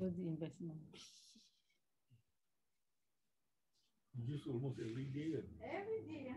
for the investment. Use almost every day kan? Every day.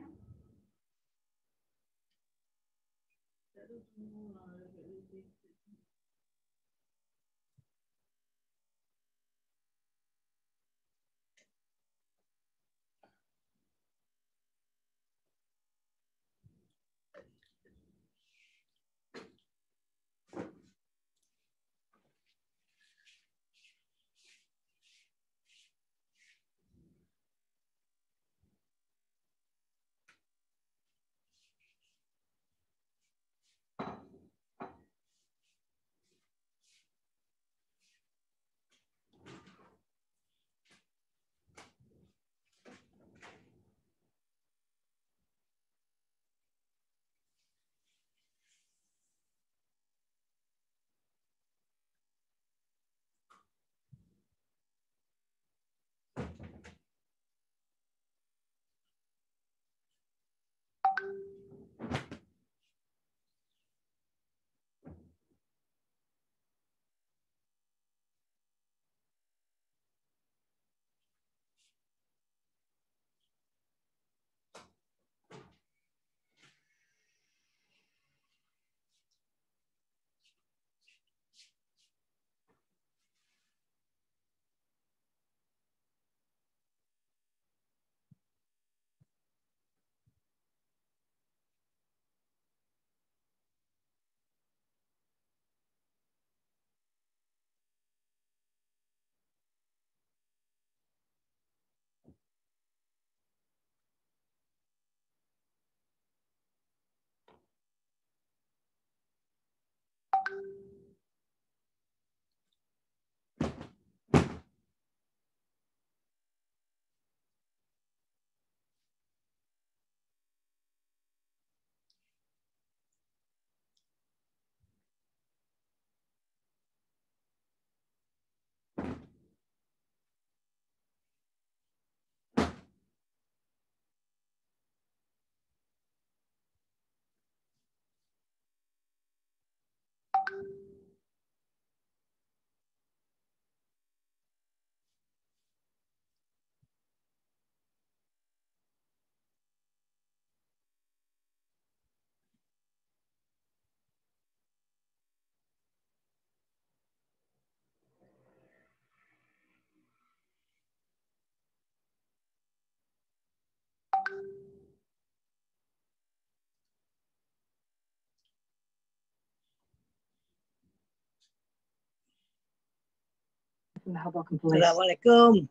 Assalamualaikum.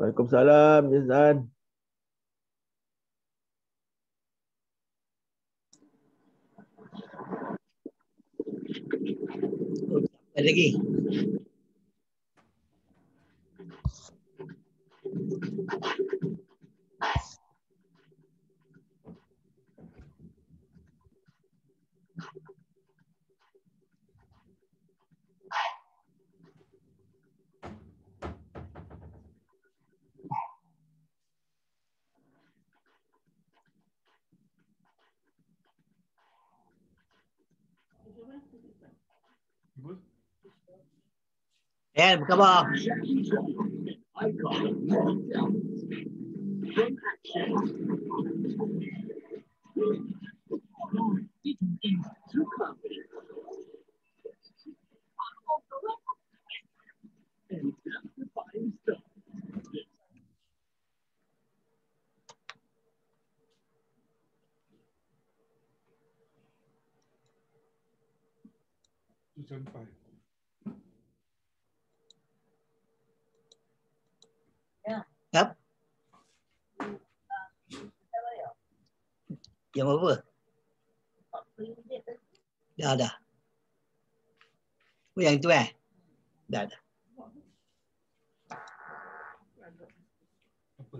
Waalaikumsalam, Jazan. Ada lagi. Ibu? Eh, apa khabar? Two seven five. Yap. Yang apa? Dah, dah. Oh, yang itu eh? Dah, dah. Apa?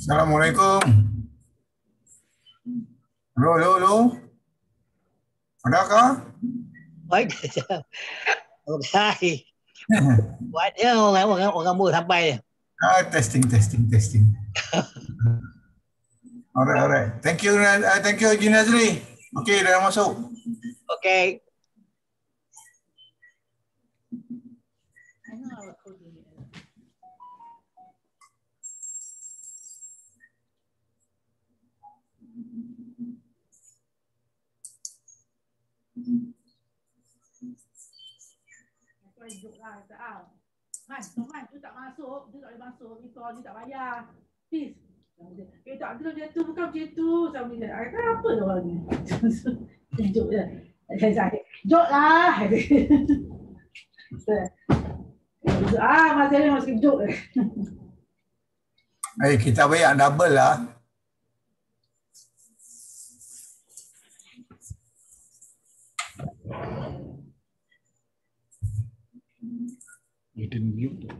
Assalamualaikum. Halo, halo, halo. Adakah? Baik. Okey. Buatnya orang orang orang mur sampai. Ah, testing, testing, testing. alright, alright. Thank you, uh, thank you, Haji Nazri. Okey, dah masuk. Okey. I know I will code it. Aku hidup lah, kata ah. Man, Man, tu tak masuk, dia tak boleh masuk, because dia tak bayar. Please. Dia, Eh tak ada macam tu, bukan macam tu. Sama dia, ah, kan apa tu orang ni? Hidup je. Saya. Jok lah. ah, masa ni masih kejut. Eh, kita bayar double lah. You didn't mute.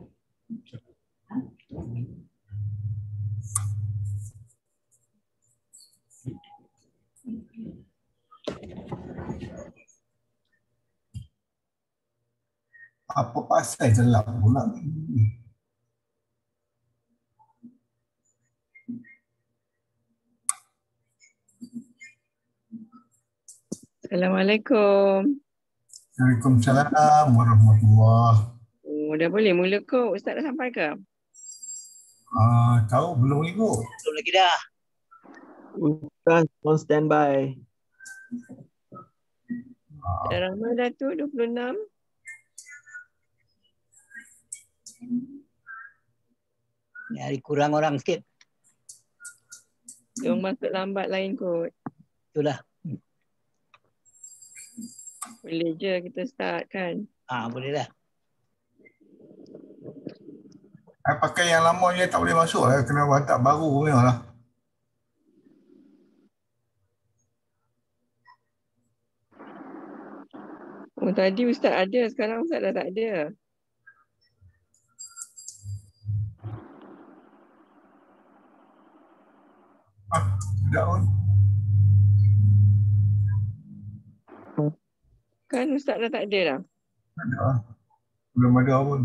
Apa pasal gelap pula? Assalamualaikum. Waalaikumsalam warahmatullahi Oh, dah boleh mula kok. Ustaz dah sampai ke? Ah, tahu belum lagi kot. Belum lagi dah. Ustaz on standby. Dah ramai dah tu, 26. Ni hari kurang orang sikit. Dia orang masuk lambat lain kot. Itulah. Boleh je kita start kan. Ah boleh dah. Saya pakai yang lama je tak boleh masuk lah. Kena hantar baru punya lah. Oh tadi Ustaz ada, sekarang Ustaz dah tak ada. Ah, pun. Kan Ustaz dah tak ada dah. Tak ada lah. Belum ada pun.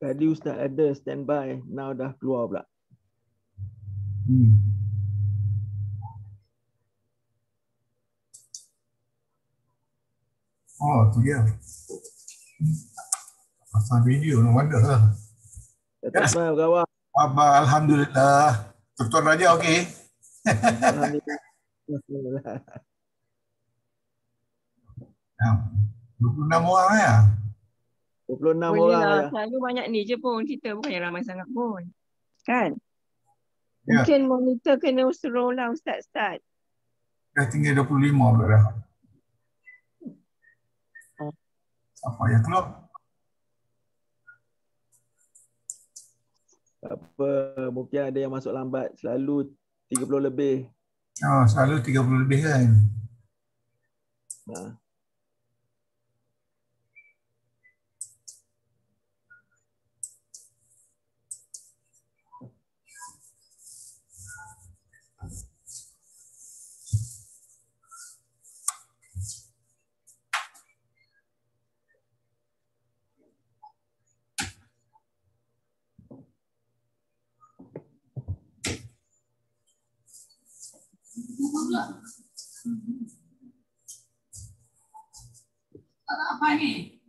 Tadi Ustaz ada standby. Now dah keluar pula. Hmm. Oh, tu dia. Pasal video, no wonder lah. Tak apa kawan. Abah, Alhamdulillah. Tuan Raja okey? Alhamdulillah. Alhamdulillah. Ya. 26 orang ya? 26 Boleh orang lah. lah. Selalu banyak ni je pun kita. Bukannya ramai sangat pun. Kan? Ya. Mungkin monitor kena suruh lah Ustaz start. Dah tinggal 25 pula dah. Apa yang keluar? Tak apa. Mungkin ada yang masuk lambat. Selalu 30 lebih. Oh, selalu 30 lebih kan? Ha. sebelah. Tak apa ni?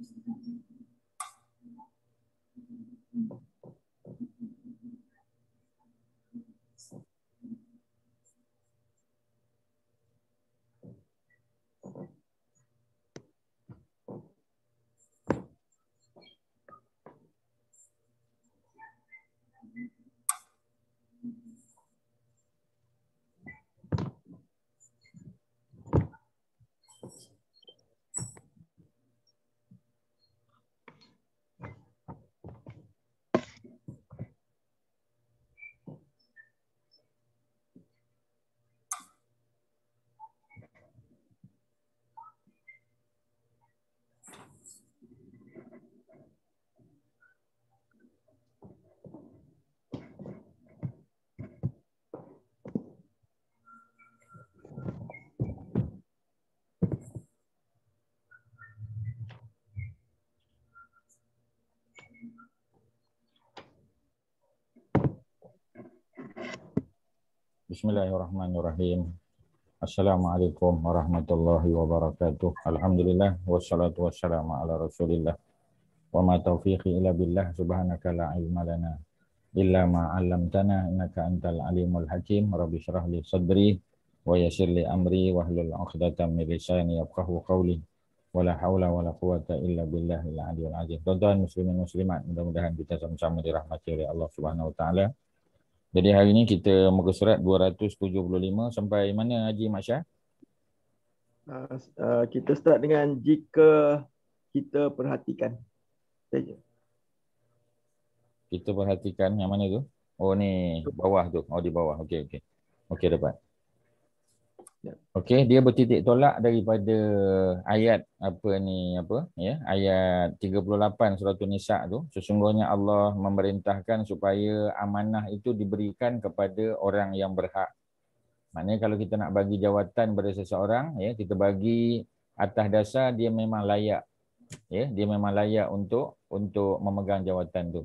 Bismillahirrahmanirrahim. Assalamualaikum warahmatullahi wabarakatuh. Alhamdulillah wassalatu wassalamu ala Rasulillah. Wa ma taufiqi illa billah subhanaka la ilma lana illa ma 'allamtana innaka antal alimul hakim. Rabbi shrah li sadri wa yassir li amri wa hlul 'uqdatam min lisani yafqahu qawli. Wala haula wala quwata illa billahil aliyyil azim. Tuan-tuan muslimin muslimat, mudah-mudahan kita sama-sama dirahmati oleh Allah Subhanahu wa taala. Jadi hari ini kita muka surat 275 sampai mana Haji Mak Syah? Uh, uh, kita start dengan jika kita perhatikan. Saja. Kita perhatikan yang mana tu? Oh ni bawah tu. Oh di bawah. Okey okey. Okey dapat. Ya. Okey, dia bertitik tolak daripada ayat apa ni apa ya, ayat 38 surah An-Nisa tu. Sesungguhnya Allah memerintahkan supaya amanah itu diberikan kepada orang yang berhak. Maknanya kalau kita nak bagi jawatan pada seseorang ya, kita bagi atas dasar dia memang layak. Ya, dia memang layak untuk untuk memegang jawatan tu.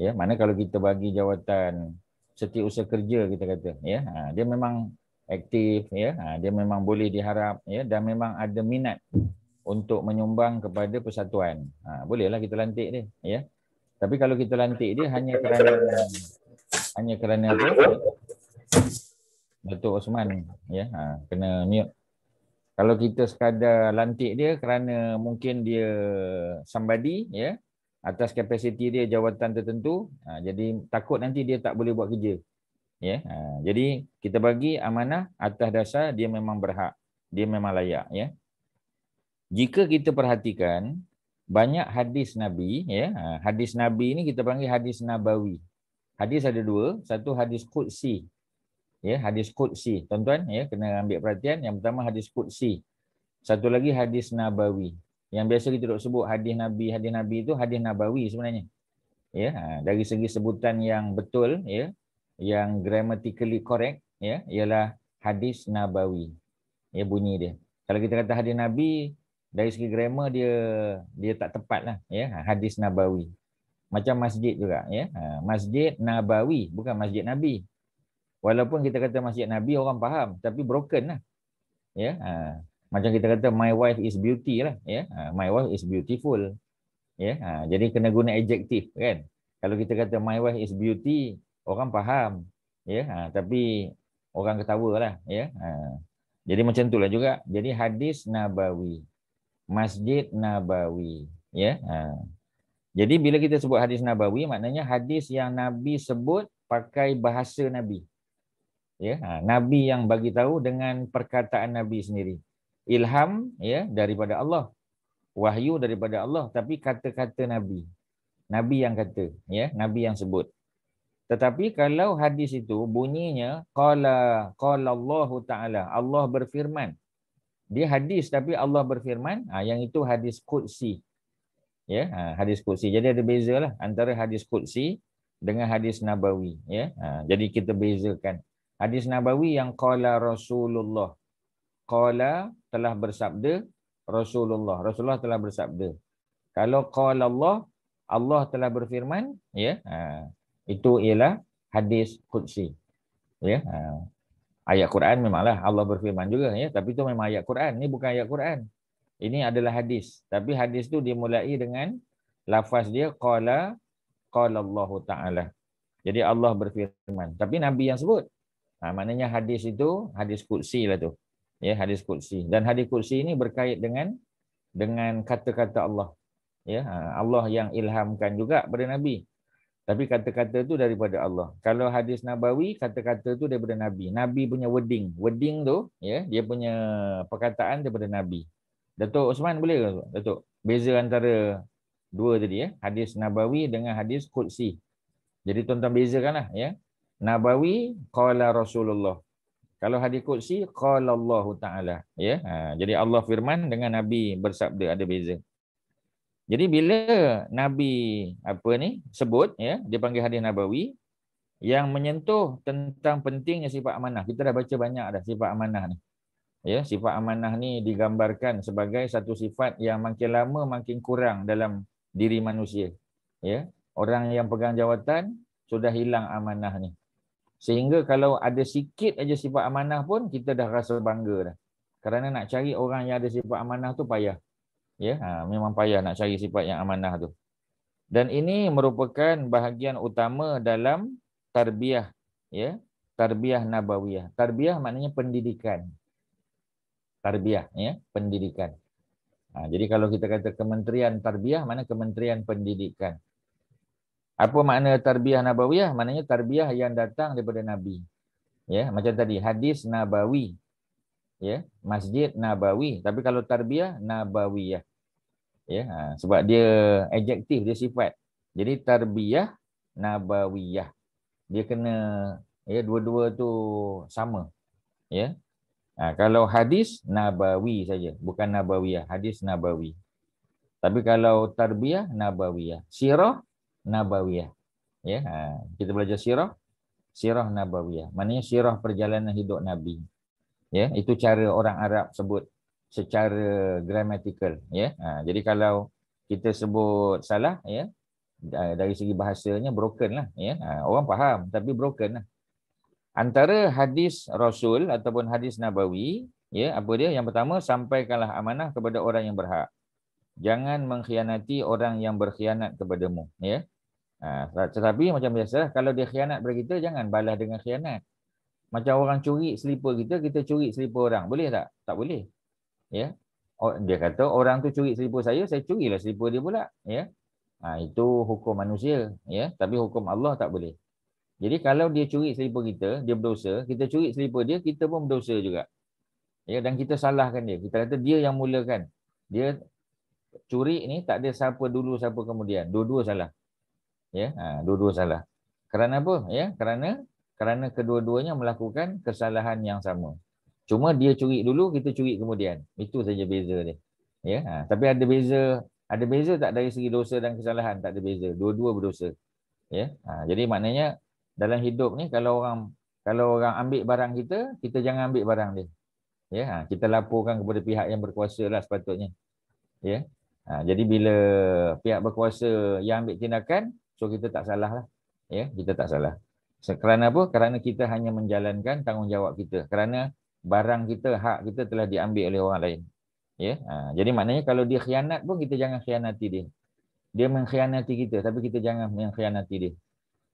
Ya, mana kalau kita bagi jawatan setiausaha kerja kita kata ya, ha, dia memang aktif ya. Ha, dia memang boleh diharap ya. Dan memang ada minat untuk menyumbang kepada persatuan. Ha, bolehlah kita lantik dia ya. Tapi kalau kita lantik dia hanya kerana hanya kerana apa? Datuk Osman ya. Ha, kena mute. Kalau kita sekadar lantik dia kerana mungkin dia somebody ya atas kapasiti dia jawatan tertentu ha, jadi takut nanti dia tak boleh buat kerja ya ha, jadi kita bagi amanah atas dasar dia memang berhak dia memang layak ya. Jika kita perhatikan banyak hadis nabi ya ha, hadis nabi ini kita panggil hadis nabawi. Hadis ada dua satu hadis qudsi ya hadis qudsi. Tuan-tuan ya kena ambil perhatian yang pertama hadis qudsi satu lagi hadis nabawi. Yang biasa kita duk sebut hadis nabi hadis nabi itu hadis nabawi sebenarnya ya ha, dari segi sebutan yang betul ya yang grammatically correct ya ialah hadis nabawi. Ya bunyi dia. Kalau kita kata hadis nabi dari segi grammar dia dia tak tepat lah ya. Hadis nabawi. Macam masjid juga ya. Ha, masjid nabawi bukan masjid nabi. Walaupun kita kata masjid nabi orang faham tapi broken lah ya. Ha, macam kita kata my wife is beauty lah ya. Ha, my wife is beautiful ya. Ha, jadi kena guna adjektif kan. Kalau kita kata my wife is beauty orang faham ya. Ha, tapi orang ketawa lah ya. Ha. jadi macam itulah juga. Jadi hadis nabawi masjid nabawi ya. Ha. jadi bila kita sebut hadis nabawi maknanya hadis yang nabi sebut pakai bahasa nabi ya. Ha. nabi yang bagi tahu dengan perkataan nabi sendiri. Ilham ya daripada Allah. Wahyu daripada Allah tapi kata-kata nabi. Nabi yang kata ya. Nabi yang sebut tetapi kalau hadis itu bunyinya qala qala Allah taala Allah berfirman. Dia hadis tapi Allah berfirman, ha, yang itu hadis qudsi. Ya, ha, hadis qudsi. Jadi ada bezalah antara hadis qudsi dengan hadis nabawi, ya. Ha, jadi kita bezakan. Hadis nabawi yang qala Rasulullah. Qala telah bersabda Rasulullah. Rasulullah telah bersabda. Kalau qala Allah, Allah telah berfirman, ya. Ha, itu ialah hadis qudsi. Ya. Ha. ayat Quran memanglah Allah berfirman juga ya. Tapi itu memang ayat Quran. Ini bukan ayat Quran. Ini adalah hadis. Tapi hadis tu dimulai dengan lafaz dia qala qala Allah taala. Jadi Allah berfirman. Tapi nabi yang sebut. Ha, maknanya hadis itu hadis qudsi lah tu. Ya hadis qudsi. Dan hadis qudsi ini berkait dengan dengan kata-kata Allah. Ya ha, Allah yang ilhamkan juga pada nabi tapi kata-kata tu daripada Allah. Kalau hadis Nabawi, kata-kata tu daripada Nabi. Nabi punya wording. Wording tu, ya, dia punya perkataan daripada Nabi. Datuk Osman boleh ke? Datuk, beza antara dua tadi ya. Hadis Nabawi dengan hadis Qudsi. Jadi tuan-tuan bezakanlah ya. Nabawi qala Rasulullah. Kalau hadis Qudsi qala Allah Taala ya. Ha, jadi Allah firman dengan Nabi bersabda ada beza. Jadi bila Nabi apa ni sebut ya, dia panggil hadis nabawi yang menyentuh tentang pentingnya sifat amanah. Kita dah baca banyak dah sifat amanah ni. Ya, sifat amanah ni digambarkan sebagai satu sifat yang makin lama makin kurang dalam diri manusia. Ya, orang yang pegang jawatan sudah hilang amanah ni. Sehingga kalau ada sikit aja sifat amanah pun kita dah rasa bangga dah. Kerana nak cari orang yang ada sifat amanah tu payah. Ya, ha, memang payah nak cari sifat yang amanah tu. Dan ini merupakan bahagian utama dalam tarbiyah, ya. Tarbiyah nabawiyah. Tarbiyah maknanya pendidikan. Tarbiyah, ya, pendidikan. Ha, jadi kalau kita kata kementerian tarbiyah, mana kementerian pendidikan. Apa makna tarbiyah nabawiyah? Maknanya tarbiyah yang datang daripada Nabi. Ya, macam tadi hadis nabawi. Ya, masjid nabawi. Tapi kalau tarbiyah nabawiyah. Ya, ha, sebab dia adjektif, dia sifat. Jadi tarbiyah nabawiyah. Dia kena ya dua-dua tu sama. Ya. Ha, kalau hadis nabawi saja, bukan nabawiyah, hadis nabawi. Tapi kalau tarbiyah nabawiyah, sirah Nabawiyah. Ya, ha, kita belajar sirah, sirah Nabawiyah. Maknanya sirah perjalanan hidup Nabi. Ya, itu cara orang Arab sebut secara gramatikal. Ya, ha, jadi kalau kita sebut salah, ya, dari segi bahasanya broken lah. Ya, ha, orang faham, tapi broken lah. Antara hadis Rasul ataupun hadis Nabawi, ya, apa dia? Yang pertama, sampaikanlah amanah kepada orang yang berhak jangan mengkhianati orang yang berkhianat kepadamu ya ha, tetapi macam biasa kalau dia khianat kepada kita jangan balas dengan khianat macam orang curi selipar kita kita curi selipar orang boleh tak tak boleh ya. Dia kata orang tu curi selipar saya saya curilah selipar dia pula. Ya. Ha, itu hukum manusia. Ya. Tapi hukum Allah tak boleh. Jadi kalau dia curi selipar kita dia berdosa kita curi selipar dia kita pun berdosa juga. Ya dan kita salahkan dia. Kita kata dia yang mulakan. Dia curi ni tak ada siapa dulu siapa kemudian. Dua-dua salah. Ya ha, dua-dua salah. Kerana apa? Ya kerana kerana kedua-duanya melakukan kesalahan yang sama cuma dia curi dulu kita curi kemudian. Itu saja beza dia. Ya ha, tapi ada beza ada beza tak dari segi dosa dan kesalahan? Tak ada beza. Dua-dua berdosa. Ya ha, jadi maknanya dalam hidup ni kalau orang kalau orang ambil barang kita kita jangan ambil barang dia. Ya ha, kita laporkan kepada pihak yang berkuasa lah sepatutnya. Ya Ha, jadi bila pihak berkuasa yang ambil tindakan, so kita tak salah lah. Ya, kita tak salah. Kerana apa? Kerana kita hanya menjalankan tanggungjawab kita. Kerana barang kita, hak kita telah diambil oleh orang lain. Ya, ha, jadi maknanya kalau dia khianat pun kita jangan khianati dia. Dia mengkhianati kita, tapi kita jangan mengkhianati dia.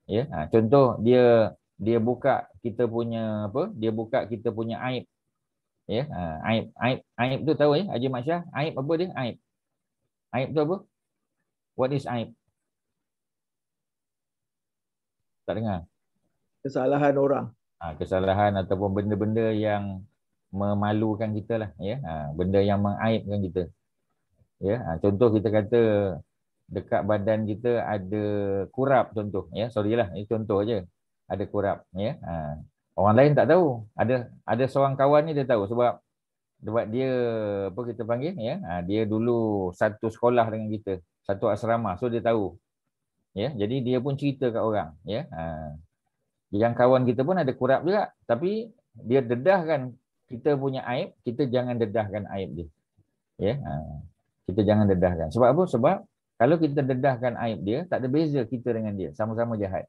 Ya, ha, contoh dia dia buka kita punya apa? Dia buka kita punya aib. Ya, ha, aib, aib, aib tu tahu ya, Haji Masyah, aib apa dia? Aib. Aib tu apa? What is aib? Tak dengar? Kesalahan orang. Ha, kesalahan ataupun benda-benda yang memalukan kita lah. Ya? Ha, benda yang mengaibkan kita. Ya? Ha, contoh kita kata dekat badan kita ada kurap contoh. Ya? Sorry lah, ini contoh je. Ada kurap. Ya? Ha, orang lain tak tahu. Ada ada seorang kawan ni dia tahu sebab sebab dia apa kita panggil ya ha, dia dulu satu sekolah dengan kita satu asrama so dia tahu ya jadi dia pun cerita kat orang ya ha. Yang kawan kita pun ada kurap juga tapi dia dedahkan kita punya aib kita jangan dedahkan aib dia ya ha. kita jangan dedahkan sebab apa sebab kalau kita dedahkan aib dia tak ada beza kita dengan dia sama-sama jahat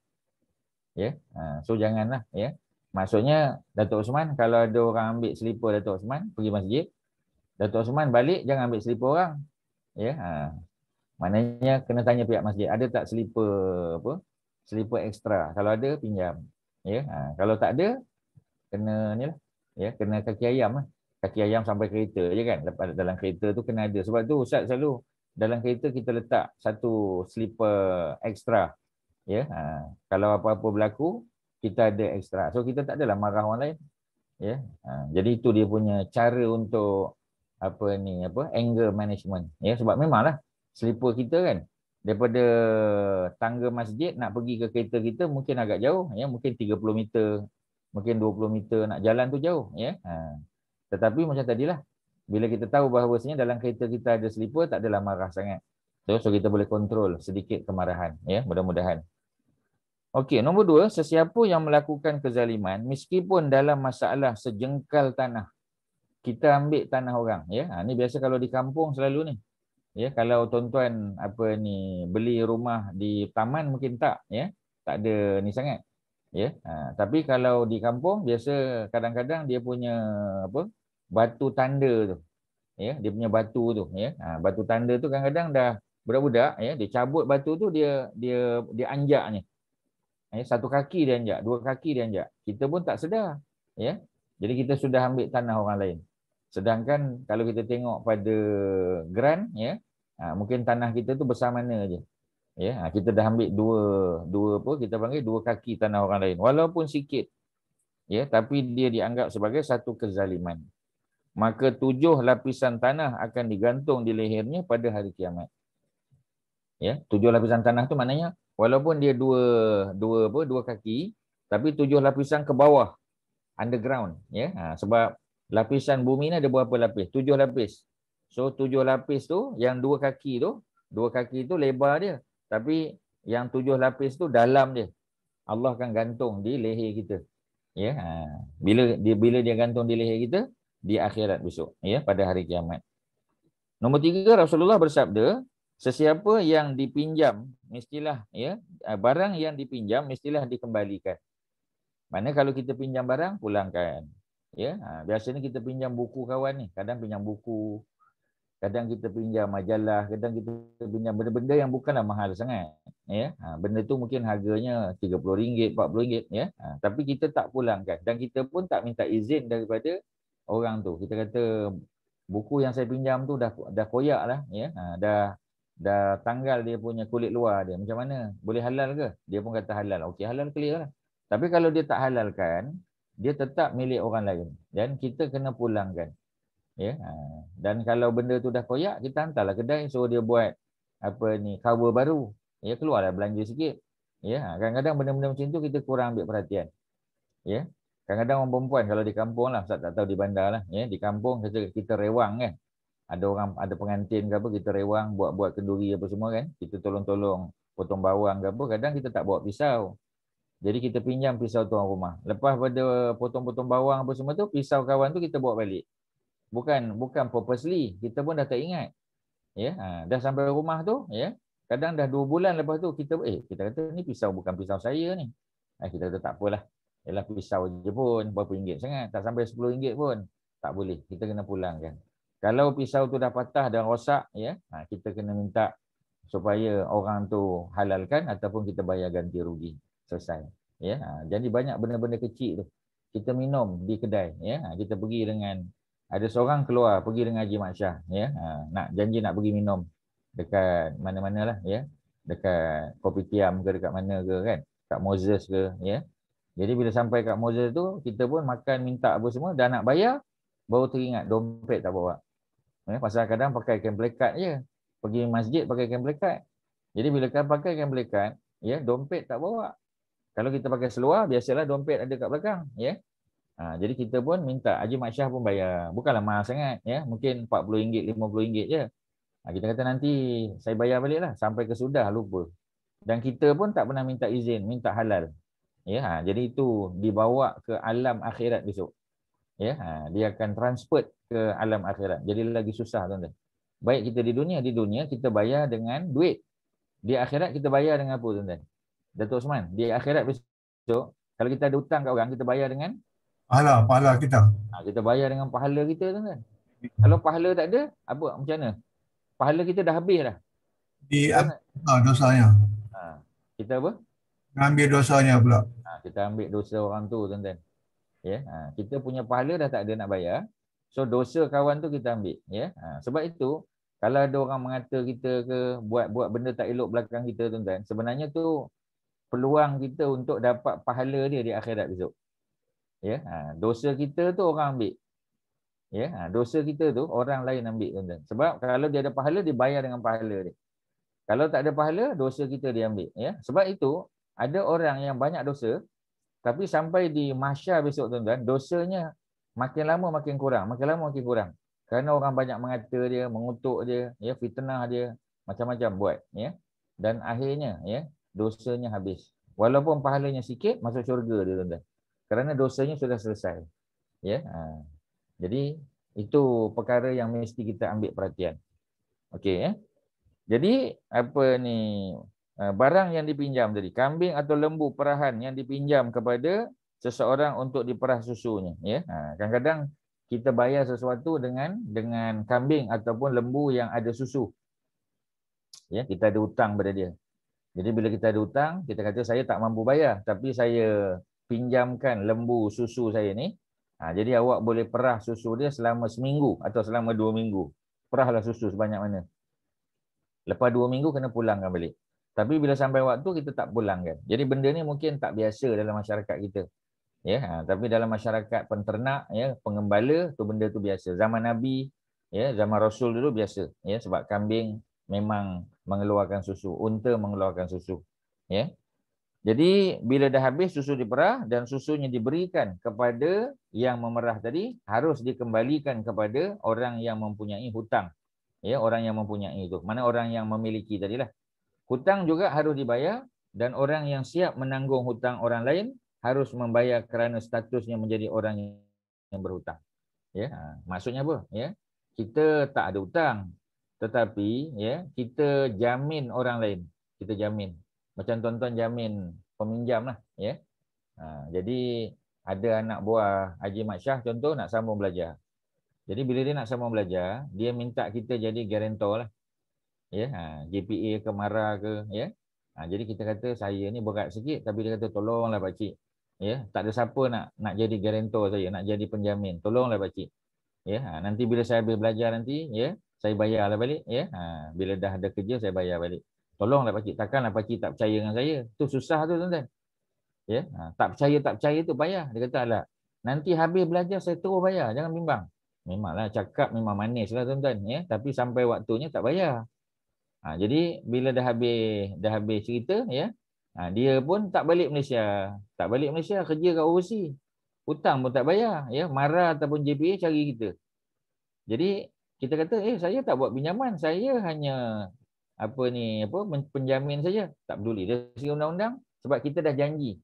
ya ha. so janganlah ya Maksudnya Datuk Osman kalau ada orang ambil selipar Datuk Osman pergi masjid, Datuk Osman balik jangan ambil selipar orang. Ya. Ha. Maknanya kena tanya pihak masjid, ada tak selipar apa? Selipar ekstra. Kalau ada pinjam. Ya. Ha. kalau tak ada kena ni lah. Ya, kena kaki ayam lah. Kaki ayam sampai kereta je kan. Dalam kereta tu kena ada. Sebab tu Ustaz selalu dalam kereta kita letak satu slipper ekstra. Ya, ha. kalau apa-apa berlaku, kita ada ekstra. So kita tak adalah marah orang lain. Ya. Ha, jadi itu dia punya cara untuk apa ni apa anger management. Ya sebab memanglah selipar kita kan daripada tangga masjid nak pergi ke kereta kita mungkin agak jauh ya mungkin 30 meter mungkin 20 meter nak jalan tu jauh ya. Ha. Tetapi macam tadilah bila kita tahu bahawa sebenarnya dalam kereta kita ada selipar tak adalah marah sangat. So, so kita boleh kontrol sedikit kemarahan ya mudah-mudahan. Okey, nombor dua, sesiapa yang melakukan kezaliman meskipun dalam masalah sejengkal tanah. Kita ambil tanah orang, ya. Ha, ni biasa kalau di kampung selalu ni. Ya, kalau tuan-tuan apa ni beli rumah di taman mungkin tak, ya. Tak ada ni sangat. Ya, ha, tapi kalau di kampung biasa kadang-kadang dia punya apa? batu tanda tu. Ya, dia punya batu tu, ya. Ha, batu tanda tu kadang-kadang dah budak-budak ya, dia cabut batu tu dia dia dia anjak ni. Ya, satu kaki dia anjak, dua kaki dia anjak. Kita pun tak sedar, ya. Jadi kita sudah ambil tanah orang lain. Sedangkan kalau kita tengok pada grant ya, ha, mungkin tanah kita tu besar mana aja. Ya, ha, kita dah ambil dua dua apa kita panggil dua kaki tanah orang lain walaupun sikit. Ya, tapi dia dianggap sebagai satu kezaliman. Maka tujuh lapisan tanah akan digantung di lehernya pada hari kiamat. Ya, tujuh lapisan tanah tu maknanya walaupun dia dua dua apa dua kaki tapi tujuh lapisan ke bawah underground ya. Ha, sebab lapisan bumi ni ada berapa lapis? Tujuh lapis. So tujuh lapis tu yang dua kaki tu, dua kaki tu lebar dia. Tapi yang tujuh lapis tu dalam dia. Allah akan gantung di leher kita. Ya, ha. bila dia bila dia gantung di leher kita di akhirat besok, ya, pada hari kiamat. Nombor tiga Rasulullah bersabda, sesiapa yang dipinjam mestilah ya, barang yang dipinjam mestilah dikembalikan. Mana kalau kita pinjam barang pulangkan. Ya, ha. biasanya kita pinjam buku kawan ni, kadang pinjam buku, kadang kita pinjam majalah, kadang kita pinjam benda-benda yang bukanlah mahal sangat. Ya, ha, benda tu mungkin harganya RM30, RM40, ya. Ha, tapi kita tak pulangkan dan kita pun tak minta izin daripada orang tu. Kita kata buku yang saya pinjam tu dah dah koyak lah, ya. Ha, dah dah tanggal dia punya kulit luar dia. Macam mana? Boleh halal ke? Dia pun kata halal. Okey, halal clear lah. Tapi kalau dia tak halalkan, dia tetap milik orang lain dan kita kena pulangkan. Ya. Ha. Dan kalau benda tu dah koyak, kita hantarlah kedai suruh dia buat apa ni cover baru. Ya keluarlah belanja sikit. Ya, ha. kadang-kadang benda-benda macam tu kita kurang ambil perhatian. Ya. Kadang-kadang orang perempuan kalau di kampung lah, tak tahu di bandar lah. Ya, di kampung kita, kita rewang kan. Ada orang, ada pengantin ke apa, kita rewang buat-buat kenduri apa semua kan. Kita tolong-tolong potong bawang ke apa, kadang kita tak bawa pisau. Jadi kita pinjam pisau tuan rumah. Lepas pada potong-potong bawang apa semua tu, pisau kawan tu kita bawa balik bukan bukan purposely. Kita pun dah tak ingat ya ha, dah sampai rumah tu ya kadang dah dua bulan lepas tu kita eh kita kata ni pisau bukan pisau saya ni. Ha, kita kata tak apalah. Ialah pisau je pun berapa ringgit sangat. Tak sampai 10 ringgit pun tak boleh. Kita kena pulangkan kalau pisau tu dah patah dan rosak ya ha, kita kena minta supaya orang tu halalkan ataupun kita bayar ganti rugi. Selesai. Ya ha, jadi banyak benda-benda kecil tu. Kita minum di kedai ya ha, kita pergi dengan ada seorang keluar pergi dengan Haji Mak Syah ya. Ha, nak janji nak pergi minum dekat mana-mana lah ya. Dekat kopi tiam ke dekat mana ke kan kat Moses ke ya. Jadi bila sampai kat Moses tu kita pun makan minta apa semua dah nak bayar baru teringat dompet tak bawa. Ya pasal kadang pakai campbell card je. Pergi masjid pakai campbell card jadi bila kan pakai campbell card ya dompet tak bawa. Kalau kita pakai seluar biasalah dompet ada kat belakang ya Ha, jadi kita pun minta Haji Mak Syah pun bayar. Bukanlah mahal sangat. ya Mungkin RM40, RM50 je. Ha, kita kata nanti saya bayar balik lah. Sampai ke sudah lupa. Dan kita pun tak pernah minta izin. Minta halal. Ya, ha, jadi itu dibawa ke alam akhirat besok. Ya, ha, dia akan transport ke alam akhirat. Jadi lagi susah tuan-tuan. Baik kita di dunia, di dunia kita bayar dengan duit. Di akhirat kita bayar dengan apa tuan-tuan? Datuk Osman, di akhirat besok kalau kita ada hutang kat orang kita bayar dengan Pahala, pahala kita. Ha, kita bayar dengan pahala kita tu kan. Kalau pahala tak ada, apa macam mana? Pahala kita dah habis dah. Di apa dosanya? Ha, kita apa? Ambil dosanya pula. Ha, kita ambil dosa orang tu tuan-tuan. Ya, ha, kita punya pahala dah tak ada nak bayar. So dosa kawan tu kita ambil, ya. Ha, sebab itu kalau ada orang mengata kita ke buat buat benda tak elok belakang kita tuan-tuan, sebenarnya tu peluang kita untuk dapat pahala dia di akhirat besok. Ya, ha, dosa kita tu orang ambil. Ya, ha, dosa kita tu orang lain ambil tuan-tuan. Sebab kalau dia ada pahala dia bayar dengan pahala dia. Kalau tak ada pahala dosa kita dia ambil, ya. Sebab itu ada orang yang banyak dosa tapi sampai di mahsyar besok tuan-tuan, dosanya makin lama makin kurang, makin lama makin kurang. Kerana orang banyak mengata dia, mengutuk dia, ya, fitnah dia, macam-macam buat, ya. Dan akhirnya, ya, dosanya habis. Walaupun pahalanya sikit, masuk syurga dia tuan-tuan kerana dosanya sudah selesai. Ya. Ha. Jadi itu perkara yang mesti kita ambil perhatian. Okey ya. Jadi apa ni uh, barang yang dipinjam tadi, kambing atau lembu perahan yang dipinjam kepada seseorang untuk diperah susunya, ya. Ha, kadang-kadang kita bayar sesuatu dengan dengan kambing ataupun lembu yang ada susu. Ya, kita ada hutang pada dia. Jadi bila kita ada hutang, kita kata saya tak mampu bayar tapi saya pinjamkan lembu susu saya ni. Ha, jadi awak boleh perah susu dia selama seminggu atau selama dua minggu. Perahlah susu sebanyak mana. Lepas dua minggu kena pulangkan balik. Tapi bila sampai waktu kita tak pulangkan. Jadi benda ni mungkin tak biasa dalam masyarakat kita. Ya, ha, tapi dalam masyarakat penternak ya, pengembala tu benda tu biasa. Zaman Nabi, ya, zaman Rasul dulu biasa, ya, sebab kambing memang mengeluarkan susu, unta mengeluarkan susu, ya. Jadi bila dah habis susu diperah dan susunya diberikan kepada yang memerah tadi harus dikembalikan kepada orang yang mempunyai hutang. Ya, orang yang mempunyai itu. Mana orang yang memiliki tadilah. Hutang juga harus dibayar dan orang yang siap menanggung hutang orang lain harus membayar kerana statusnya menjadi orang yang berhutang. Ya, ha, maksudnya apa? Ya, kita tak ada hutang, tetapi ya kita jamin orang lain. Kita jamin. Macam tuan-tuan jamin peminjam lah. Ya. Ha, jadi ada anak buah Haji Mat Syah contoh nak sambung belajar. Jadi bila dia nak sambung belajar, dia minta kita jadi guarantor lah. Ya, ha, GPA ke MARA ke. Ya. Ha, jadi kita kata saya ni berat sikit tapi dia kata tolonglah pak cik ya tak ada siapa nak nak jadi guarantor saya nak jadi penjamin tolonglah pak cik ya ha, nanti bila saya habis belajar nanti ya saya bayarlah balik ya ha, bila dah ada kerja saya bayar balik tolonglah pak cik takkanlah pak cik tak percaya dengan saya tu susah tu tuan-tuan ya ha, tak percaya tak percaya tu bayar dia kata alah nanti habis belajar saya terus bayar jangan bimbang memanglah cakap memang manis lah tuan-tuan ya tapi sampai waktunya tak bayar ha, jadi bila dah habis dah habis cerita ya Ha, dia pun tak balik Malaysia. Tak balik Malaysia, kerja kat overseas. Hutang pun tak bayar. ya Marah ataupun JPA cari kita. Jadi, kita kata, eh saya tak buat pinjaman. Saya hanya apa ni apa penjamin saja. Tak peduli. Dari segi undang-undang, sebab kita dah janji.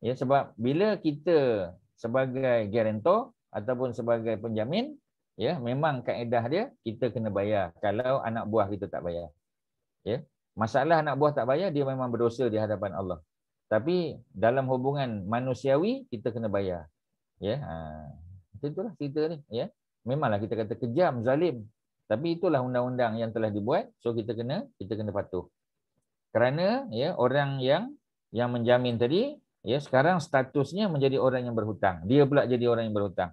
Ya, sebab bila kita sebagai guarantor ataupun sebagai penjamin, ya memang kaedah dia kita kena bayar kalau anak buah kita tak bayar. Ya, Masalah anak buah tak bayar, dia memang berdosa di hadapan Allah. Tapi dalam hubungan manusiawi, kita kena bayar. Ya, ha. itulah cerita ni. Ya, memanglah kita kata kejam, zalim. Tapi itulah undang-undang yang telah dibuat. So kita kena kita kena patuh. Kerana ya orang yang yang menjamin tadi, ya sekarang statusnya menjadi orang yang berhutang. Dia pula jadi orang yang berhutang.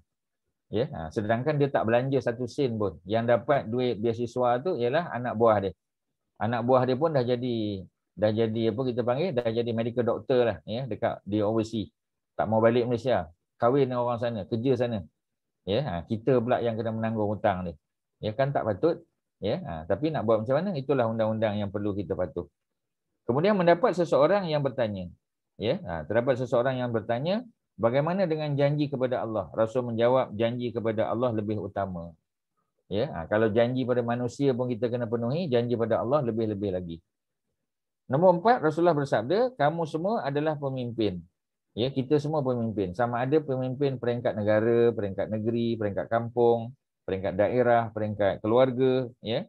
Ya, ha. sedangkan dia tak belanja satu sen pun. Yang dapat duit beasiswa tu ialah anak buah dia anak buah dia pun dah jadi dah jadi apa kita panggil dah jadi medical doctor lah ya dekat di overseas tak mau balik Malaysia kahwin dengan orang sana kerja sana ya ha, kita pula yang kena menanggung hutang ni ya kan tak patut. Ya ha, tapi nak buat macam mana? Itulah undang-undang yang perlu kita patuh. Kemudian mendapat seseorang yang bertanya. Ya ha, terdapat seseorang yang bertanya bagaimana dengan janji kepada Allah? Rasul menjawab janji kepada Allah lebih utama. Ya, ha, kalau janji pada manusia pun kita kena penuhi, janji pada Allah lebih-lebih lagi. Nombor empat, Rasulullah bersabda, kamu semua adalah pemimpin. Ya, kita semua pemimpin. Sama ada pemimpin peringkat negara, peringkat negeri, peringkat kampung, peringkat daerah, peringkat keluarga, ya.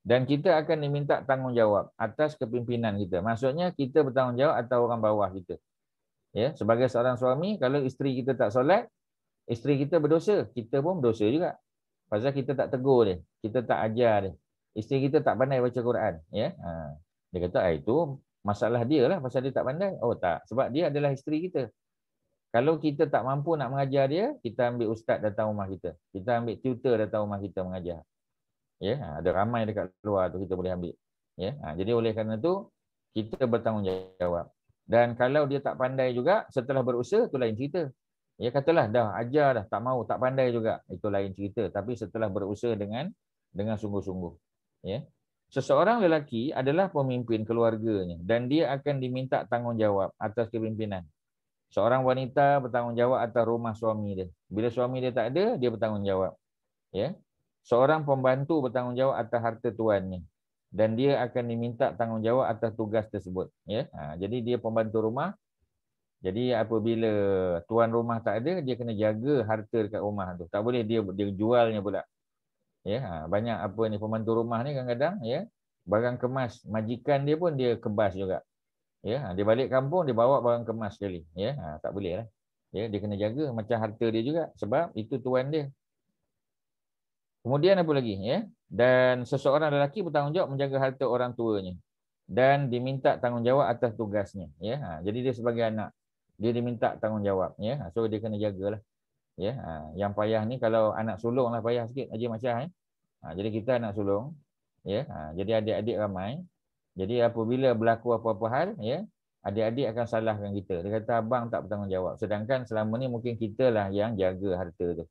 Dan kita akan diminta tanggungjawab atas kepimpinan kita. Maksudnya kita bertanggungjawab atas orang bawah kita. Ya, sebagai seorang suami, kalau isteri kita tak solat, isteri kita berdosa, kita pun berdosa juga. Pasal kita tak tegur dia. Kita tak ajar dia. Isteri kita tak pandai baca Quran. Ya? Ha. Dia kata, ah, itu masalah dia lah pasal dia tak pandai. Oh tak. Sebab dia adalah isteri kita. Kalau kita tak mampu nak mengajar dia, kita ambil ustaz datang rumah kita. Kita ambil tutor datang rumah kita mengajar. Ya, ha. ada ramai dekat luar tu kita boleh ambil. Ya, ha. jadi oleh kerana tu kita bertanggungjawab. Dan kalau dia tak pandai juga setelah berusaha tu lain cerita. Ya katalah dah ajar dah tak mau tak pandai juga itu lain cerita tapi setelah berusaha dengan dengan sungguh-sungguh ya seseorang lelaki adalah pemimpin keluarganya dan dia akan diminta tanggungjawab atas kepimpinan seorang wanita bertanggungjawab atas rumah suami dia. Bila suami dia tak ada dia bertanggungjawab. Ya? Seorang pembantu bertanggungjawab atas harta tuannya. Dan dia akan diminta tanggungjawab atas tugas tersebut. Ya? Ha, jadi dia pembantu rumah. Jadi apabila tuan rumah tak ada, dia kena jaga harta dekat rumah tu. Tak boleh dia dia jualnya pula. Ya, ha, banyak apa ni pembantu rumah ni kadang-kadang ya, barang kemas majikan dia pun dia kebas juga. Ya, ha, dia balik kampung dia bawa barang kemas sekali. Ya, ha, tak boleh lah. Ya, dia kena jaga macam harta dia juga sebab itu tuan dia. Kemudian apa lagi? Ya, dan seseorang lelaki bertanggungjawab menjaga harta orang tuanya dan diminta tanggungjawab atas tugasnya. Ya, ha, jadi dia sebagai anak dia diminta tanggungjawab. Ya, so dia kena jagalah. Ya, yang payah ni kalau anak sulung lah payah sikit Haji Masyah. Eh. Ha, jadi kita anak sulung. Ya, jadi adik-adik ramai. Jadi apabila berlaku apa-apa hal, ya, adik-adik akan salahkan kita. Dia kata abang tak bertanggungjawab. Sedangkan selama ni mungkin kita lah yang jaga harta tu.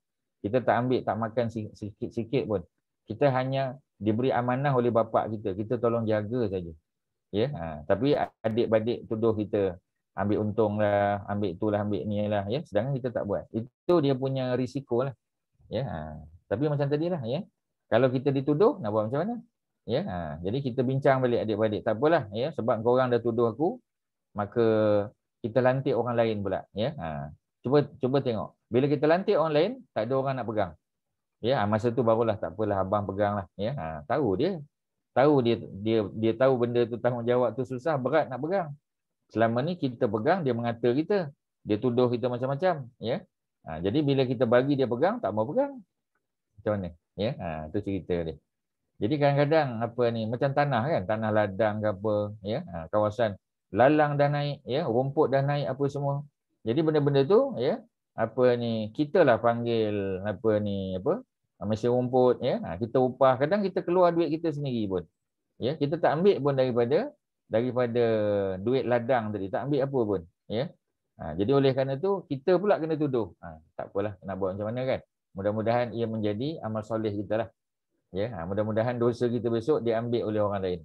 Kita tak ambil, tak makan sikit-sikit pun. Kita hanya diberi amanah oleh bapa kita. Kita tolong jaga saja. Ya, ha. tapi adik-adik tuduh kita ambil untung lah, ambil itulah, ambil ni lah. Ya, sedangkan kita tak buat. Itu dia punya risiko lah. Ya, ha. tapi macam tadi lah. Ya, kalau kita dituduh, nak buat macam mana? Ya, ha. jadi kita bincang balik adik-adik. Tak apalah. Ya, sebab kau orang dah tuduh aku, maka kita lantik orang lain pula ya ha. cuba cuba tengok bila kita lantik orang lain tak ada orang nak pegang ya ha, masa tu barulah tak apalah abang peganglah ya ha. tahu dia tahu dia dia dia tahu benda tu tanggungjawab tu susah berat nak pegang selama ni kita pegang dia mengata kita dia tuduh kita macam-macam ya ha. jadi bila kita bagi dia pegang tak mau pegang macam mana ya ha tu cerita dia jadi kadang-kadang apa ni macam tanah kan tanah ladang ke apa ya ha, kawasan lalang dah naik ya rumput dah naik apa semua. Jadi benda-benda tu ya apa ni kita lah panggil apa ni apa mesin rumput ya ha, kita upah. Kadang kita keluar duit kita sendiri pun ya kita tak ambil pun daripada daripada duit ladang tadi tak ambil apa pun ya. Ha, jadi oleh kerana tu kita pula kena tuduh. Tak apalah nak buat macam mana kan. Mudah-mudahan ia menjadi amal soleh kita lah ya ha, mudah-mudahan dosa kita besok diambil oleh orang lain.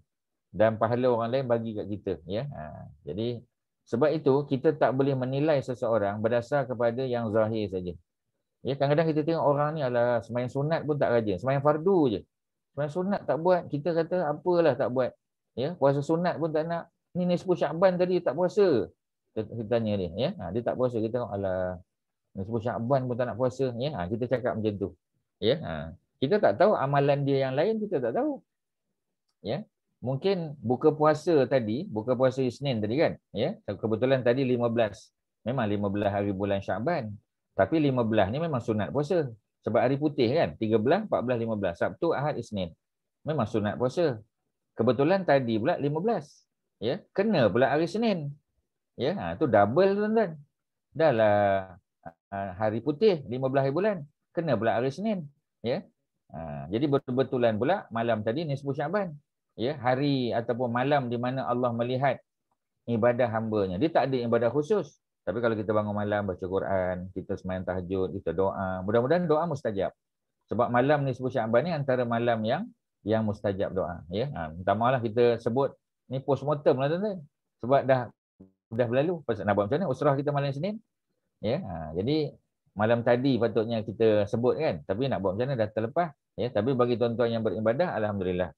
Dan pahala orang lain bagi kat kita ya. Ha, jadi sebab itu kita tak boleh menilai seseorang berdasar kepada yang zahir saja. Ya kadang-kadang kita tengok orang ni adalah sembahyang sunat pun tak rajin sembahyang fardu je. Sembahyang sunat tak buat kita kata apalah tak buat. Ya puasa sunat pun tak nak. Ni nisfu syaban tadi tak puasa. Kita tanya dia ya. Ha, dia tak puasa kita tengok alah nisfu syaban pun tak nak puasa. Ya ha, kita cakap macam tu. Ya ha, kita tak tahu amalan dia yang lain kita tak tahu ya mungkin buka puasa tadi, buka puasa Isnin tadi kan? Ya, kebetulan tadi 15. Memang 15 hari bulan Syaban. Tapi 15 ni memang sunat puasa. Sebab hari putih kan? 13, 14, 15. Sabtu, Ahad, Isnin. Memang sunat puasa. Kebetulan tadi pula 15. Ya, kena pula hari Senin. Ya, ha, tu double tuan-tuan. Dah lah hari putih 15 hari bulan. Kena pula hari Senin. Ya. Ha, jadi betul-betulan pula malam tadi nisbu Syaban ya hari ataupun malam di mana Allah melihat ibadah hamba-Nya. Dia tak ada ibadah khusus. Tapi kalau kita bangun malam baca Quran, kita sembahyang tahajud, kita doa, mudah-mudahan doa mustajab. Sebab malam ni sebut Syaban ni antara malam yang yang mustajab doa, ya. Ha, minta maaf lah kita sebut ni postmortem lah tuan-tuan. Sebab dah dah berlalu. Pasal nak buat macam mana? Usrah kita malam Senin. Ya. Ha, jadi malam tadi patutnya kita sebut kan, tapi nak buat macam mana dah terlepas. Ya, tapi bagi tuan-tuan yang beribadah alhamdulillah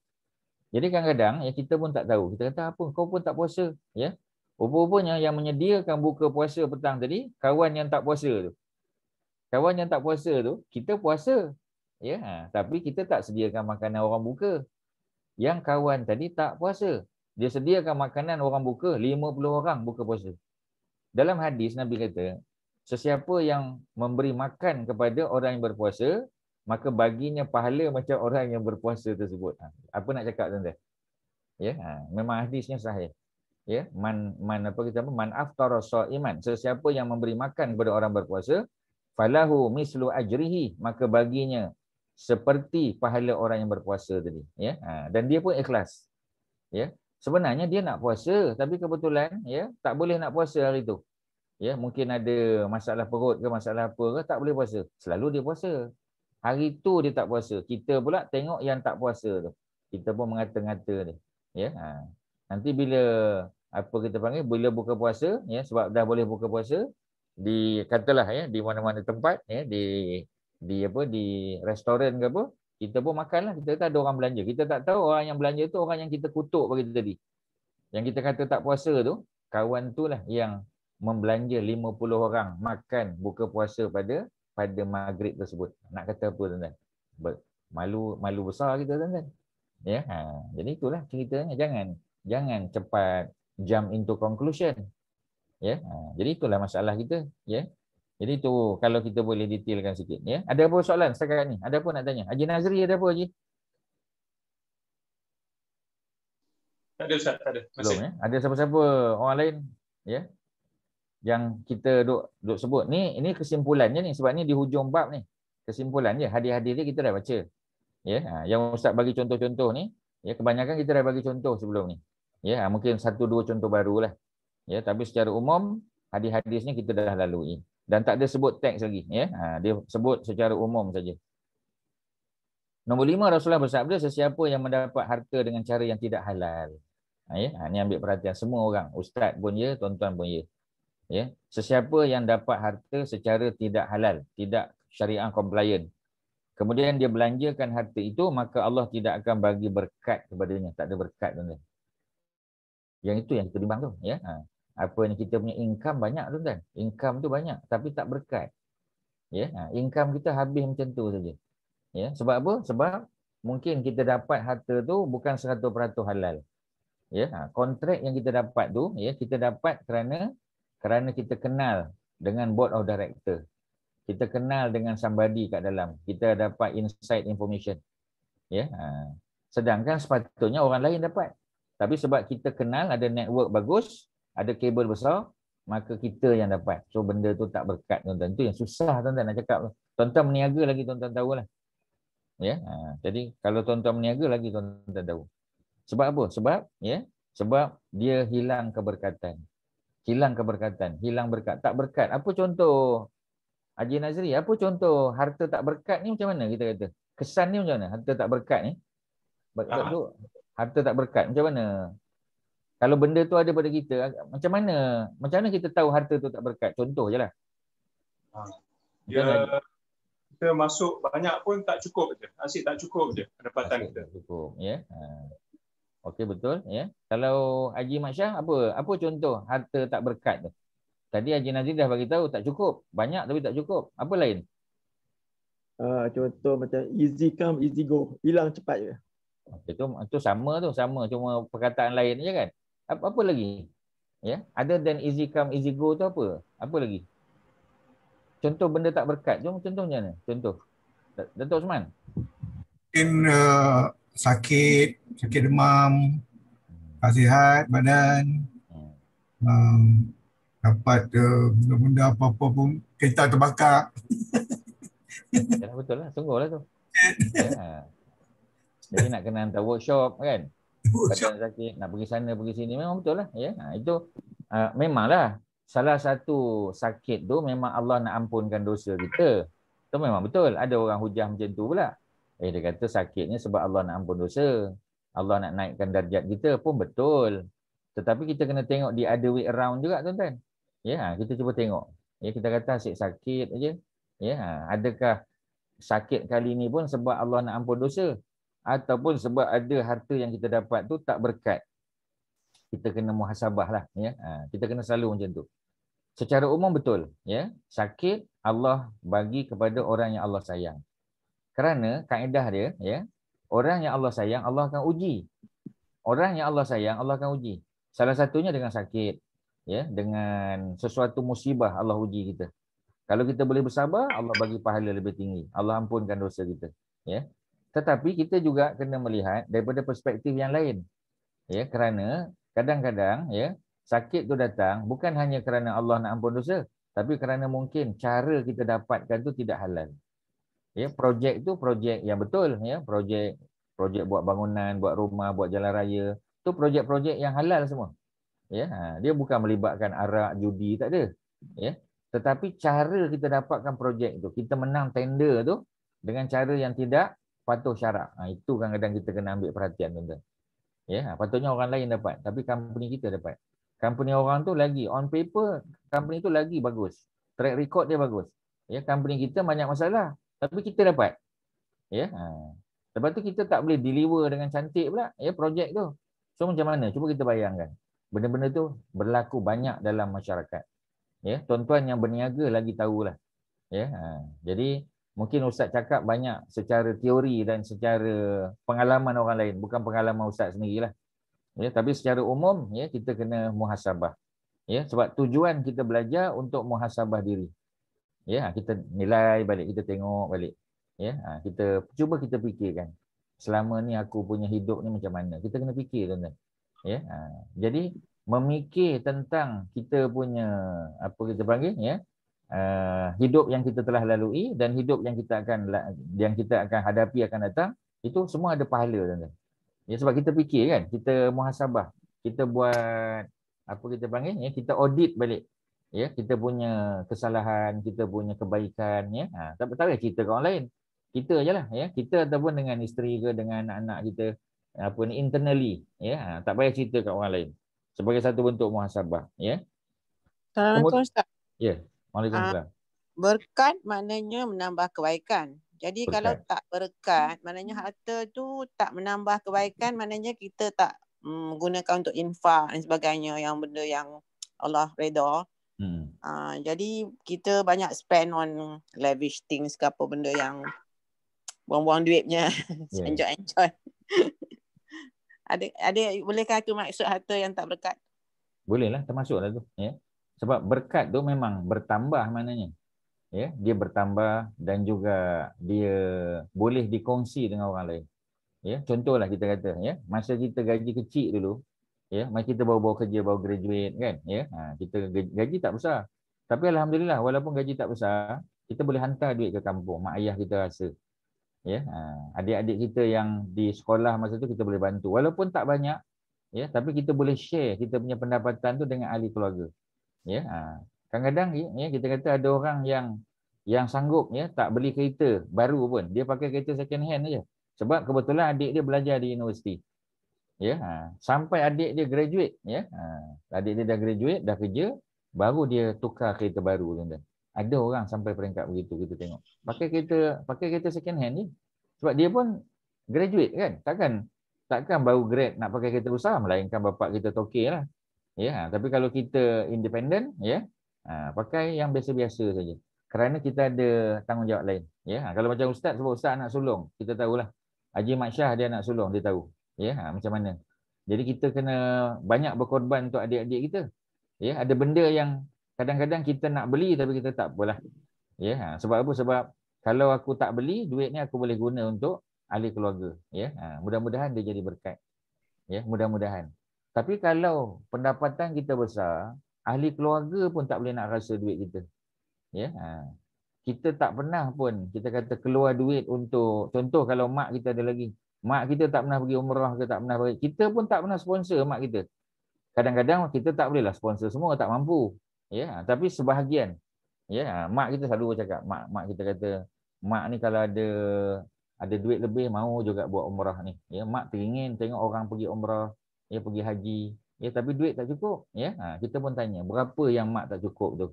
jadi kadang-kadang ya kita pun tak tahu. Kita kata apa kau pun tak puasa, ya. Rupa-rupanya yang menyediakan buka puasa petang tadi kawan yang tak puasa tu. Kawan yang tak puasa tu, kita puasa. Ya, ha, tapi kita tak sediakan makanan orang buka. Yang kawan tadi tak puasa. Dia sediakan makanan orang buka, 50 orang buka puasa. Dalam hadis Nabi kata, sesiapa yang memberi makan kepada orang yang berpuasa, maka baginya pahala macam orang yang berpuasa tersebut. Ha, apa nak cakap tuan-tuan? Ya, ha, memang hadisnya sahih. Ya, man man apa kita apa? Man aftara iman. Sesiapa yang memberi makan kepada orang berpuasa, falahu mislu ajrihi, maka baginya seperti pahala orang yang berpuasa tadi, ya. Ha, dan dia pun ikhlas. Ya. Sebenarnya dia nak puasa, tapi kebetulan ya, tak boleh nak puasa hari itu. Ya, mungkin ada masalah perut ke masalah apa ke tak boleh puasa. Selalu dia puasa. Hari tu dia tak puasa. Kita pula tengok yang tak puasa tu. Kita pun mengata-ngata dia. Ya. Ha. Nanti bila apa kita panggil bila buka puasa ya sebab dah boleh buka puasa di katalah ya di mana-mana tempat ya di di apa di restoran ke apa kita pun makanlah kita kata ada orang belanja kita tak tahu orang yang belanja tu orang yang kita kutuk bagi tadi yang kita kata tak puasa tu kawan tu lah yang membelanja 50 orang makan buka puasa pada pada maghrib tersebut. Nak kata apa tuan-tuan? Malu malu besar kita tuan-tuan. Ya, ha. jadi itulah ceritanya jangan jangan cepat jump into conclusion. Ya, ha. jadi itulah masalah kita, ya. Jadi tu kalau kita boleh detailkan sikit, ya. Ada apa soalan setakat ni? Ada apa nak tanya? Haji Nazri ada apa Haji? Tak ada Ustaz, tak ada. Belum Masih. ya. Ada siapa-siapa orang lain ya yang kita duk duk sebut ni ini kesimpulannya ni sebab ni di hujung bab ni. Kesimpulan je hadis-hadis dia kita dah baca. Ya, ha, yang ustaz bagi contoh-contoh ni, ya kebanyakan kita dah bagi contoh sebelum ni. Ya, ha, mungkin satu dua contoh barulah. Ya, tapi secara umum hadis-hadis ni kita dah lalui dan tak ada sebut teks lagi, ya. Ha, dia sebut secara umum saja. Nombor lima Rasulullah bersabda sesiapa yang mendapat harta dengan cara yang tidak halal. Ha, ya, ni ambil perhatian semua orang. Ustaz pun ya, tuan-tuan pun ya. Ya, sesiapa yang dapat harta secara tidak halal, tidak syariah compliant. Kemudian dia belanjakan harta itu, maka Allah tidak akan bagi berkat kepadanya. Tak ada berkat tuan-tuan. Yang itu yang kita bimbang tu, ya. Ha. Apa yang kita punya income banyak tuan-tuan. Income tu banyak tapi tak berkat. Ya, ha. income kita habis macam tu saja. Ya, sebab apa? Sebab mungkin kita dapat harta tu bukan 100% halal. Ya, ha. kontrak yang kita dapat tu, ya, kita dapat kerana kerana kita kenal dengan board of director. Kita kenal dengan somebody kat dalam. Kita dapat inside information. Ya. Ha. Sedangkan sepatutnya orang lain dapat. Tapi sebab kita kenal ada network bagus, ada kabel besar, maka kita yang dapat. So benda tu tak berkat tuan-tuan. Tu yang susah tuan-tuan nak cakap. Tuan-tuan meniaga lagi tuan-tuan tahulah. Ya. Ha. Jadi kalau tuan-tuan meniaga lagi tuan-tuan tahu. Sebab apa? Sebab ya, sebab dia hilang keberkatan. Hilang keberkatan, hilang berkat. Tak berkat. Apa contoh Haji Nazri, apa contoh harta tak berkat ni macam mana kita kata? Kesan ni macam mana? Harta tak berkat ni? Ber- Ah. tu, harta tak berkat macam mana? Kalau benda tu ada pada kita, macam mana? Macam mana kita tahu harta tu tak berkat? Contoh je lah. Dia kita masuk banyak pun tak cukup je. Asyik tak cukup je pendapatan kita. Cukup, ya. Ha. Okey betul, ya. Kalau Haji Mat Syah apa? Apa contoh harta tak berkat tu? Tadi Haji Nazri dah bagi tahu tak cukup. Banyak tapi tak cukup. Apa lain? Ah, contoh macam easy come, easy go. Hilang cepat je. Okey tu tu sama tu, sama cuma perkataan lain je kan. Apa, apa lagi? Ya, other than easy come easy go tu apa? Apa lagi? Contoh benda tak berkat. Jom contoh macam mana? Contoh. Dat- Datuk Osman. Mungkin uh, sakit, sakit demam, tak sihat badan, um, dapat uh, benda-benda apa-apa pun kereta terbakar. Ya, betul lah, sungguhlah tu. Ya. Jadi nak kena hantar workshop kan? Badan sakit, nak pergi sana, pergi sini. Memang betul lah. Ya. Ha, itu uh, memanglah salah satu sakit tu memang Allah nak ampunkan dosa kita. Itu memang betul. Ada orang hujah macam tu pula. Eh dia kata sakitnya sebab Allah nak ampun dosa. Allah nak naikkan darjat kita pun betul. Tetapi kita kena tengok di other way around juga tuan-tuan. Ya, ha, kita cuba tengok. Ya, kita kata asyik sakit aja. Ya, ha, adakah sakit kali ni pun sebab Allah nak ampun dosa ataupun sebab ada harta yang kita dapat tu tak berkat. Kita kena muhasabah lah. Ya. Ha, kita kena selalu macam tu. Secara umum betul. Ya. Sakit Allah bagi kepada orang yang Allah sayang. Kerana kaedah dia, ya, orang yang Allah sayang, Allah akan uji. Orang yang Allah sayang, Allah akan uji. Salah satunya dengan sakit. Ya, dengan sesuatu musibah Allah uji kita. Kalau kita boleh bersabar, Allah bagi pahala lebih tinggi. Allah ampunkan dosa kita. Ya. Tetapi kita juga kena melihat daripada perspektif yang lain. Ya, kerana kadang-kadang ya, sakit tu datang bukan hanya kerana Allah nak ampun dosa, tapi kerana mungkin cara kita dapatkan tu tidak halal. Ya, projek tu projek yang betul ya, projek projek buat bangunan, buat rumah, buat jalan raya, tu projek-projek yang halal semua. Ya, ha, dia bukan melibatkan arak, judi tak ada. Ya. Tetapi cara kita dapatkan projek tu, kita menang tender tu dengan cara yang tidak patuh syarak. Ha, itu kadang-kadang kita kena ambil perhatian tuan-tuan. Ya, ha, patutnya orang lain dapat, tapi company kita dapat. Company orang tu lagi on paper, company tu lagi bagus. Track record dia bagus. Ya, company kita banyak masalah, tapi kita dapat. Ya. Ha. Lepas tu kita tak boleh deliver dengan cantik pula ya projek tu. So macam mana? Cuba kita bayangkan. Benda-benda tu berlaku banyak dalam masyarakat. Ya, tuan-tuan yang berniaga lagi tahulah. Ya. Ha. Jadi mungkin ustaz cakap banyak secara teori dan secara pengalaman orang lain bukan pengalaman ustaz sendirilah ya tapi secara umum ya kita kena muhasabah ya sebab tujuan kita belajar untuk muhasabah diri ya kita nilai balik kita tengok balik ya ha, kita cuba kita fikirkan selama ni aku punya hidup ni macam mana kita kena fikir tuan-tuan ya ha, jadi memikir tentang kita punya apa kita panggil ya uh, hidup yang kita telah lalui dan hidup yang kita akan yang kita akan hadapi akan datang itu semua ada pahala tuan-tuan. Ya sebab kita fikir kan, kita muhasabah, kita buat apa kita panggil ya, kita audit balik. Ya, kita punya kesalahan, kita punya kebaikan ya. Ha, tak payah cerita ke orang lain. Kita ajalah ya, kita ataupun dengan isteri ke dengan anak-anak kita apa ni internally ya. Ha, tak payah cerita ke orang lain. Sebagai satu bentuk muhasabah ya. Assalamualaikum Ustaz. Ya. Waalaikumsalam. Berkat maknanya menambah kebaikan. Jadi berkat. kalau tak berkat, maknanya harta tu tak menambah kebaikan, maknanya kita tak mm, menggunakan untuk infak dan sebagainya yang benda yang Allah reda. Hmm. Uh, jadi kita banyak spend on lavish things ke apa benda yang buang-buang duitnya. Yeah. enjoy enjoy. ada ada bolehkah aku maksud harta yang tak berkat? Boleh lah termasuklah tu ya. Yeah. Sebab berkat tu memang bertambah maknanya. Ya, dia bertambah dan juga dia boleh dikongsi dengan orang lain. Ya, contohlah kita kata ya, masa kita gaji kecil dulu, ya, masa kita baru-baru kerja, baru graduate kan, ya. Ha, kita gaji, tak besar. Tapi alhamdulillah walaupun gaji tak besar, kita boleh hantar duit ke kampung, mak ayah kita rasa. Ya, ha, adik-adik kita yang di sekolah masa tu kita boleh bantu. Walaupun tak banyak, ya, tapi kita boleh share kita punya pendapatan tu dengan ahli keluarga ya ha. kadang-kadang ya kita kata ada orang yang yang sanggup ya tak beli kereta baru pun dia pakai kereta second hand aja sebab kebetulan adik dia belajar di universiti ya ha. sampai adik dia graduate ya ha. adik dia dah graduate dah kerja baru dia tukar kereta baru tuan ada orang sampai peringkat begitu kita tengok pakai kereta pakai kereta second hand ni sebab dia pun graduate kan takkan takkan baru grad nak pakai kereta besar melainkan bapak kita toke lah Ya, tapi kalau kita independen, ya, ha, pakai yang biasa-biasa saja. Kerana kita ada tanggungjawab lain. Ya, ha, kalau macam ustaz sebab ustaz nak sulung, kita tahulah. Haji Mak Syah dia nak sulung, dia tahu. Ya, ha, macam mana. Jadi kita kena banyak berkorban untuk adik-adik kita. Ya, ada benda yang kadang-kadang kita nak beli tapi kita tak apalah. Ya, ha, sebab apa? Sebab kalau aku tak beli, duit ni aku boleh guna untuk ahli keluarga. Ya, ha, mudah-mudahan dia jadi berkat. Ya, mudah-mudahan. Tapi kalau pendapatan kita besar, ahli keluarga pun tak boleh nak rasa duit kita. Ya. Ha. Kita tak pernah pun kita kata keluar duit untuk contoh kalau mak kita ada lagi. Mak kita tak pernah pergi umrah ke tak pernah pergi. Kita pun tak pernah sponsor mak kita. Kadang-kadang kita tak bolehlah sponsor semua tak mampu. Ya, tapi sebahagian. Ya, ha. mak kita selalu cakap, mak mak kita kata, mak ni kalau ada ada duit lebih mau juga buat umrah ni. Ya, mak teringin tengok orang pergi umrah, ya pergi haji ya tapi duit tak cukup ya ha, kita pun tanya berapa yang mak tak cukup tu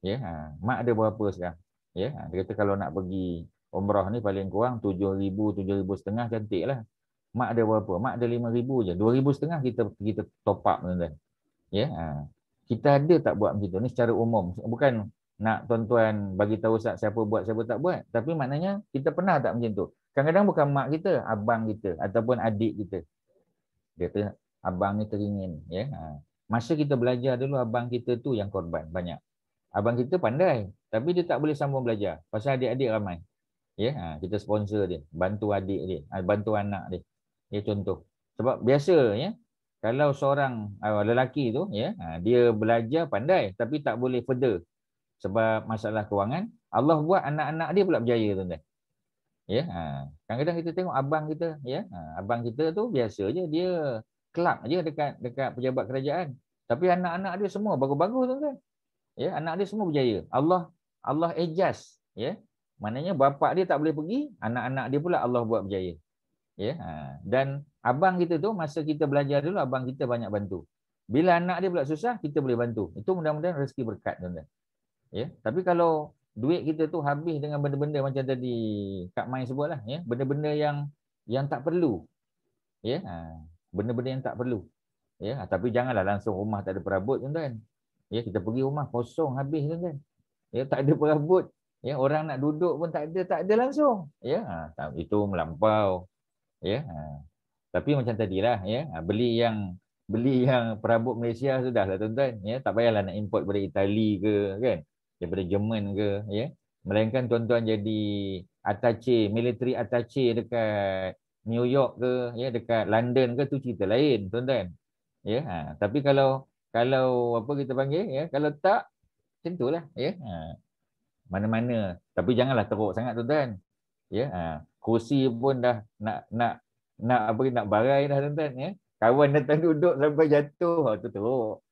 ya ha, mak ada berapa sekarang ya ha, dia kata kalau nak pergi umrah ni paling kurang 7000 7000 setengah cantik lah. Mak ada berapa? Mak ada 5000 je. 2000 setengah kita kita top up tuan ya ha, kita ada tak buat macam tu? Ni secara umum. Bukan nak tuan-tuan bagi tahu siapa buat siapa tak buat. Tapi maknanya kita pernah tak macam tu? Kadang-kadang bukan mak kita abang kita ataupun adik kita. Dia kata abang ni teringin ya ha. masa kita belajar dulu abang kita tu yang korban banyak. Abang kita pandai tapi dia tak boleh sambung belajar. Pasal adik-adik ramai ya ha. kita sponsor dia bantu adik dia ha, bantu anak dia ya contoh sebab biasa ya kalau seorang uh, lelaki tu ya ha, dia belajar pandai tapi tak boleh further sebab masalah kewangan Allah buat anak-anak dia pula berjaya tuan-tuan ya ha. kadang-kadang kita tengok abang kita ya ha. abang kita tu biasa je dia kelak je dekat dekat pejabat kerajaan tapi anak-anak dia semua bagus-bagus tu kan ya anak dia semua berjaya Allah Allah adjust ya maknanya bapa dia tak boleh pergi anak-anak dia pula Allah buat berjaya. Ya ha. dan abang kita tu masa kita belajar dulu abang kita banyak bantu. Bila anak dia pula susah kita boleh bantu. Itu mudah-mudahan rezeki berkat tuan-tuan. Ya tapi kalau duit kita tu habis dengan benda-benda macam tadi Kak Mai sebutlah ya. Benda-benda yang yang tak perlu. Ya ha, benda-benda yang tak perlu. Ya ha, tapi janganlah langsung rumah tak ada perabot tuan-tuan. Ya kita pergi rumah kosong habis tuan-tuan. Ya tak ada perabot Ya, orang nak duduk pun tak ada, tak ada langsung. Ya, ha, itu melampau. Ya, ha. Tapi macam tadilah, ya, ha, beli yang beli yang perabot Malaysia sudahlah tuan-tuan. Ya, tak payahlah nak import daripada Itali ke, kan? Daripada Jerman ke, ya. Melainkan tuan-tuan jadi attache, military attache dekat New York ke, ya, dekat London ke tu cerita lain, tuan-tuan. Ya, ha. tapi kalau kalau apa kita panggil, ya, kalau tak itulah, ya. Ha mana-mana. Tapi janganlah teruk sangat tuan-tuan. Ya, ha. kursi pun dah nak nak nak apa nak barai dah tuan-tuan ya. Kawan datang duduk sampai jatuh, tu teruk.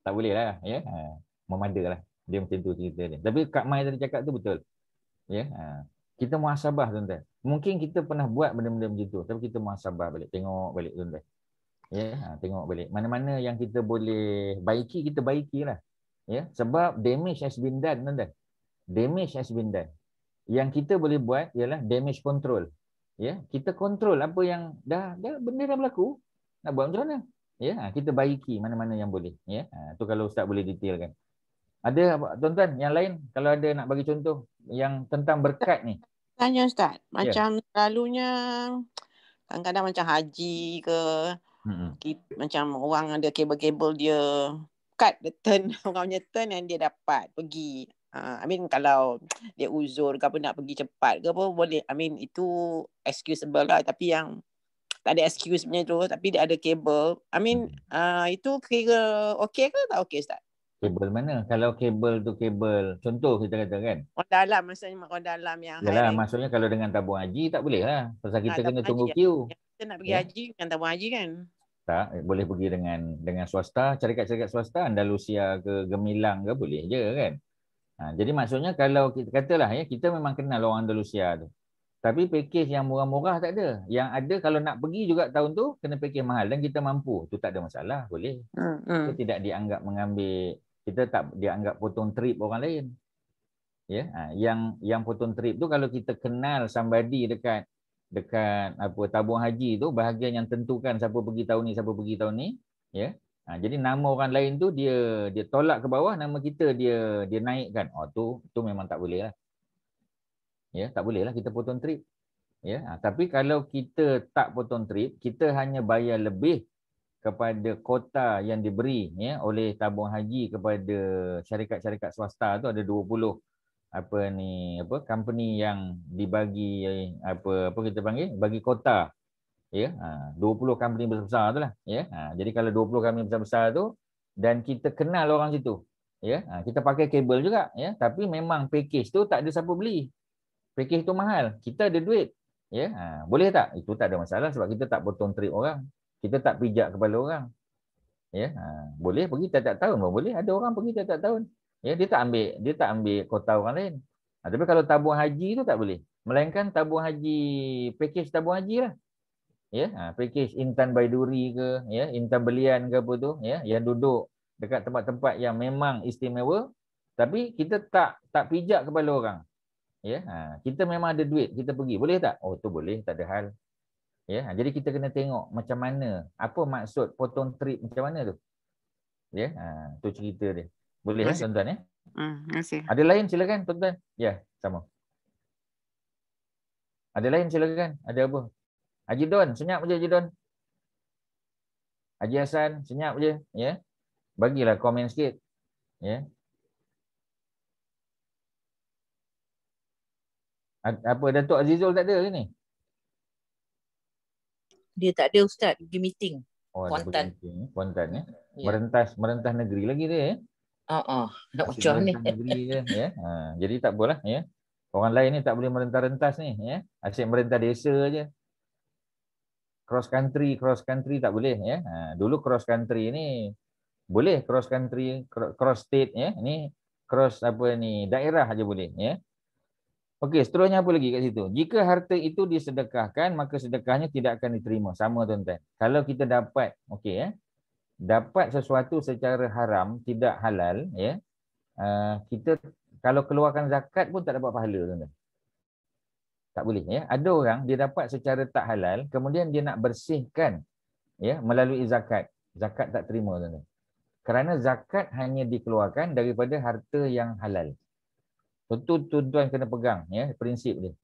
Tak boleh lah ya. Ha. Memada lah. Dia macam tu cerita dia. Tapi Kak Mai tadi cakap tu betul. Ya, ha. Kita muhasabah tuan-tuan. Mungkin kita pernah buat benda-benda macam tu, tapi kita muhasabah balik, tengok balik tuan-tuan. Ya, ha. tengok balik. Mana-mana yang kita boleh baiki, kita baikilah. Ya, sebab damage has been done tuan-tuan damage has been done. Yang kita boleh buat ialah damage control. Ya, kita kontrol apa yang dah dah benda dah berlaku. Nak buat macam mana? Ya, ha, kita baiki mana-mana yang boleh. Ya, ha, tu kalau ustaz boleh detailkan. Ada tuan-tuan yang lain kalau ada nak bagi contoh yang tentang berkat ni. Tanya Ustaz, Ya. macam selalunya kadang-kadang macam haji ke, Hmm. ki- macam orang ada kabel-kabel dia cut the turn, orang punya turn yang dia dapat pergi. Uh, I mean kalau dia uzur ke apa nak pergi cepat ke apa boleh. I mean itu excusable lah tapi yang tak ada excuse punya tu tapi dia ada kabel. I mean uh, itu kira okey ke tak okey Ustaz? Kabel mana? Kalau kabel tu kabel, contoh kita kata kan. Orang dalam maksudnya orang dalam yang Yalah, maksudnya kalau dengan tabung haji tak boleh lah. Pasal kita Ah, kena tunggu haji, queue. Kita nak pergi Ya. haji kan tabung haji kan? Tak, eh, boleh pergi dengan dengan swasta, syarikat-syarikat swasta, Andalusia ke Gemilang ke boleh je kan. Ha, jadi maksudnya kalau kita katalah ya, kita memang kenal orang Andalusia tu. Tapi package yang murah-murah tak ada. Yang ada kalau nak pergi juga tahun tu kena package mahal dan kita mampu. Tu tak ada masalah, boleh. Hmm, Kita hmm. tidak dianggap mengambil kita tak dianggap potong trip orang lain. Ya, ha, yang yang potong trip tu kalau kita kenal somebody dekat dekat apa tabung haji tu bahagian yang tentukan siapa pergi tahun ni siapa pergi tahun ni ya ha, jadi nama orang lain tu dia dia tolak ke bawah nama kita dia dia naikkan. Oh tu tu memang tak boleh lah. Ya tak boleh lah kita potong trip. Ya ha, tapi kalau kita tak potong trip kita hanya bayar lebih kepada kota yang diberi ya oleh tabung haji kepada syarikat-syarikat swasta tu ada 20 apa ni apa company yang dibagi apa apa kita panggil bagi kota ya? Ha, 20 company besar-besar tu lah ya? Ha, jadi kalau 20 company besar-besar tu dan kita kenal orang situ ya? Ha, kita pakai kabel juga ya? Tapi memang package tu tak ada siapa beli. Package tu mahal kita ada duit ya? Ha, boleh tak? Itu tak ada masalah sebab kita tak potong trip orang. Kita tak pijak kepala orang ya? Ha, boleh pergi tiap-tiap tahun pun boleh. Ada orang pergi tiap-tiap tahun ya? Dia tak ambil dia tak ambil kota orang lain. Ha, tapi kalau tabung haji tu tak boleh. Melainkan tabung haji package tabung haji lah ya ha, package Intan Baiduri ke ya Intan Belian ke apa tu ya yang duduk dekat tempat-tempat yang memang istimewa tapi kita tak tak pijak kepala orang. Ya ha, kita memang ada duit kita pergi. Boleh tak? Oh tu boleh tak ada hal. Ya ha, jadi kita kena tengok macam mana apa maksud potong trip macam mana tu? Ya ha, tu cerita dia. Boleh eh tuan-tuan ya? Hmm, terima kasih. ada lain silakan tuan-tuan? Ya sama. Ada lain silakan? Ada apa Haji Don senyap je Haji Don Haji Hassan senyap je ya. Bagilah komen sikit ya. A- apa Datuk Azizul tak ada ke ni? Dia tak ada ustaz. Pergi meeting. oh Kuantan. pergi- Kuantan ya. Ya. merentas merentas negeri lagi dia ya. Ha ah. Nak macam ni. merentas negeri je ya. Ha, jadi tak apalah ya. Orang lain ni tak boleh merentas-rentas ni ya. Asyik merentas desa je cross country cross country tak boleh ya ha, dulu cross country ni boleh cross country cro- cross state ya ni cross apa ni daerah aja boleh ya Okey, seterusnya apa lagi kat situ? Jika harta itu disedekahkan, maka sedekahnya tidak akan diterima. Sama tuan-tuan. Kalau kita dapat, okey ya. Dapat sesuatu secara haram, tidak halal, ya. Uh, kita kalau keluarkan zakat pun tak dapat pahala tuan-tuan. Tak boleh ya. Ada orang dia dapat secara tak halal, kemudian dia nak bersihkan ya melalui zakat. Zakat tak terima tuan-tuan. Kerana zakat hanya dikeluarkan daripada harta yang halal. Tentu tuan kena pegang ya prinsip dia.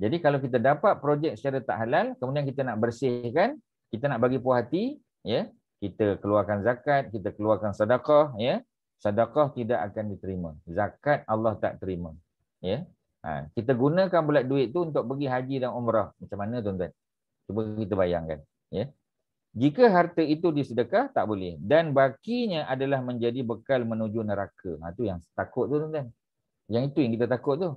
Jadi kalau kita dapat projek secara tak halal, kemudian kita nak bersihkan, kita nak bagi puas hati, ya, kita keluarkan zakat, kita keluarkan sedekah, ya. Sedekah tidak akan diterima. Zakat Allah tak terima. Ya. Ha, kita gunakan pula duit tu untuk pergi haji dan umrah. Macam mana tuan-tuan? Cuba kita bayangkan, ya. Jika harta itu disedekah tak boleh dan bakinya adalah menjadi bekal menuju neraka. Ha yang takut tu tuan-tuan. Yang itu yang kita takut tu.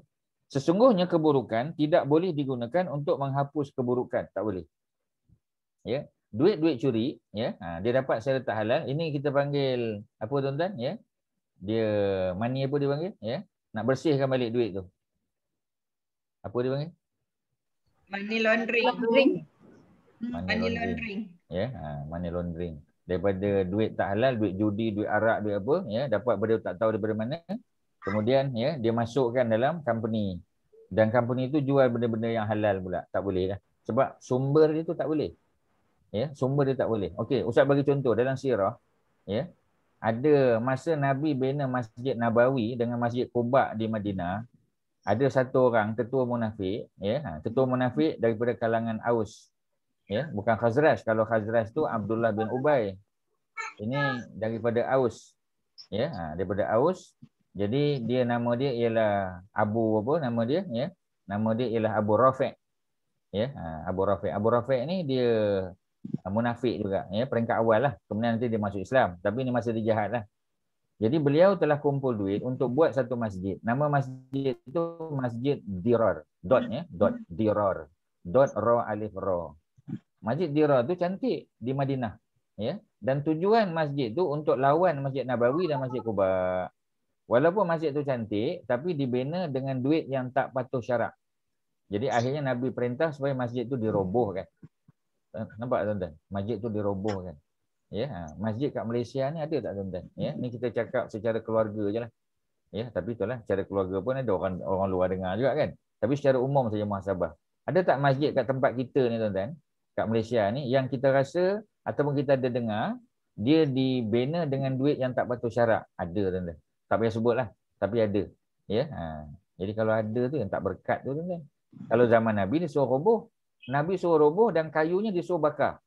Sesungguhnya keburukan tidak boleh digunakan untuk menghapus keburukan. Tak boleh. Ya, Duit-duit curi, ya, ha, dia dapat secara tak halal. Ini kita panggil, apa tuan-tuan? Ya? Dia, money apa dia panggil? Ya? Nak bersihkan balik duit tu. Apa dia panggil? Money laundering. Money, Money laundering. laundering. Ya, ha, money laundering. Daripada duit tak halal, duit judi, duit arak, duit apa, ya, dapat pada tak tahu daripada mana, Kemudian ya dia masukkan dalam company dan company itu jual benda-benda yang halal pula. Tak boleh lah. Sebab sumber dia tu tak boleh. Ya, sumber dia tak boleh. Okey, Ustaz bagi contoh dalam sirah ya. Ada masa Nabi bina Masjid Nabawi dengan Masjid Quba di Madinah, ada satu orang ketua munafik, ya, ha, ketua munafik daripada kalangan Aus. Ya, bukan Khazraj. Kalau Khazraj tu Abdullah bin Ubay. Ini daripada Aus. Ya, ha, daripada Aus jadi dia nama dia ialah Abu apa nama dia ya. Nama dia ialah Abu Rafiq. Ya, ha, Abu Rafiq. Abu Rafiq ni dia munafik juga ya, peringkat awal lah. Kemudian nanti dia masuk Islam. Tapi ni masa dia jahat lah. Jadi beliau telah kumpul duit untuk buat satu masjid. Nama masjid itu Masjid Dirar. Dot ya, dot Dirar. Dot Ra Alif Ra. Masjid Dirar tu cantik di Madinah. Ya. Dan tujuan masjid tu untuk lawan Masjid Nabawi dan Masjid Kuba. Walaupun masjid tu cantik, tapi dibina dengan duit yang tak patuh syarak. Jadi akhirnya Nabi perintah supaya masjid tu dirobohkan. Eh, nampak tuan-tuan? Masjid tu dirobohkan. Ya, ha, masjid kat Malaysia ni ada tak tuan-tuan? Ya, ni kita cakap secara keluarga je lah. Ya, tapi itulah secara keluarga pun ada orang orang luar dengar juga kan. Tapi secara umum saja muhasabah. Ada tak masjid kat tempat kita ni tuan-tuan? Kat Malaysia ni yang kita rasa ataupun kita ada dengar dia dibina dengan duit yang tak patuh syarak. Ada tuan-tuan tak payah sebut lah. Tapi ada. Ya? Ha. Jadi kalau ada tu yang tak berkat tu kan. Kalau zaman Nabi ni suruh roboh. Nabi suruh roboh dan kayunya disuruh bakar.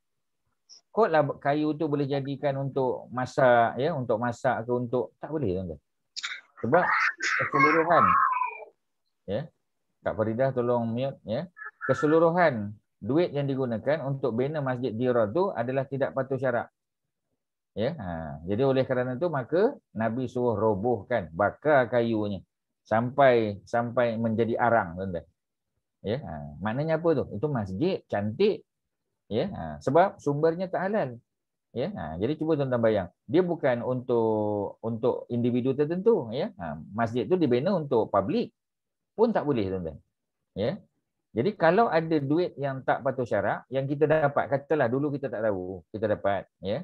Lah kayu tu boleh jadikan untuk masak. ya Untuk masak ke untuk. Tak boleh tuan Sebab keseluruhan. Ya. Kak Faridah tolong mute. Ya. Keseluruhan duit yang digunakan untuk bina masjid Dira tu adalah tidak patuh syarak. Ya, ha. Jadi oleh kerana itu maka Nabi suruh robohkan, bakar kayunya sampai sampai menjadi arang, tuan Ya, ha. maknanya apa tu? Itu masjid cantik. Ya, ha. sebab sumbernya tak halal. Ya, ha. jadi cuba tuan-tuan bayang. Dia bukan untuk untuk individu tertentu, ya. Ha. Masjid tu dibina untuk publik pun tak boleh, tuan-tuan. Ya. Jadi kalau ada duit yang tak patuh syarak yang kita dapat, katalah dulu kita tak tahu, kita dapat, ya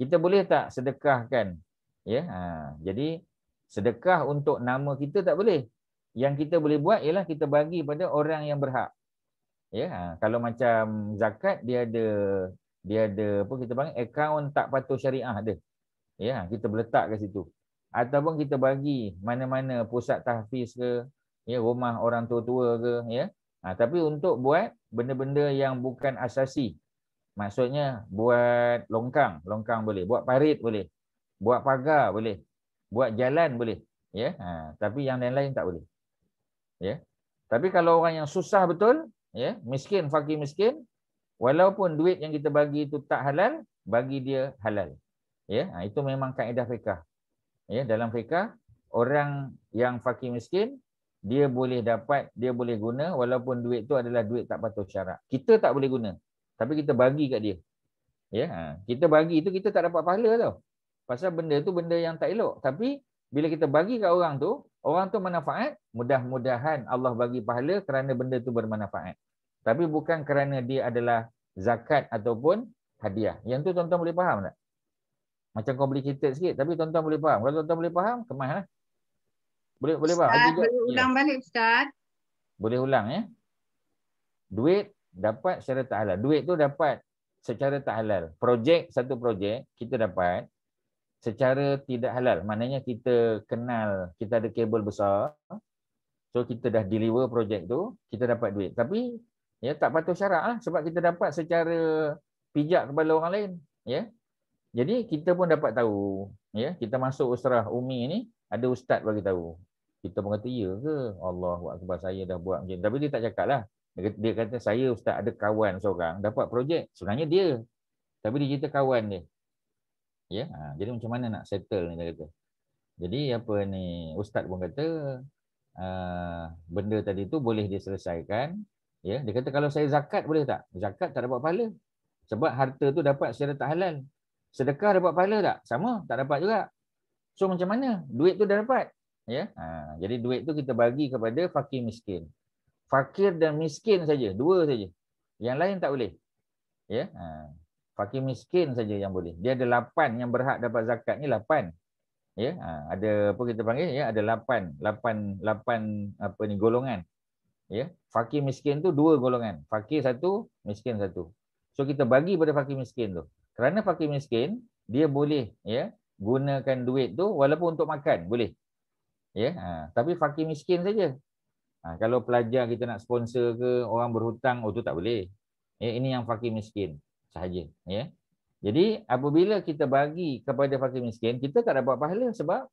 kita boleh tak sedekahkan ya ha, jadi sedekah untuk nama kita tak boleh yang kita boleh buat ialah kita bagi pada orang yang berhak ya ha, kalau macam zakat dia ada dia ada apa kita panggil akaun tak patuh syariah ada ya ha, kita letak ke situ ataupun kita bagi mana-mana pusat tahfiz ke ya rumah orang tua-tua ke ya ha, tapi untuk buat benda-benda yang bukan asasi Maksudnya buat longkang, longkang boleh. Buat parit boleh. Buat pagar boleh. Buat jalan boleh. Ya, ha, tapi yang lain-lain tak boleh. Ya. Tapi kalau orang yang susah betul, ya, miskin, fakir miskin, walaupun duit yang kita bagi itu tak halal, bagi dia halal. Ya, ha, itu memang kaedah fiqah. Ya, dalam fiqah, orang yang fakir miskin, dia boleh dapat, dia boleh guna walaupun duit itu adalah duit tak patuh syarat. Kita tak boleh guna tapi kita bagi kat dia. Ya, ha. kita bagi tu kita tak dapat pahala tau. Pasal benda tu benda yang tak elok. Tapi bila kita bagi kat orang tu, orang tu manfaat, mudah-mudahan Allah bagi pahala kerana benda tu bermanfaat. Tapi bukan kerana dia adalah zakat ataupun hadiah. Yang tu tuan-tuan boleh faham tak? Macam complicated sikit tapi tuan-tuan boleh faham. Kalau tuan-tuan boleh faham, kemaslah. Boleh boleh faham? Ustaz, boleh ulang ya. balik Ustaz. Boleh ulang ya. Duit dapat secara tak halal. Duit tu dapat secara tak halal. Projek, satu projek kita dapat secara tidak halal. Maknanya kita kenal, kita ada kabel besar, So kita dah deliver projek tu, kita dapat duit. Tapi ya tak patuh syarat lah sebab kita dapat secara pijak kepada orang lain. Ya. Jadi kita pun dapat tahu. Ya, kita masuk Usrah Umi ni ada ustaz bagi tahu. Kita pun kata ya ke? Allah Akbar saya dah buat macam. Tapi dia tak cakap lah. Dia kata saya ustaz ada kawan seorang dapat projek. Sebenarnya dia. Tapi dia cerita kawan dia. Ya, ha, jadi macam mana nak settle ni dia kata. Jadi apa ni ustaz pun kata uh, benda tadi tu boleh diselesaikan. Ya, dia kata kalau saya zakat boleh tak? Zakat tak dapat pahala. Sebab harta tu dapat secara tak halal. Sedekah dapat pahala tak? Sama, tak dapat juga. So macam mana? Duit tu dah dapat. Ya. Ha, jadi duit tu kita bagi kepada fakir miskin. Fakir dan miskin saja, dua saja. Yang lain tak boleh. Ya. Ha, fakir miskin saja yang boleh. Dia ada lapan yang berhak dapat zakat ni lapan. Ya ha, ada apa kita panggil ya ada lapan lapan lapan apa ni golongan. Ya fakir miskin tu dua golongan. Fakir satu miskin satu. So kita bagi pada fakir miskin tu. Kerana fakir miskin dia boleh ya gunakan duit tu walaupun untuk makan boleh. Ya ha, tapi fakir miskin saja. Ha, kalau pelajar kita nak sponsor ke orang berhutang oh tu tak boleh. Ya ini yang fakir miskin sahaja ya jadi apabila kita bagi kepada fakir miskin, kita tak dapat pahala sebab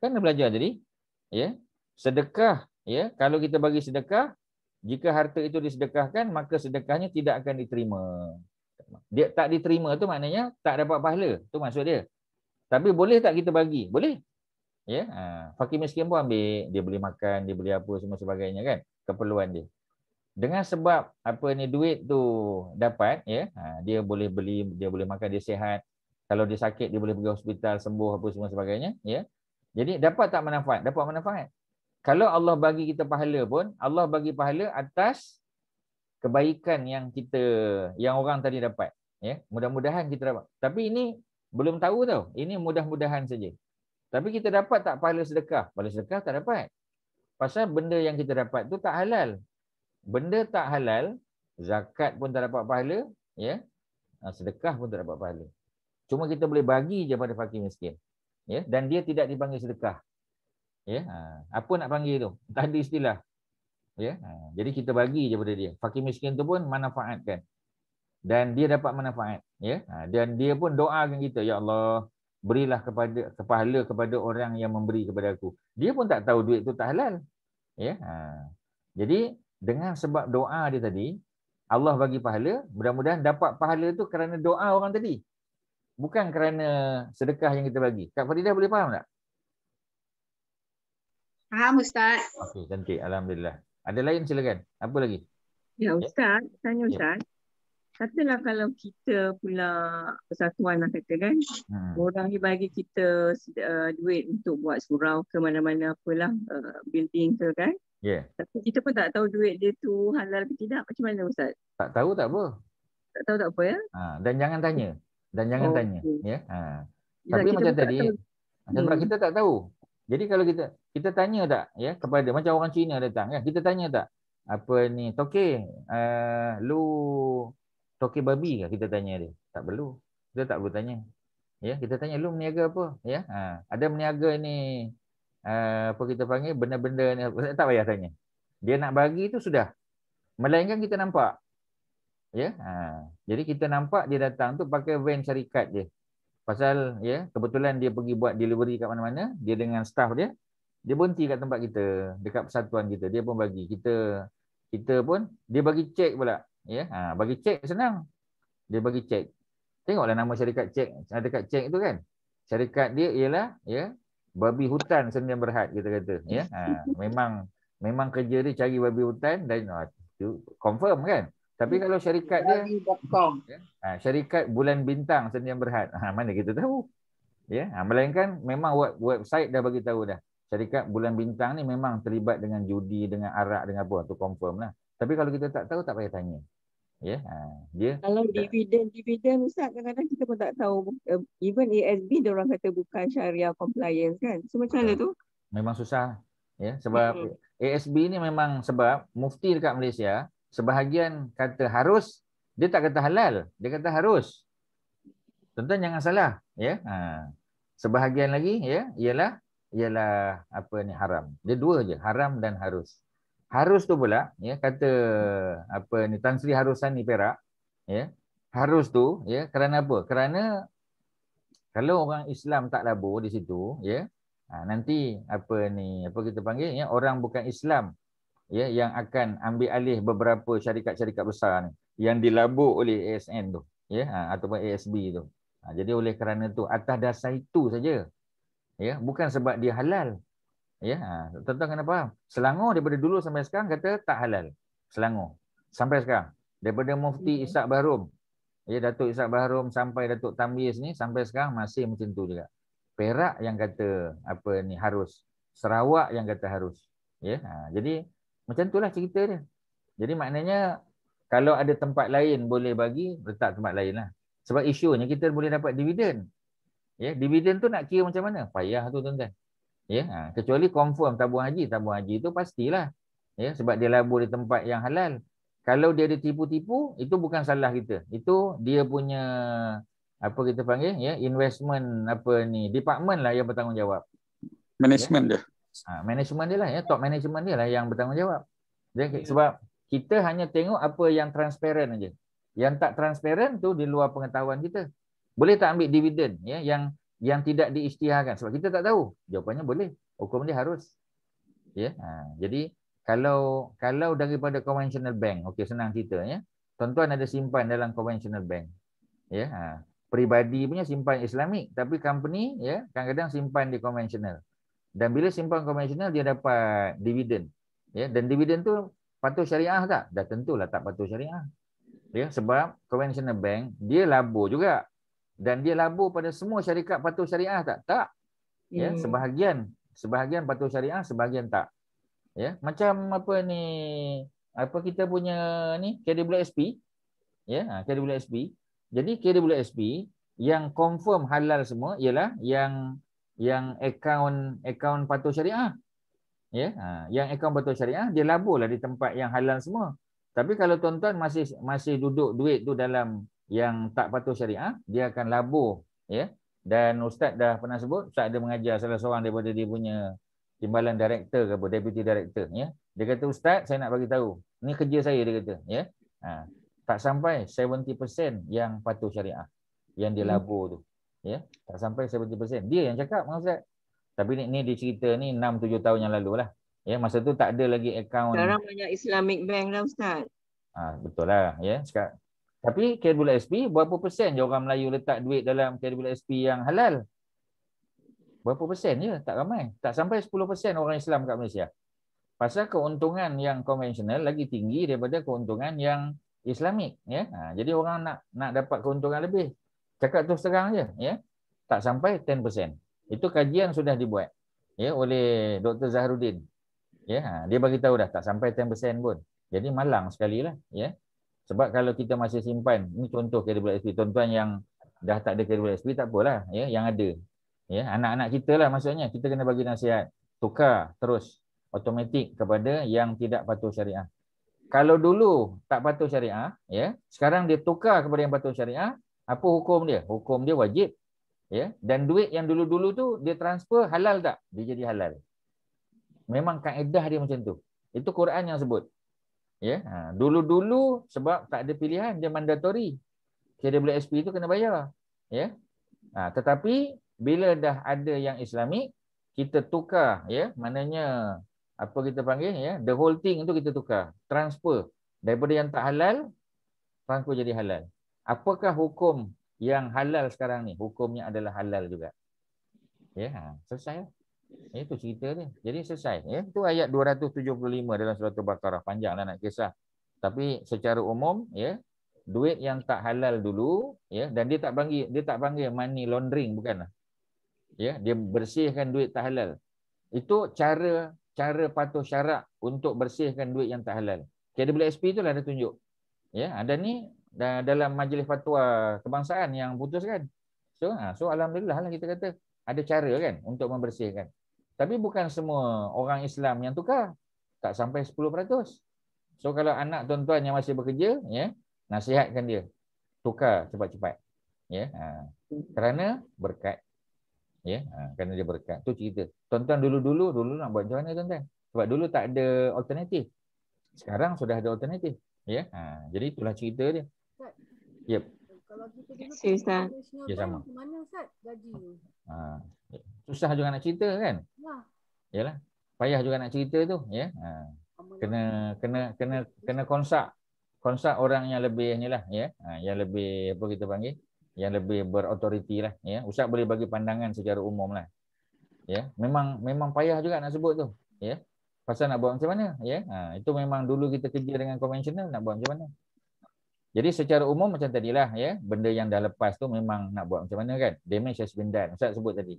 kan dah belajar tadi, ya. Sedekah, ya. Kalau kita bagi sedekah, jika harta itu disedekahkan, maka sedekahnya tidak akan diterima. Dia tak diterima tu maknanya tak dapat pahala. Tu maksud dia. Tapi boleh tak kita bagi? Boleh. Ya, ha. fakir miskin pun ambil, dia boleh makan, dia boleh apa semua sebagainya kan, keperluan dia dengan sebab apa ni duit tu dapat ya ha, dia boleh beli dia boleh makan dia sihat. Kalau dia sakit dia boleh pergi hospital sembuh apa semua sebagainya ya. Jadi dapat tak manfaat? Dapat manfaat. Kalau Allah bagi kita pahala pun Allah bagi pahala atas kebaikan yang kita yang orang tadi dapat ya. Mudah-mudahan kita dapat. Tapi ini belum tahu tau. Ini mudah-mudahan saja. Tapi kita dapat tak pahala sedekah? Pahala sedekah tak dapat. Pasal benda yang kita dapat tu tak halal benda tak halal, zakat pun tak dapat pahala, ya. Ha, sedekah pun tak dapat pahala. Cuma kita boleh bagi je pada fakir miskin. Ya, dan dia tidak dipanggil sedekah. Ya, ha, apa nak panggil tu? Tak ada istilah. Ya, ha, jadi kita bagi je pada dia. Fakir miskin tu pun manfaatkan. Dan dia dapat manfaat, ya. Dan dia pun doakan kita, ya Allah, berilah kepada kepahala kepada orang yang memberi kepada aku. Dia pun tak tahu duit tu tak halal. Ya. Jadi dengan sebab doa dia tadi, Allah bagi pahala, mudah-mudahan dapat pahala tu kerana doa orang tadi. Bukan kerana sedekah yang kita bagi. Kak Faridah boleh faham tak? Faham Ustaz. Okey, cantik. Alhamdulillah. Ada lain silakan. Apa lagi? Ya Ustaz, tanya Ya. Ustaz. Katalah kalau kita pula persatuan lah kata kan, Hmm. orang ni bagi kita uh, duit untuk buat surau ke mana-mana apalah uh, building ke kan. Ya. Yeah. Tapi kita pun tak tahu duit dia tu halal ke tidak. Macam mana Ustaz? Tak tahu tak apa. Tak tahu tak apa ya? Ha, dan jangan tanya. Dan jangan Oh, tanya. okey. Ya. Ha. Yelah, Tapi macam tadi, sebab Hmm. kita tak tahu. Jadi kalau kita kita tanya tak ya kepada macam orang Cina datang kan, kita tanya tak apa ni toke uh, lu toke babi ke kita tanya dia. Tak perlu. Kita tak perlu tanya. Ya, kita tanya lu meniaga apa? Ya. Ha, ada meniaga ni apa kita panggil benda-benda ni tak payah tanya. Dia nak bagi tu sudah. Melainkan kita nampak. Ya. Ha, jadi kita nampak dia datang tu pakai van syarikat dia. Pasal ya, kebetulan dia pergi buat delivery kat mana-mana, dia dengan staff dia, dia berhenti kat tempat kita, dekat persatuan kita. Dia pun bagi kita kita pun dia bagi cek pula. Ya. Ha, bagi cek senang. Dia bagi cek. Tengoklah nama syarikat cek, ada kat cek itu kan. Syarikat dia ialah ya, babi hutan Sdn Berhad kita kata, ya. Ha, memang memang kerja dia cari babi hutan dan oh, tu confirm kan. Tapi kalau syarikat dia ya, ha, syarikat bulan bintang Sdn Berhad, ha, mana kita tahu? Ya, ha, melainkan memang web, website dah bagi tahu dah. Syarikat bulan bintang ni memang terlibat dengan judi, dengan arak, dengan apa tu confirm lah. Tapi kalau kita tak tahu tak payah tanya. Ya, ha, dia Kalau dividen-dividen Ustaz kadang-kadang kita pun tak tahu. Uh, even ASB dia orang kata bukan syariah compliance kan. So macam mana tu? memang susah ya sebab ASB ni memang sebab mufti dekat Malaysia sebahagian kata harus dia tak kata halal dia kata harus tuan-tuan jangan salah ya ha. sebahagian lagi ya ialah ialah apa ni haram. Dia dua je, haram dan harus. Harus tu pula ya kata apa ni Tan Sri Harusani Perak ya. Harus tu ya kerana apa? Kerana kalau orang Islam tak labur di situ ya ha, nanti apa ni apa kita panggil ya orang bukan Islam ya yang akan ambil alih beberapa syarikat-syarikat besar ni yang dilabur oleh ASN tu ya ha, ataupun ASB tu. Ha, jadi oleh kerana tu atas dasar itu saja ya bukan sebab dia halal Ya, tuan-tuan kena faham. Selangor daripada dulu sampai sekarang kata tak halal. Selangor. Sampai sekarang. Daripada Mufti Ishak Bahrum. Ya, Datuk Ishak Bahrum sampai Datuk Tambiz ni sampai sekarang masih macam tu juga. Perak yang kata apa ni harus. Sarawak yang kata harus. Ya, ha, jadi macam itulah cerita dia. Jadi maknanya kalau ada tempat lain boleh bagi, letak tempat lain lah. Sebab isunya kita boleh dapat dividen. Ya, dividen tu nak kira macam mana? Payah tu tuan-tuan. Ya, ha, kecuali confirm tabung haji, tabung haji itu pastilah. Ya, sebab dia labur di tempat yang halal. Kalau dia ada tipu-tipu, itu bukan salah kita. Itu dia punya apa kita panggil ya, investment apa ni, department lah yang bertanggungjawab. Management ya? dia. Ha, management dia lah ya, top management dia lah yang bertanggungjawab. Jadi, sebab kita hanya tengok apa yang transparent aja. Yang tak transparent tu di luar pengetahuan kita. Boleh tak ambil dividen ya yang yang tidak diisytiharkan. Sebab kita tak tahu. Jawapannya boleh. Hukum dia harus. Ya? Ha, jadi kalau kalau daripada conventional bank okey senang cerita ya. Tuan-tuan ada simpan dalam conventional bank. Ya? Ha, peribadi punya simpan islamik tapi company ya kadang-kadang simpan di conventional. Dan bila simpan conventional dia dapat dividen ya? Dan dividen tu patuh syariah tak? Dah tentulah tak patuh syariah. Ya? Sebab conventional bank dia labur juga dan dia labur pada semua syarikat patuh syariah tak? Tak. Ya, hmm. sebahagian sebahagian patuh syariah, sebahagian tak. Ya, macam apa ni apa kita punya ni KWSP ya, ha, KWSP. Jadi KWSP yang confirm halal semua ialah yang yang akaun akaun patuh syariah. Ya, ha, yang akaun patuh syariah dia laburlah di tempat yang halal semua. Tapi kalau tuan-tuan masih masih duduk duit tu dalam yang tak patuh syariah dia akan labur ya. Dan ustaz dah pernah sebut ustaz ada mengajar salah seorang daripada dia punya timbalan director ke apa deputy director ya. Dia kata ustaz saya nak bagi tahu ni kerja saya dia kata ya. Ha, tak sampai 70% yang patuh syariah yang dia hmm. labur tu ya. Tak sampai 70% dia yang cakap dengan ustaz. Tapi ni, ni dia cerita ni 6 7 tahun yang lalu lah ya. Masa tu tak ada lagi akaun sekarang banyak islamic bank dah ustaz. Ha, betul lah ya. Sekarang tapi KWSP berapa persen je orang Melayu letak duit dalam KWSP yang halal? Berapa persen je? Tak ramai. Tak sampai 10 persen orang Islam kat Malaysia. Pasal keuntungan yang konvensional lagi tinggi daripada keuntungan yang Islamik. Ya? Ha, jadi orang nak nak dapat keuntungan lebih. Cakap tu serang je. Ya? Tak sampai 10 persen. Itu kajian sudah dibuat ya, oleh Dr. Zahrudin. Ya? Ha, dia bagi tahu dah tak sampai 10 persen pun. Jadi malang sekali lah. Ya? Sebab kalau kita masih simpan, ini contoh KWSP, tuan-tuan yang dah tak ada KWSP tak apalah, ya, yang ada. Ya, anak-anak kita lah maksudnya, kita kena bagi nasihat. Tukar terus automatik kepada yang tidak patuh syariah. Kalau dulu tak patuh syariah, ya, sekarang dia tukar kepada yang patuh syariah, apa hukum dia? Hukum dia wajib. Ya, dan duit yang dulu-dulu tu dia transfer halal tak? Dia jadi halal. Memang kaedah dia macam tu. Itu Quran yang sebut. Ya, ha, dulu-dulu sebab tak ada pilihan dia mandatory. KWSP itu kena bayar. Ya. Ha, tetapi bila dah ada yang Islamik, kita tukar ya, maknanya apa kita panggil ya, the whole thing itu kita tukar, transfer daripada yang tak halal transfer jadi halal. Apakah hukum yang halal sekarang ni? Hukumnya adalah halal juga. Ya, ha, selesai. Itu cerita dia. Jadi selesai. Ya. Itu ayat 275 dalam surah Al-Baqarah. Panjanglah nak kisah. Tapi secara umum, ya, duit yang tak halal dulu, ya, dan dia tak panggil dia tak panggil money laundering bukanlah. Ya, dia bersihkan duit tak halal. Itu cara cara patuh syarak untuk bersihkan duit yang tak halal. KWSP itulah ada tunjuk. Ya, ada ni dalam majlis fatwa kebangsaan yang putuskan. So, ha, so alhamdulillah lah kita kata ada cara kan untuk membersihkan. Tapi bukan semua orang Islam yang tukar. Tak sampai 10%. So kalau anak tuan-tuan yang masih bekerja, ya, nasihatkan dia. Tukar cepat-cepat. Ya, ha. Kerana berkat. Ya, ha, kerana dia berkat. Tu cerita. Tuan-tuan dulu-dulu dulu nak buat macam mana tuan-tuan? Sebab dulu tak ada alternatif. Sekarang sudah ada alternatif. Ya. Ha, jadi itulah cerita dia. Yep. Kalau kita dulu Ustaz. profesional Ya, sama. mana Ustaz gaji? Ha, susah juga nak cerita kan? Wah, Yalah. Payah juga nak cerita tu, ya. Ha, kena kena kena kena konsak konsak orang yang lebih ni lah, ya. Ha, yang lebih apa kita panggil? Yang lebih berautoriti lah, ya. Ustaz boleh bagi pandangan secara umum lah. Ya, memang memang payah juga nak sebut tu, ya. Pasal nak buat macam mana, ya. Ha, itu memang dulu kita kerja dengan konvensional nak buat macam mana. Jadi secara umum macam tadilah ya, benda yang dah lepas tu memang nak buat macam mana kan? Damage has been done. Ustaz sebut tadi.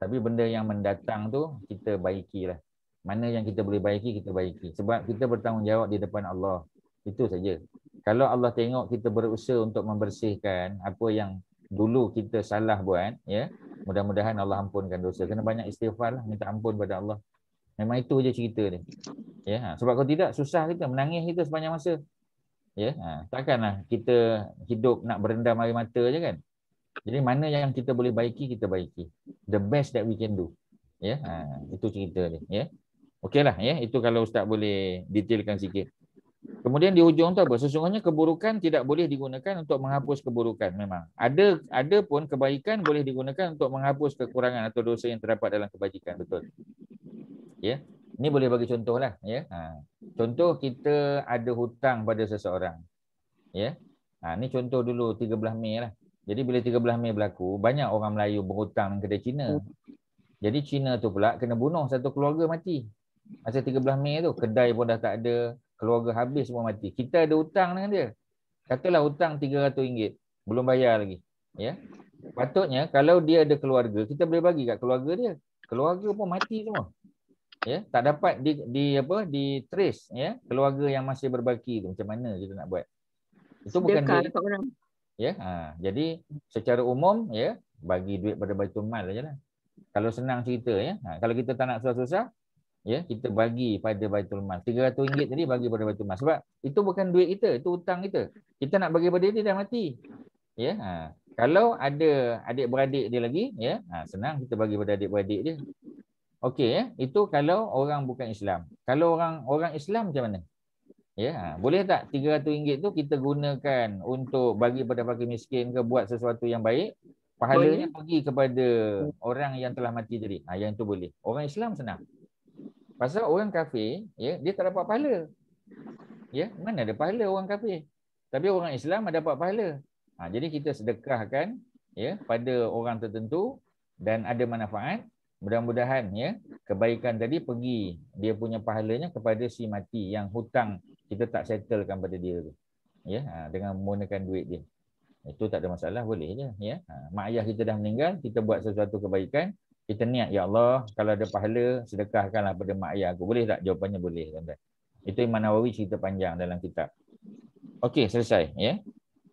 Tapi benda yang mendatang tu kita baikilah. Mana yang kita boleh baiki, kita baiki. Sebab kita bertanggungjawab di depan Allah. Itu saja. Kalau Allah tengok kita berusaha untuk membersihkan apa yang dulu kita salah buat, ya, mudah-mudahan Allah ampunkan dosa. Kena banyak istighfar lah, minta ampun pada Allah. Memang itu je cerita dia. Ya, ha. sebab kalau tidak susah kita menangis kita sepanjang masa. Ya, ha. takkanlah kita hidup nak berendam air mata je kan. Jadi mana yang kita boleh baiki kita baiki. The best that we can do. Ya, ha. itu cerita dia, ya. Okeylah ya, itu kalau ustaz boleh detailkan sikit. Kemudian di hujung tu apa? Sesungguhnya keburukan tidak boleh digunakan untuk menghapus keburukan memang. Ada ada pun kebaikan boleh digunakan untuk menghapus kekurangan atau dosa yang terdapat dalam kebajikan, betul. Ya. Ini boleh bagi contoh lah, ya. Ha. Contoh kita ada hutang pada seseorang. Ya. Ha, ni contoh dulu 13 Mei lah. Jadi bila 13 Mei berlaku, banyak orang Melayu berhutang dengan kedai Cina. Jadi Cina tu pula kena bunuh satu keluarga mati. Masa 13 Mei tu, kedai pun dah tak ada, keluarga habis semua mati. Kita ada hutang dengan dia. Katalah hutang RM300, belum bayar lagi. Ya. Patutnya kalau dia ada keluarga, kita boleh bagi kat keluarga dia. Keluarga pun mati semua. Ya, tak dapat di, di apa di trace ya keluarga yang masih berbaki tu macam mana kita nak buat. Itu bukan duit. dekat orang. Ya, ha, jadi secara umum ya bagi duit pada Baitul Mal aja lah. Kalau senang cerita ya. Ha, kalau kita tak nak susah-susah ya kita bagi pada Baitul Mal. RM300 tadi bagi pada Baitul Mal. Sebab itu bukan duit kita, itu hutang kita. Kita nak bagi pada dia dia dah mati. Ya, ha. Kalau ada adik-beradik dia lagi ya, ha, senang kita bagi pada adik-beradik dia. Okey ya, itu kalau orang bukan Islam. Kalau orang orang Islam macam mana? Ya, ha, boleh tak RM300 tu kita gunakan untuk bagi pada fakir miskin ke buat sesuatu yang baik? Pahalanya Boleh. pergi kepada orang yang telah mati tadi. Ha, yang tu boleh. Orang Islam senang. Pasal orang kafir, ya, dia tak dapat pahala. Ya, mana ada pahala orang kafir? Tapi orang Islam ada dapat pahala. Ha, jadi kita sedekahkan ya pada orang tertentu dan ada manfaat. Mudah-mudahan ya kebaikan tadi pergi dia punya pahalanya kepada si mati yang hutang kita tak settlekan pada dia tu. Ya, ha, dengan menggunakan duit dia. Itu tak ada masalah, boleh je. Ya. Ha, mak ayah kita dah meninggal, kita buat sesuatu kebaikan, kita niat, Ya Allah, kalau ada pahala, sedekahkanlah pada mak ayah aku. Boleh tak? Jawapannya boleh. Tuan-tuan. Itu Imam Nawawi cerita panjang dalam kitab. Okey, selesai. Ya.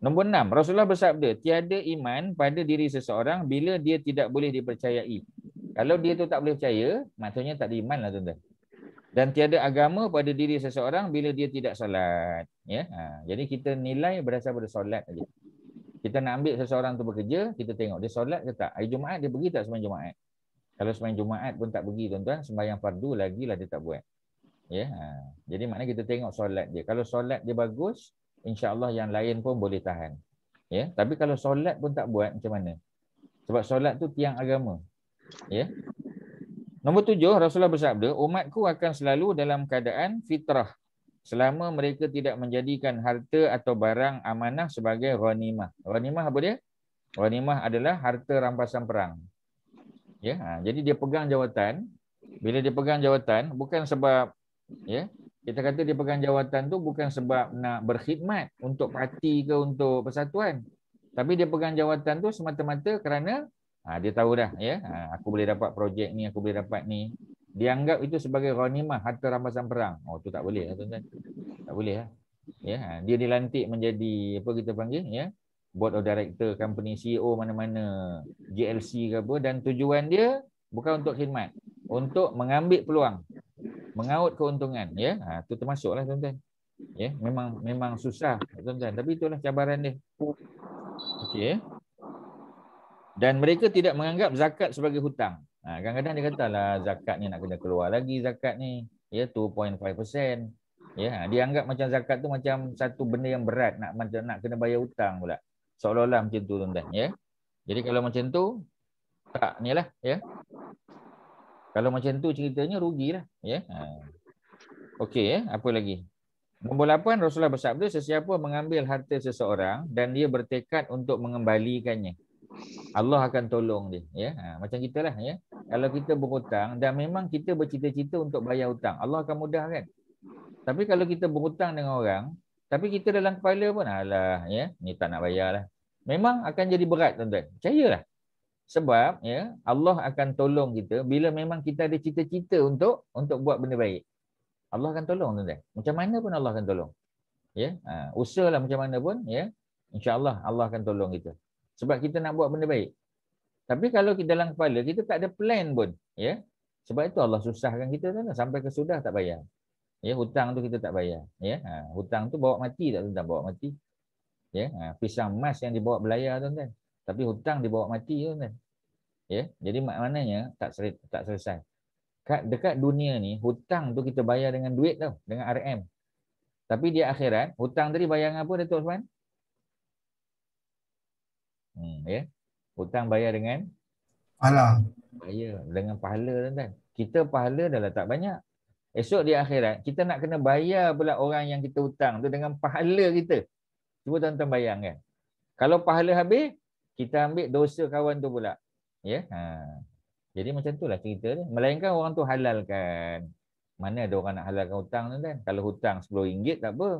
Nombor enam, Rasulullah bersabda, tiada iman pada diri seseorang bila dia tidak boleh dipercayai. Kalau dia tu tak boleh percaya, maksudnya tak ada iman lah tuan-tuan. Dan tiada agama pada diri seseorang bila dia tidak solat. Ya? Ha, jadi kita nilai berdasar pada solat saja. Kita nak ambil seseorang tu bekerja, kita tengok dia solat ke tak. Hari Jumaat dia pergi tak sembahyang Jumaat. Kalau sembahyang Jumaat pun tak pergi tuan-tuan, sembahyang fardu lagi lah dia tak buat. Ya, ha. Jadi maknanya kita tengok solat dia. Kalau solat dia bagus, insya-Allah yang lain pun boleh tahan. Ya, tapi kalau solat pun tak buat macam mana? Sebab solat tu tiang agama. Ya. Nombor tujuh, Rasulullah bersabda, umatku akan selalu dalam keadaan fitrah selama mereka tidak menjadikan harta atau barang amanah sebagai ghanimah. Ghanimah apa dia? Ghanimah adalah harta rampasan perang. Ya, ha, jadi dia pegang jawatan. Bila dia pegang jawatan bukan sebab ya, kita kata dia pegang jawatan tu bukan sebab nak berkhidmat untuk parti ke untuk persatuan. Tapi dia pegang jawatan tu semata-mata kerana ha, dia tahu dah ya, ha, aku boleh dapat projek ni, aku boleh dapat ni. Dia anggap itu sebagai ghanimah harta rampasan perang. Oh tu tak boleh lah tuan-tuan. Tak boleh lah. Ya, ha, dia dilantik menjadi apa kita panggil ya, board of director company CEO mana-mana GLC ke apa dan tujuan dia bukan untuk khidmat, untuk mengambil peluang, mengaut keuntungan ya. Ha, tu termasuklah tuan-tuan. Ya, memang memang susah tuan-tuan, tapi itulah cabaran dia. Okey. Dan mereka tidak menganggap zakat sebagai hutang. Ha, kadang-kadang dia kata lah zakat ni nak kena keluar lagi zakat ni. Ya 2.5%. Ya, ha, dia anggap macam zakat tu macam satu benda yang berat nak macam nak kena bayar hutang pula. Seolah-olah macam tu tuan-tuan, ya. Jadi kalau macam tu tak ni lah, ya. Kalau macam tu ceritanya rugilah, ya. Ha. Okey, ya. Apa lagi? Nombor lapan, Rasulullah bersabda, sesiapa mengambil harta seseorang dan dia bertekad untuk mengembalikannya. Allah akan tolong dia. Ya? Ha, macam kita lah. Ya? Kalau kita berhutang dan memang kita bercita-cita untuk bayar hutang, Allah akan mudahkan. Tapi kalau kita berhutang dengan orang, tapi kita dalam kepala pun, alah, ya, ni tak nak bayar lah. Memang akan jadi berat, tuan-tuan. Percayalah. Sebab ya Allah akan tolong kita bila memang kita ada cita-cita untuk untuk buat benda baik. Allah akan tolong tuan-tuan. Macam mana pun Allah akan tolong. Ya, ha, usahalah macam mana pun ya. Insya-Allah Allah akan tolong kita. Sebab kita nak buat benda baik. Tapi kalau kita dalam kepala kita tak ada plan pun, ya. Sebab itu Allah susahkan kita tuan sampai ke sudah tak bayar. Ya, hutang tu kita tak bayar, ya. Ha, hutang tu bawa mati tak tuan bawa mati. Ya, ha, pisang emas yang dibawa belayar tuan-tuan. Tapi hutang dibawa mati tuan-tuan. Ya, jadi maknanya tak tak selesai kat dekat dunia ni hutang tu kita bayar dengan duit tau dengan RM tapi di akhirat hutang tadi bayar dengan apa Datuk Osman hmm ya yeah. hutang bayar dengan pahala bayar dengan pahala tuan kita pahala dah tak banyak esok di akhirat kita nak kena bayar pula orang yang kita hutang tu dengan pahala kita cuba tuan-tuan bayangkan kalau pahala habis kita ambil dosa kawan tu pula ya yeah? ha jadi macam itulah cerita dia. Melainkan orang tu halalkan. Mana ada orang nak halalkan hutang tu kan? Kalau hutang RM10 tak apa.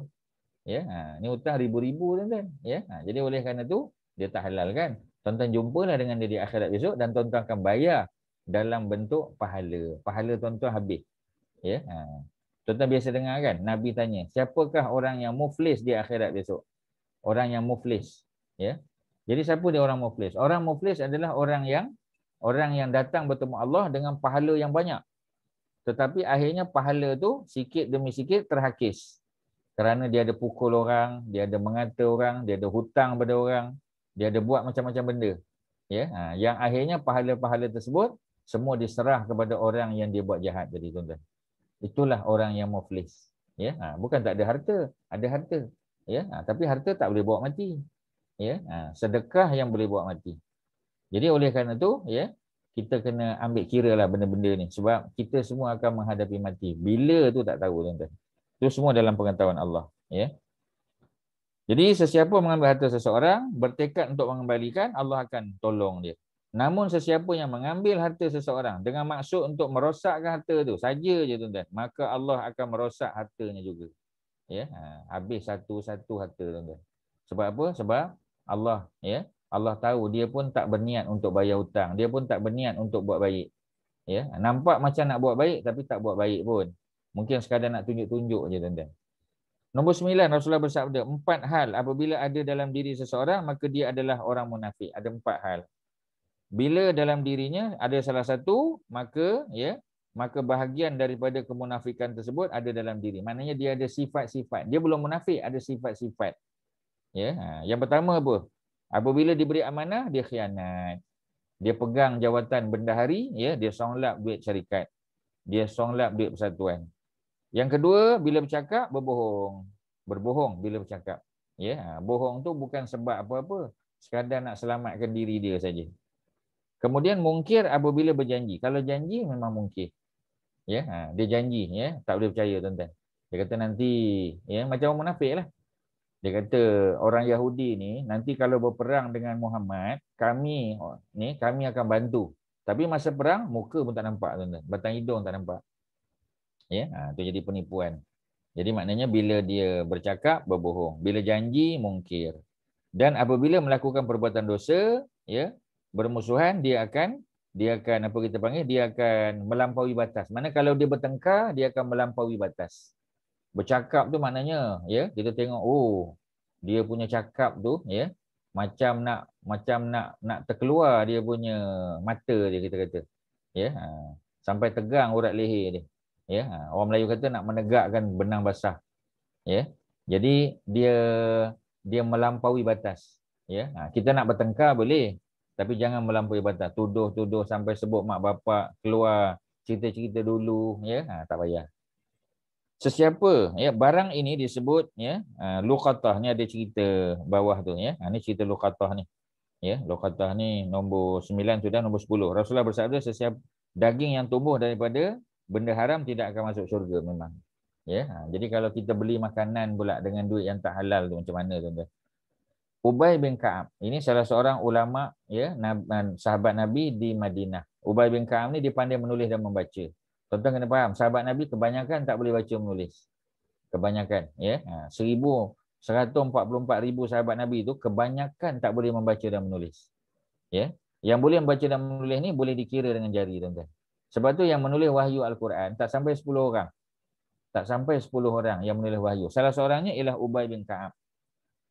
Ya, ha, ni hutang ribu-ribu tu kan. Ya, ha, jadi oleh kerana tu dia tak halalkan. Tuan-tuan jumpalah dengan dia di akhirat besok dan tuan-tuan akan bayar dalam bentuk pahala. Pahala tuan-tuan habis. Ya, ha. Tuan-tuan biasa dengar kan? Nabi tanya, siapakah orang yang muflis di akhirat besok? Orang yang muflis. Ya. Jadi siapa dia orang muflis? Orang muflis adalah orang yang orang yang datang bertemu Allah dengan pahala yang banyak. Tetapi akhirnya pahala tu sikit demi sikit terhakis. Kerana dia ada pukul orang, dia ada mengata orang, dia ada hutang pada orang, dia ada buat macam-macam benda. Ya, ha, yang akhirnya pahala-pahala tersebut semua diserah kepada orang yang dia buat jahat tadi tuan-tuan. Itulah orang yang muflis. Ya, ha, bukan tak ada harta, ada harta. Ya, ha, tapi harta tak boleh bawa mati. Ya, ha, sedekah yang boleh bawa mati. Jadi oleh kerana itu, ya, kita kena ambil kira lah benda-benda ni. Sebab kita semua akan menghadapi mati. Bila tu tak tahu tuan-tuan. Itu semua dalam pengetahuan Allah. Ya. Jadi sesiapa mengambil harta seseorang, bertekad untuk mengembalikan, Allah akan tolong dia. Namun sesiapa yang mengambil harta seseorang dengan maksud untuk merosakkan harta tu saja je tuan-tuan, maka Allah akan merosak hartanya juga. Ya, ha, habis satu-satu harta tuan-tuan. Sebab apa? Sebab Allah ya, Allah tahu dia pun tak berniat untuk bayar hutang. Dia pun tak berniat untuk buat baik. Ya, nampak macam nak buat baik tapi tak buat baik pun. Mungkin sekadar nak tunjuk-tunjuk je tuan-tuan. Nombor sembilan, Rasulullah bersabda, empat hal apabila ada dalam diri seseorang, maka dia adalah orang munafik. Ada empat hal. Bila dalam dirinya ada salah satu, maka ya, maka bahagian daripada kemunafikan tersebut ada dalam diri. Maknanya dia ada sifat-sifat. Dia belum munafik, ada sifat-sifat. Ya, ha. yang pertama apa? Apabila diberi amanah, dia khianat. Dia pegang jawatan bendahari, ya, dia songlap duit syarikat. Dia songlap duit persatuan. Yang kedua, bila bercakap, berbohong. Berbohong bila bercakap. Ya, ha, bohong tu bukan sebab apa-apa. Sekadar nak selamatkan diri dia saja. Kemudian mungkir apabila berjanji. Kalau janji memang mungkir. Ya, ha, dia janji, ya, tak boleh percaya tuan-tuan. Dia kata nanti, ya, macam orang munafik lah. Dia kata orang Yahudi ni nanti kalau berperang dengan Muhammad, kami ni kami akan bantu. Tapi masa perang muka pun tak nampak tuan-tuan. Batang hidung tak nampak. Ya, ha, tu jadi penipuan. Jadi maknanya bila dia bercakap berbohong, bila janji mungkir. Dan apabila melakukan perbuatan dosa, ya, bermusuhan dia akan dia akan apa kita panggil dia akan melampaui batas. Mana kalau dia bertengkar dia akan melampaui batas bercakap tu maknanya ya kita tengok oh dia punya cakap tu ya macam nak macam nak nak terkeluar dia punya mata dia kita kata ya ha, sampai tegang urat leher dia ya ha, orang Melayu kata nak menegakkan benang basah ya jadi dia dia melampaui batas ya ha, kita nak bertengkar boleh Tapi jangan melampaui batas. Tuduh-tuduh sampai sebut mak bapak keluar cerita-cerita dulu ya. Ha, tak payah. Sesiapa ya barang ini disebut ya uh, luqatah ni ada cerita bawah tu ya. Ha, ni cerita luqatah ni. Ya, luqatah ni nombor 9 sudah nombor 10. Rasulullah bersabda sesiapa daging yang tumbuh daripada benda haram tidak akan masuk syurga memang. Ya, ha, jadi kalau kita beli makanan pula dengan duit yang tak halal tu macam mana tuan-tuan? Ubay bin Ka'ab. Ini salah seorang ulama ya sahabat Nabi di Madinah. Ubay bin Ka'ab ni dia pandai menulis dan membaca. Tuan-tuan kena faham, sahabat Nabi kebanyakan tak boleh baca menulis. Kebanyakan, ya. Ha, seribu, 144 ribu sahabat Nabi itu kebanyakan tak boleh membaca dan menulis. Ya. Yang boleh membaca dan menulis ni boleh dikira dengan jari, tuan-tuan. Sebab tu yang menulis wahyu Al-Quran tak sampai 10 orang. Tak sampai 10 orang yang menulis wahyu. Salah seorangnya ialah Ubay bin Ka'ab.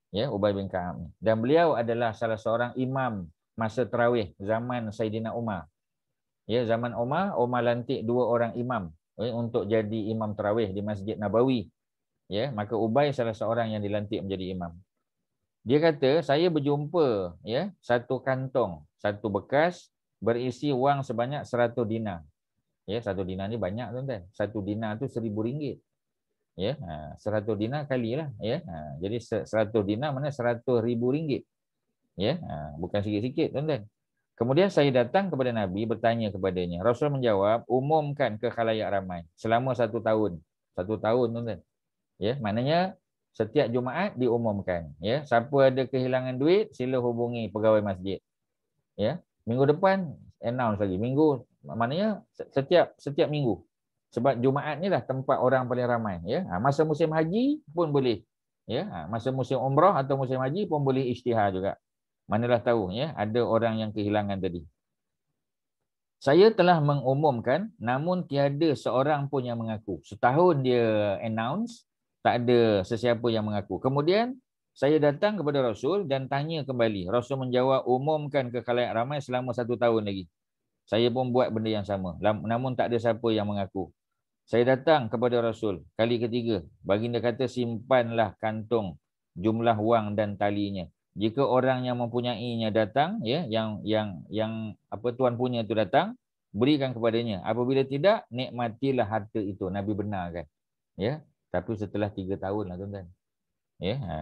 Ya, Ubay bin Ka'ab. Dan beliau adalah salah seorang imam masa terawih zaman Saidina Umar. Ya, zaman Umar, Umar lantik dua orang imam ya, untuk jadi imam terawih di Masjid Nabawi. Ya, maka Ubay salah seorang yang dilantik menjadi imam. Dia kata, saya berjumpa ya satu kantong, satu bekas berisi wang sebanyak 100 dinar. Ya, satu dinar ni banyak tuan-tuan. Satu dinar tu seribu ringgit. Ya, ha, 100 dinar kali lah. Ya, ha, jadi 100 dinar mana 100 ribu ringgit. Ya, ha, bukan sikit-sikit tuan-tuan. Kemudian saya datang kepada Nabi bertanya kepadanya. Rasul menjawab, umumkan ke khalayak ramai selama satu tahun. Satu tahun tuan-tuan. Ya, maknanya setiap Jumaat diumumkan. Ya, siapa ada kehilangan duit, sila hubungi pegawai masjid. Ya, minggu depan announce lagi. Minggu maknanya setiap setiap minggu. Sebab Jumaat ni lah tempat orang paling ramai. Ya, ha, masa musim haji pun boleh. Ya, ha, masa musim umrah atau musim haji pun boleh isytihar juga. Manalah tahu ya ada orang yang kehilangan tadi. Saya telah mengumumkan namun tiada seorang pun yang mengaku. Setahun dia announce tak ada sesiapa yang mengaku. Kemudian saya datang kepada Rasul dan tanya kembali. Rasul menjawab umumkan ke khalayak ramai selama satu tahun lagi. Saya pun buat benda yang sama. Namun tak ada siapa yang mengaku. Saya datang kepada Rasul kali ketiga. Baginda kata simpanlah kantung jumlah wang dan talinya jika orang yang mempunyainya datang ya yang yang yang apa tuan punya itu datang berikan kepadanya apabila tidak nikmatilah harta itu nabi benar kan ya tapi setelah tiga tahun lah tuan-tuan ya ha.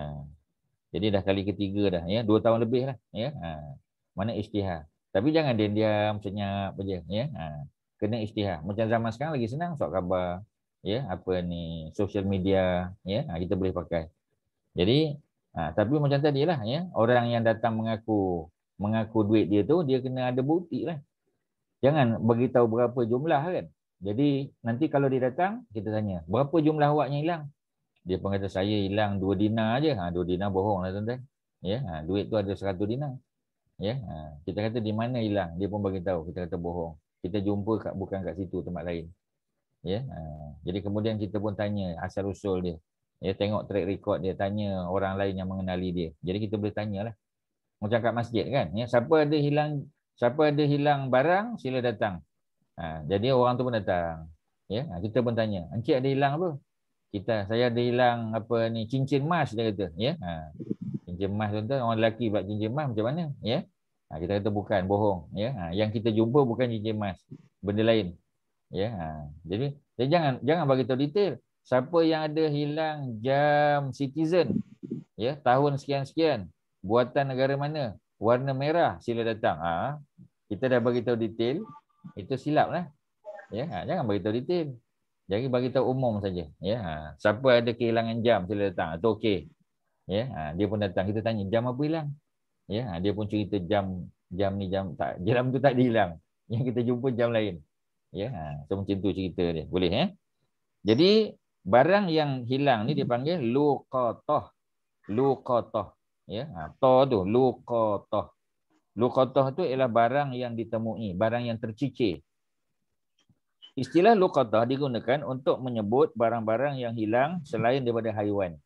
jadi dah kali ketiga dah ya dua tahun lebih lah ya ha. mana isytihar tapi jangan diam-diam senyap aja ya ha. kena isytihar macam zaman sekarang lagi senang sok khabar ya apa ni social media ya ha, kita boleh pakai jadi Ha, tapi macam tadi lah, ya, orang yang datang mengaku mengaku duit dia tu, dia kena ada bukti lah. Jangan beritahu berapa jumlah kan. Jadi nanti kalau dia datang, kita tanya, berapa jumlah awak yang hilang? Dia pun kata, saya hilang dua dinar aja. Ha, dua dinar bohong lah tuan-tuan. Ya, ha, duit tu ada seratus dinar. Ya, ha, kita kata di mana hilang? Dia pun bagi tahu. Kita kata bohong. Kita jumpa kat, bukan kat situ, tempat lain. Ya, ha, jadi kemudian kita pun tanya asal usul dia. Ya, tengok track record dia, tanya orang lain yang mengenali dia. Jadi kita boleh tanyalah. Macam kat masjid kan. Ya, siapa ada hilang siapa ada hilang barang, sila datang. Ha, jadi orang tu pun datang. Ya, ha, kita pun tanya, "Encik ada hilang apa?" Kita, "Saya ada hilang apa ni, cincin emas," dia kata. Ya, ha, cincin emas tu orang lelaki buat cincin emas macam mana? Ya. Ha, kita kata bukan, bohong. Ya, ha, yang kita jumpa bukan cincin emas, benda lain. Ya, ha, jadi, jadi jangan jangan bagi tahu detail. Siapa yang ada hilang jam citizen? Ya? Tahun sekian-sekian buatan negara mana? Warna merah sila datang. Ha kita dah bagi tahu detail. Itu silap lah. Ya? Ha, jangan bagi tahu detail. Jadi bagi tahu umum saja. Ya? Ha. siapa ada kehilangan jam sila datang. Itu okey ya ha. dia pun datang kita tanya jam apa hilang? Ya ha. dia pun cerita jam jam ni jam tak jam tu tak hilang. Yang kita jumpa jam lain. Ya ha. so macam tu cerita dia. Boleh ya? Jadi barang yang hilang ni dipanggil luqatah. Luqatah. Ya to tu luqatah. Luqatah tu ialah barang yang ditemui barang yang tercicir. Istilah luqatah digunakan untuk menyebut barang-barang yang hilang selain daripada haiwan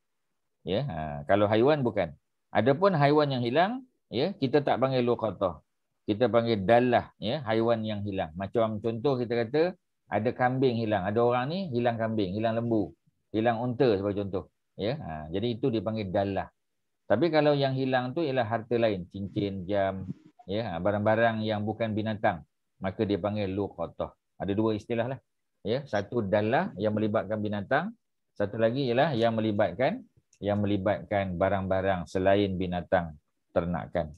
ya ha, kalau haiwan bukan adapun haiwan yang hilang ya kita tak panggil luqatah kita panggil dalah ya haiwan yang hilang macam contoh kita kata ada kambing hilang. Ada orang ni hilang kambing, hilang lembu, hilang unta sebagai contoh. Ya, ha, jadi itu dipanggil dalah. Tapi kalau yang hilang tu ialah harta lain, cincin, jam, ya, barang-barang yang bukan binatang, maka dia panggil luqatah. Ada dua istilah lah. Ya, satu dalah yang melibatkan binatang, satu lagi ialah yang melibatkan yang melibatkan barang-barang selain binatang ternakan.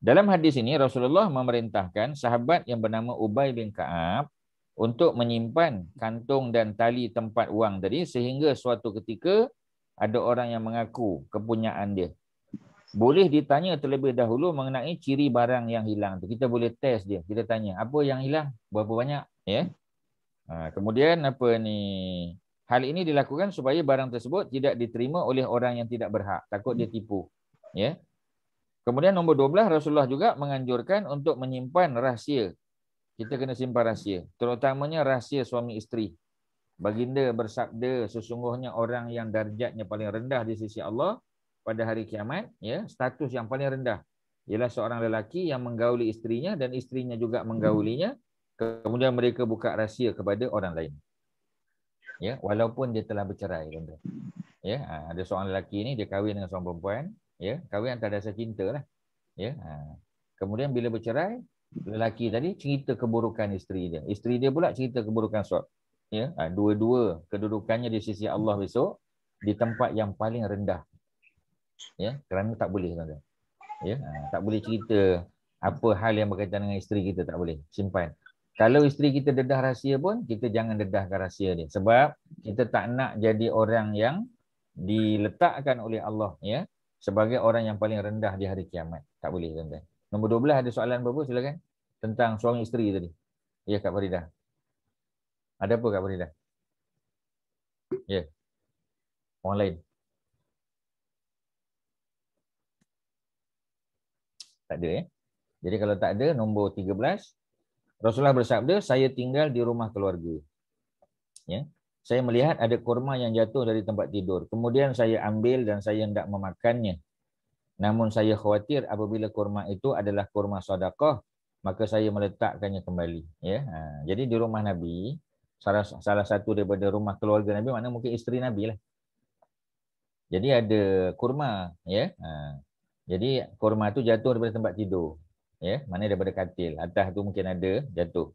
Dalam hadis ini Rasulullah memerintahkan sahabat yang bernama Ubay bin Ka'ab untuk menyimpan kantung dan tali tempat wang tadi sehingga suatu ketika ada orang yang mengaku kepunyaan dia. Boleh ditanya terlebih dahulu mengenai ciri barang yang hilang tu. Kita boleh test dia. Kita tanya, apa yang hilang? Berapa banyak? Ya. Ha, kemudian apa ni? Hal ini dilakukan supaya barang tersebut tidak diterima oleh orang yang tidak berhak. Takut dia tipu. Ya. Kemudian nombor 12, Rasulullah juga menganjurkan untuk menyimpan rahsia. Kita kena simpan rahsia. Terutamanya rahsia suami isteri. Baginda bersabda sesungguhnya orang yang darjatnya paling rendah di sisi Allah pada hari kiamat, ya, status yang paling rendah ialah seorang lelaki yang menggauli isterinya dan isterinya juga menggaulinya. Kemudian mereka buka rahsia kepada orang lain ya walaupun dia telah bercerai tuan ya ha, ada seorang lelaki ni dia kahwin dengan seorang perempuan ya kahwin antara dasar cinta lah. Ya ha. kemudian bila bercerai lelaki tadi cerita keburukan isteri dia. Isteri dia pula cerita keburukan suami ya ha, dua-dua kedudukannya di sisi Allah besok di tempat yang paling rendah. Ya kerana tak boleh tuan ya ha, tak boleh cerita apa hal yang berkaitan dengan isteri kita tak boleh. Simpan kalau isteri kita dedah rahsia pun, kita jangan dedahkan rahsia dia. Sebab kita tak nak jadi orang yang diletakkan oleh Allah ya sebagai orang yang paling rendah di hari kiamat. Tak boleh tuan-tuan. Nombor 12 ada soalan apa-apa silakan. Tentang suami isteri tadi. Ya Kak Farida. Ada apa Kak Farida? Ya. Orang lain. Tak ada ya. Jadi kalau tak ada nombor 13 Rasulullah bersabda, saya tinggal di rumah keluarga. Ya. Saya melihat ada kurma yang jatuh dari tempat tidur. Kemudian saya ambil dan saya hendak memakannya. Namun saya khawatir apabila kurma itu adalah kurma sedekah, maka saya meletakkannya kembali. Ya. Ha. Jadi di rumah Nabi, salah, salah satu daripada rumah keluarga Nabi, mana mungkin isteri Nabi lah. Jadi ada kurma. Ya. Ha. Jadi kurma itu jatuh daripada tempat tidur ya mana daripada katil. Atas tu mungkin ada jatuh.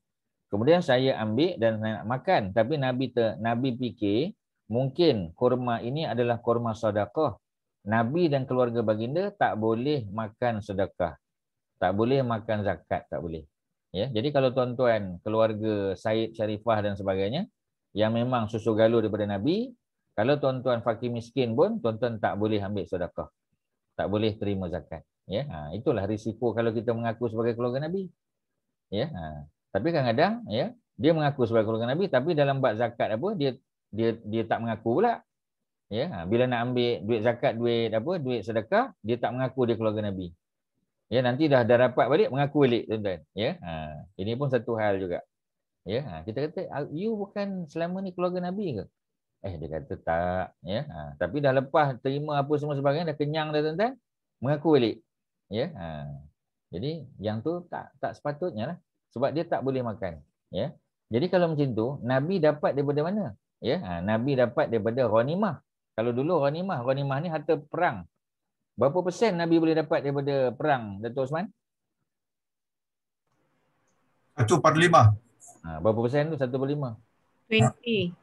Kemudian saya ambil dan saya nak makan. Tapi nabi ter, nabi fikir mungkin kurma ini adalah kurma sedekah. Nabi dan keluarga baginda tak boleh makan sedekah. Tak boleh makan zakat tak boleh. Ya jadi kalau tuan-tuan keluarga Said Sharifah dan sebagainya yang memang susu galuh daripada nabi kalau tuan-tuan fakir miskin pun tuan-tuan tak boleh ambil sedekah. Tak boleh terima zakat ya ha, itulah risiko kalau kita mengaku sebagai keluarga nabi ya ha. tapi kadang-kadang ya dia mengaku sebagai keluarga nabi tapi dalam bab zakat apa dia dia dia tak mengaku pula ya ha. bila nak ambil duit zakat duit apa duit sedekah dia tak mengaku dia keluarga nabi ya nanti dah dah dapat balik mengaku balik tuan-tuan ya ha. ini pun satu hal juga ya ha. kita kata ah, you bukan selama ni keluarga nabi ke eh dia kata tak ya ha. tapi dah lepas terima apa semua sebagainya dah kenyang dah tuan-tuan mengaku balik ya ha. jadi yang tu tak tak sepatutnya lah. Sebab dia tak boleh makan ya. Jadi kalau macam tu nabi dapat daripada mana? Ya ha. nabi dapat daripada ghanimah. Kalau dulu ghanimah ghanimah ni harta perang. Berapa persen nabi boleh dapat daripada perang Datuk Osman? 1 per 5 ha. berapa persen tu? 1 per 5 20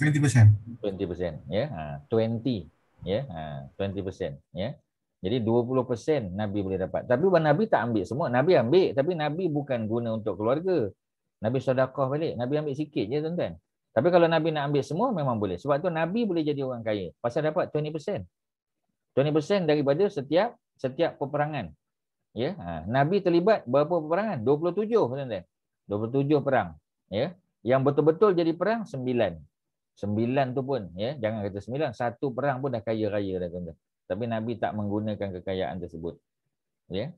20 persen 20 persen ya. Ha. 20 ya. Ha. 20 persen ya jadi 20% Nabi boleh dapat. Tapi Nabi tak ambil semua. Nabi ambil tapi Nabi bukan guna untuk keluarga. Nabi sedekah balik. Nabi ambil sikit je tuan-tuan. Tapi kalau Nabi nak ambil semua memang boleh. Sebab tu Nabi boleh jadi orang kaya. Pasal dapat 20%. 20% daripada setiap setiap peperangan. Ya, ha. Nabi terlibat berapa peperangan? 27 tuan-tuan. 27 perang. Ya. Yang betul-betul jadi perang 9. 9 tu pun ya, jangan kata 9, satu perang pun dah kaya raya dah tuan-tuan tapi Nabi tak menggunakan kekayaan tersebut. Ya.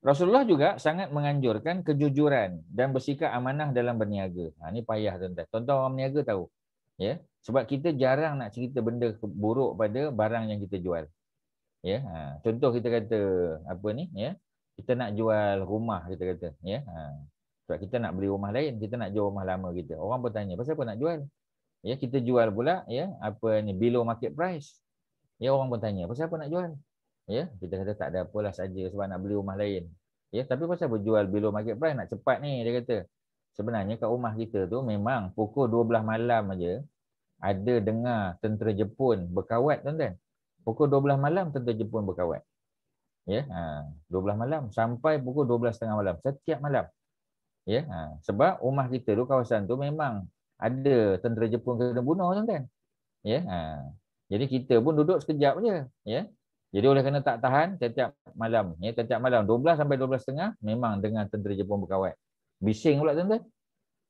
Rasulullah juga sangat menganjurkan kejujuran dan bersikap amanah dalam berniaga. Ha ni payah tuan-tuan. Tuan-tuan orang berniaga tahu. Ya. Sebab kita jarang nak cerita benda buruk pada barang yang kita jual. Ya. Ha. contoh kita kata apa ni ya. Kita nak jual rumah kita kata ya. Ha. sebab kita nak beli rumah lain, kita nak jual rumah lama kita. Orang bertanya, pasal apa nak jual? Ya, kita jual pula ya apa ni below market price. Ya orang pun tanya, pasal apa nak jual? Ya, kita kata tak ada apalah saja sebab nak beli rumah lain. Ya, tapi pasal berjual below market price nak cepat ni dia kata. Sebenarnya kat rumah kita tu memang pukul 12 malam aja ada dengar tentera Jepun berkawat tuan-tuan. Pukul 12 malam tentera Jepun berkawat. Ya, ha, 12 malam sampai pukul 12.30 malam setiap malam. Ya, ha, sebab rumah kita tu kawasan tu memang ada tentera Jepun kena bunuh tuan-tuan. Ya, ha, jadi kita pun duduk sekejap je, ya. Jadi oleh kerana tak tahan setiap malam, ya, setiap malam 12 sampai 12.30 memang dengan tentera Jepun berkawat. Bising pula tuan-tuan.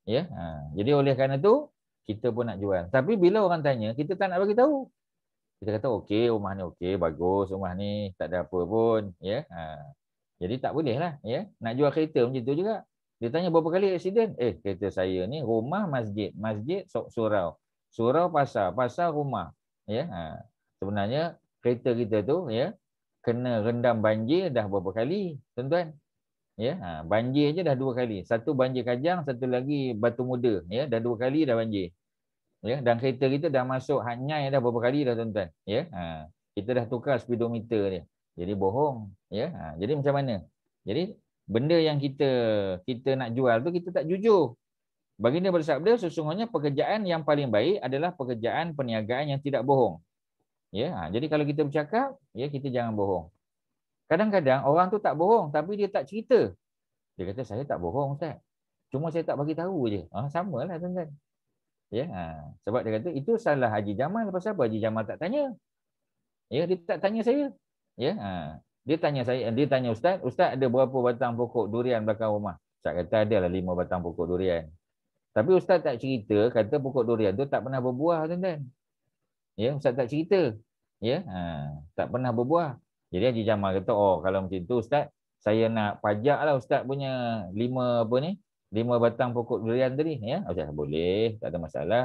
Ya. Ha. jadi oleh kerana tu kita pun nak jual. Tapi bila orang tanya, kita tak nak bagi tahu. Kita kata okey, rumah ni okey, bagus rumah ni, tak ada apa pun, ya. Ha. Jadi tak boleh lah, ya. Nak jual kereta macam tu juga. Dia tanya berapa kali aksiden? Eh, kereta saya ni rumah masjid, masjid surau. Surau pasar, pasar rumah. Ya. Ha. Sebenarnya kereta kita tu ya kena rendam banjir dah berapa kali tuan-tuan? Ya ha, banjir je dah dua kali. Satu banjir kajang satu lagi batu muda. Ya dah dua kali dah banjir. Ya dan kereta kita dah masuk hanyai dah berapa kali dah tuan-tuan? Ya ha, kita dah tukar speedometer dia. Jadi bohong. Ya ha, jadi macam mana? Jadi benda yang kita kita nak jual tu kita tak jujur baginda bersabda sesungguhnya pekerjaan yang paling baik adalah pekerjaan perniagaan yang tidak bohong Ya, ha, jadi kalau kita bercakap, ya kita jangan bohong. Kadang-kadang orang tu tak bohong tapi dia tak cerita. Dia kata saya tak bohong Ustaz. Cuma saya tak bagi tahu je. Ha, samalah tuan-tuan. Ya, ha, sebab dia kata itu salah Haji Jamal pasal apa Haji Jamal tak tanya. Ya, dia tak tanya saya. Ya, ha, dia tanya saya, dia tanya ustaz, ustaz ada berapa batang pokok durian belakang rumah? Ustaz kata ada lah lima batang pokok durian. Tapi ustaz tak cerita kata pokok durian tu tak pernah berbuah tuan-tuan. Ya, Ustaz tak cerita. Ya, ha, tak pernah berbuah. Jadi Haji Jamal kata, oh kalau macam tu Ustaz, saya nak pajak lah Ustaz punya lima apa ni, lima batang pokok durian tadi. Ya, Ustaz boleh, tak ada masalah.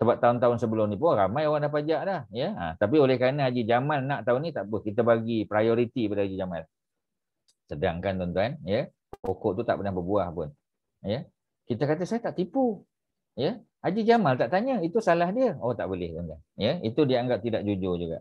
Sebab tahun-tahun sebelum ni pun ramai orang dah pajak dah. Ya, ha, tapi oleh kerana Haji Jamal nak tahun ni, tak apa. Kita bagi prioriti pada Haji Jamal. Sedangkan tuan-tuan, ya, pokok tu tak pernah berbuah pun. Ya, kita kata saya tak tipu. Ya, Haji Jamal tak tanya, itu salah dia. Oh tak boleh tuan-tuan. Ya, itu dianggap tidak jujur juga.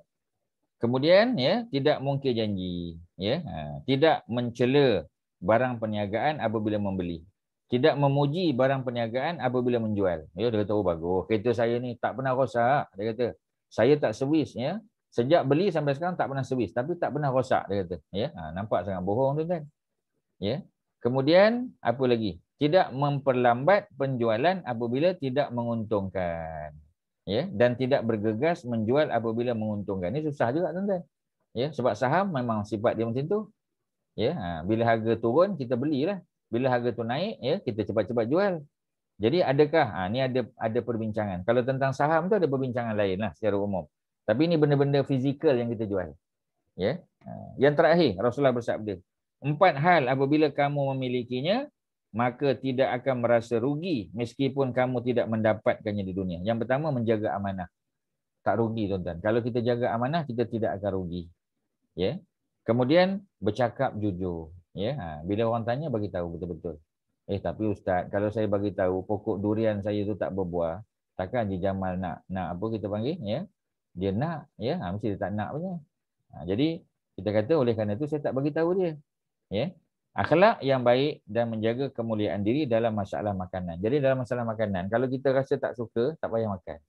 Kemudian ya, tidak mungkin janji, ya. Ha, tidak mencela barang perniagaan apabila membeli. Tidak memuji barang perniagaan apabila menjual. Ya, dia kata oh bagus. Kereta saya ni tak pernah rosak. Dia kata, saya tak servis ya. Sejak beli sampai sekarang tak pernah servis, tapi tak pernah rosak dia kata. Ya, ha, nampak sangat bohong tuan-tuan. Ya. Kemudian apa lagi? tidak memperlambat penjualan apabila tidak menguntungkan. Ya dan tidak bergegas menjual apabila menguntungkan. Ini susah juga tuan-tuan. Ya sebab saham memang sifat dia macam tu. Ya ha, bila harga turun kita belilah. Bila harga tu naik ya kita cepat-cepat jual. Jadi adakah? Ha, ni ada ada perbincangan. Kalau tentang saham tu ada perbincangan lain lah secara umum. Tapi ini benda-benda fizikal yang kita jual. Ya ha, yang terakhir Rasulullah bersabda empat hal apabila kamu memilikinya maka tidak akan merasa rugi meskipun kamu tidak mendapatkannya di dunia. Yang pertama menjaga amanah. Tak rugi tuan-tuan. Kalau kita jaga amanah kita tidak akan rugi. Ya. Kemudian bercakap jujur. Ya. Ha. bila orang tanya bagi tahu betul-betul. Eh tapi ustaz, kalau saya bagi tahu pokok durian saya tu tak berbuah, takkan Haji Jamal nak nak apa kita panggil ya? Dia nak ya, ha, mesti dia tak nak punya. Ha, jadi kita kata oleh kerana itu saya tak bagi tahu dia. Ya akhlak yang baik dan menjaga kemuliaan diri dalam masalah makanan. Jadi dalam masalah makanan, kalau kita rasa tak suka, tak payah makan.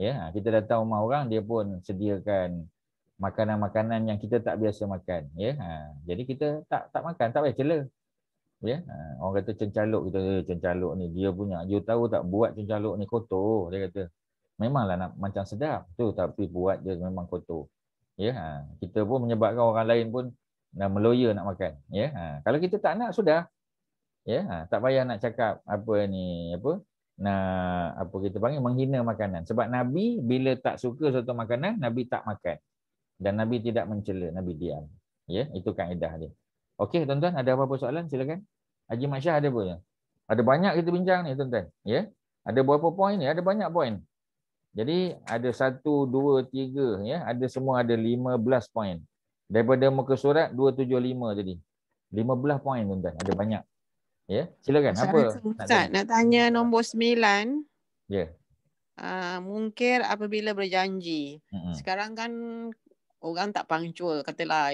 Ya, ha, kita datang rumah orang dia pun sediakan makanan-makanan yang kita tak biasa makan, ya. Ha, jadi kita tak tak makan, tak payah cela. Ya, ha, orang kata cencaluk kita eh, cencaluk ni dia punya. You tahu tak buat cencaluk ni kotor, dia kata. Memanglah nak macam sedap tu tapi buat dia memang kotor. Ya, kita pun menyebabkan orang lain pun dan meloya nak makan ya. Ha. kalau kita tak nak sudah. Ya ha. tak payah nak cakap apa ni apa nak apa kita panggil menghina makanan. Sebab nabi bila tak suka satu makanan nabi tak makan. Dan nabi tidak mencela nabi diam. Ya itu kaedah dia. Okey tuan-tuan ada apa-apa soalan? Silakan. Haji Masyah ada apa? Ada banyak kita bincang ni tuan-tuan. Ya ada berapa poin ni? Ada banyak poin. Jadi ada satu, dua, tiga, ya. Ada semua ada lima belas poin. Daripada muka surat 275 tadi. 15 poin tuan-tuan. Ada banyak. Ya, silakan. Apa? Ustaz, nak, nak tanya nombor 9. Ya. Uh, mungkin apabila berjanji. Mm-hmm. Sekarang kan orang tak punctual. Katalah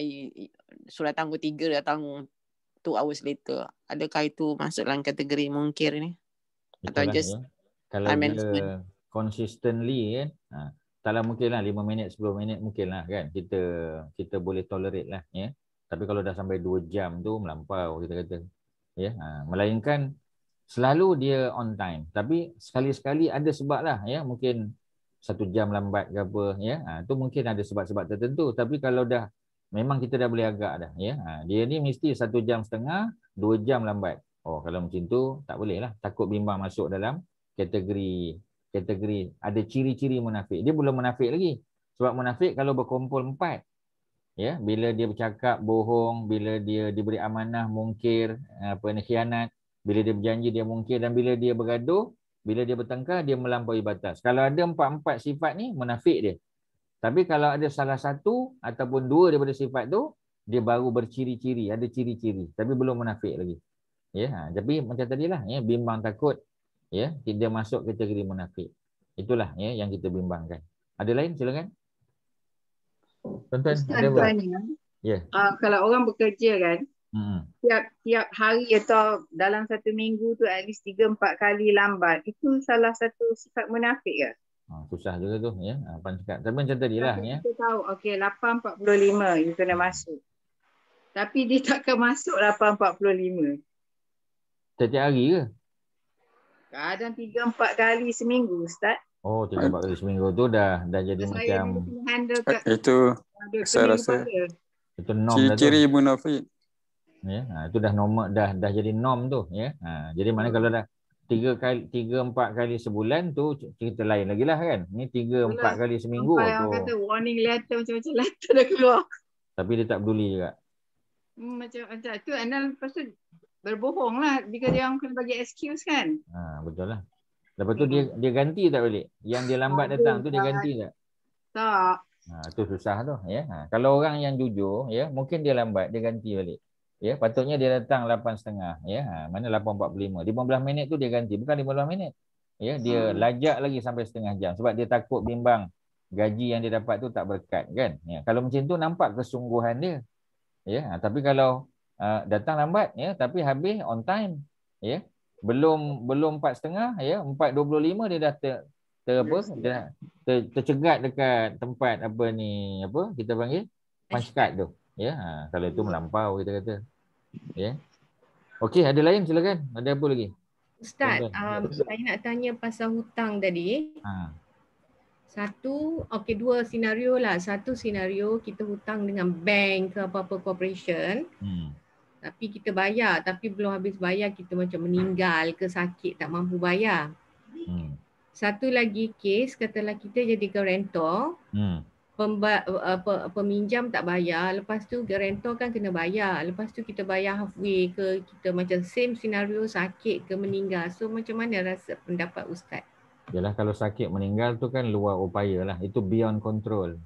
surat tangguh tiga datang two hours later. Adakah itu masuk dalam kategori mungkir ni? Atau Itulah, just ya. Kalau dia consistently kan, ha, taklah mungkin lah 5 minit, 10 minit mungkin lah kan. Kita kita boleh tolerate lah ya. Tapi kalau dah sampai 2 jam tu melampau kita kata. Ya, ha, melainkan selalu dia on time. Tapi sekali-sekali ada sebab lah ya. Mungkin satu jam lambat ke apa ya. Ha, tu mungkin ada sebab-sebab tertentu. Tapi kalau dah memang kita dah boleh agak dah ya. Ha, dia ni mesti satu jam setengah, dua jam lambat. Oh kalau macam tu tak boleh lah. Takut bimbang masuk dalam kategori kategori. Ada ciri-ciri munafik. Dia belum munafik lagi. Sebab munafik kalau berkumpul empat ya bila dia bercakap bohong bila dia diberi amanah mungkir apa ni khianat bila dia berjanji dia mungkir dan bila dia bergaduh bila dia bertengkar dia melampaui batas. Kalau ada empat-empat sifat ni munafik dia. Tapi kalau ada salah satu ataupun dua daripada sifat tu dia baru berciri-ciri. Ada ciri-ciri. Tapi belum munafik lagi. Ya ha, tapi macam tadilah ya bimbang takut ya dia masuk kategori munafik itulah ya yang kita bimbangkan ada lain silakan Tuan-tuan, Ustaz ada apa? Ya. uh, kalau orang bekerja kan, Hmm. tiap tiap hari atau dalam satu minggu tu at least 3 4 kali lambat. Itu salah satu sifat munafik ke? Ha, susah juga tu ya. Apa cakap. Tapi macam tadilah Tapi ya. Kita tahu okey 8.45 you kena masuk. Tapi dia takkan masuk 8.45. Setiap hari ke? Kadang 3 4 kali seminggu ustaz. Oh, tiga empat kali seminggu tu dah dah jadi Saya macam kat Itu saya rasa kepala. itu norm tu. ciri-ciri munafik. Ya, ha, itu dah normal dah dah jadi norm tu ya. Ha, jadi mana kalau dah tiga kali tiga empat kali sebulan tu cerita lain lagi lah kan. Ni tiga empat kali seminggu Sampai orang tu. kata warning letter macam-macam letter dah keluar. Tapi dia tak peduli juga. Hmm, macam macam tu lepas tu berbohong lah because dia orang kena bagi excuse kan. Ha, betul lah. Lepas tu dia dia ganti tak balik. Yang dia lambat datang tu dia ganti tak? Tak. Ha, tu susah tu ya. Ha, kalau orang yang jujur ya, mungkin dia lambat dia ganti balik. Ya, patutnya dia datang 8.30 ya. Ha, mana 8.45. 15 minit tu dia ganti, bukan 15 minit. Ya, dia Hmm. lajak lagi sampai setengah jam sebab dia takut bimbang gaji yang dia dapat tu tak berkat kan. Ya, kalau macam tu nampak kesungguhan dia. Ya, ha, tapi kalau uh, datang lambat ya, tapi habis on time ya. Belum belum 4.30 ya, 4.25 dia dah ter, ter apa? Dia dah ter, tercegat dekat tempat apa ni apa kita panggil punch card tu ya ha, kalau itu melampau kita kata ya okey ada lain silakan ada apa lagi Ustaz, um, saya nak tanya pasal hutang tadi. ha Satu, okey dua senario lah. Satu senario kita hutang dengan bank ke apa-apa corporation. hmm. Tapi kita bayar, tapi belum habis bayar kita macam meninggal ke sakit tak mampu bayar. Hmm. Satu lagi kes, katalah kita jadi guarantor, Hmm. pemba, uh, pe, peminjam tak bayar, lepas tu guarantor kan kena bayar. Lepas tu kita bayar halfway ke kita macam same senario sakit ke meninggal. So macam mana rasa pendapat Ustaz? Yalah kalau sakit meninggal tu kan luar upaya lah. Itu beyond control.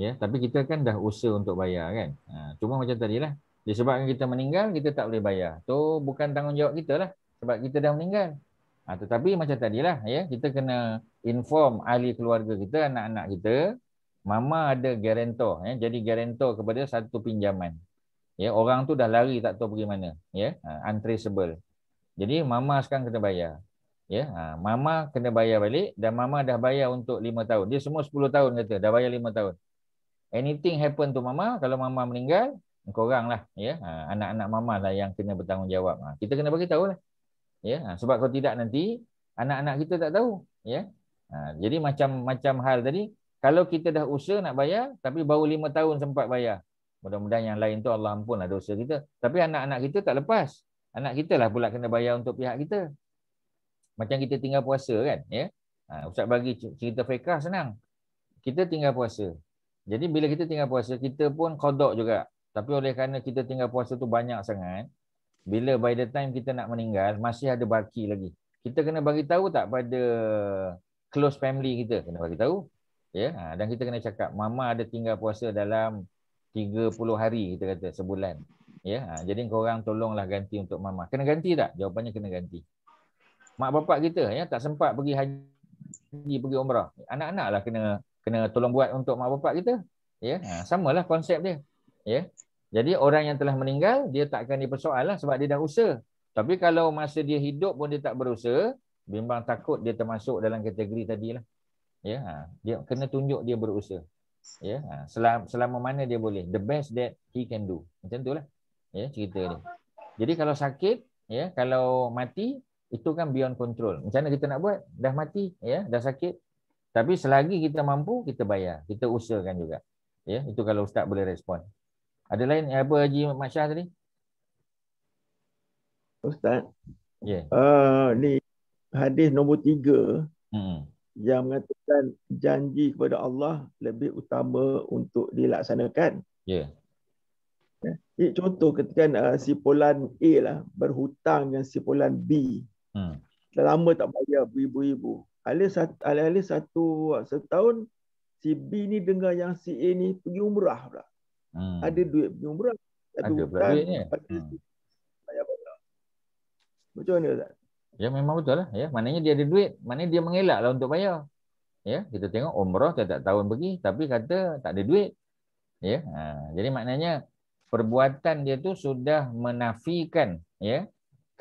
Ya, tapi kita kan dah usaha untuk bayar kan. Ha, cuma macam tadi lah. Disebabkan kita meninggal, kita tak boleh bayar. Tu bukan tanggungjawab kita lah. Sebab kita dah meninggal. Ha, tetapi macam tadilah ya, kita kena inform ahli keluarga kita, anak-anak kita, mama ada guarantor ya. Jadi guarantor kepada satu pinjaman. Ya, orang tu dah lari tak tahu pergi mana, ya. Ha, untraceable. Jadi mama sekarang kena bayar. Ya, ha, mama kena bayar balik dan mama dah bayar untuk lima tahun. Dia semua 10 tahun kata, dah bayar lima tahun. Anything happen to mama, kalau mama meninggal, korang lah, ya. Ha, anak-anak mama lah yang kena bertanggungjawab. Ha, kita kena bagi tahu lah. Ya, ha, sebab kalau tidak nanti anak-anak kita tak tahu, ya. Ha, jadi macam macam hal tadi, kalau kita dah usaha nak bayar tapi baru lima tahun sempat bayar. Mudah-mudahan yang lain tu Allah ampun lah dosa kita. Tapi anak-anak kita tak lepas. Anak kita lah pula kena bayar untuk pihak kita. Macam kita tinggal puasa kan, ya. Ha, Ustaz bagi cerita fiqah senang. Kita tinggal puasa. Jadi bila kita tinggal puasa, kita pun kodok juga. Tapi oleh kerana kita tinggal puasa tu banyak sangat, bila by the time kita nak meninggal, masih ada baki lagi. Kita kena bagi tahu tak pada close family kita, kena bagi tahu. Ya, ha, dan kita kena cakap, mama ada tinggal puasa dalam 30 hari kita kata sebulan. Ya, ha, jadi korang tolonglah ganti untuk mama. Kena ganti tak? Jawapannya kena ganti. Mak bapak kita ya tak sempat pergi haji, pergi umrah. Anak-anak lah kena kena tolong buat untuk mak bapak kita. Ya, ha, samalah konsep dia. Ya. Jadi orang yang telah meninggal dia takkan dipersoal lah sebab dia dah usaha. Tapi kalau masa dia hidup pun dia tak berusaha, bimbang takut dia termasuk dalam kategori tadi lah. Ya, ha. dia kena tunjuk dia berusaha. Ya, ha. selama, selama mana dia boleh. The best that he can do. Macam tu lah. Ya, cerita dia. Jadi kalau sakit, ya, kalau mati, itu kan beyond control. Macam mana kita nak buat? Dah mati, ya, dah sakit. Tapi selagi kita mampu, kita bayar. Kita usahakan juga. Ya, itu kalau ustaz boleh respon. Ada lain apa Haji Mat Syah tadi? Ustaz, Ya. Yeah. uh, ni hadis nombor tiga Hmm. yang mengatakan janji kepada Allah lebih utama untuk dilaksanakan. Ya. Yeah. Eh, contoh ketika uh, simpulan A lah berhutang dengan simpulan B. Hmm. Dah lama tak bayar beribu-ribu. Alih satu, alih satu setahun si B ni dengar yang si A ni pergi umrah pula. Hmm. Ada duit pergi umrah. Ada, Ada pula duitnya. Hmm. Macam mana Ustaz? Ya memang betul lah. Ya, maknanya dia ada duit. Maknanya dia mengelak lah untuk bayar. Ya, kita tengok umrah tiap tahun pergi tapi kata tak ada duit. Ya, ha, jadi maknanya perbuatan dia tu sudah menafikan ya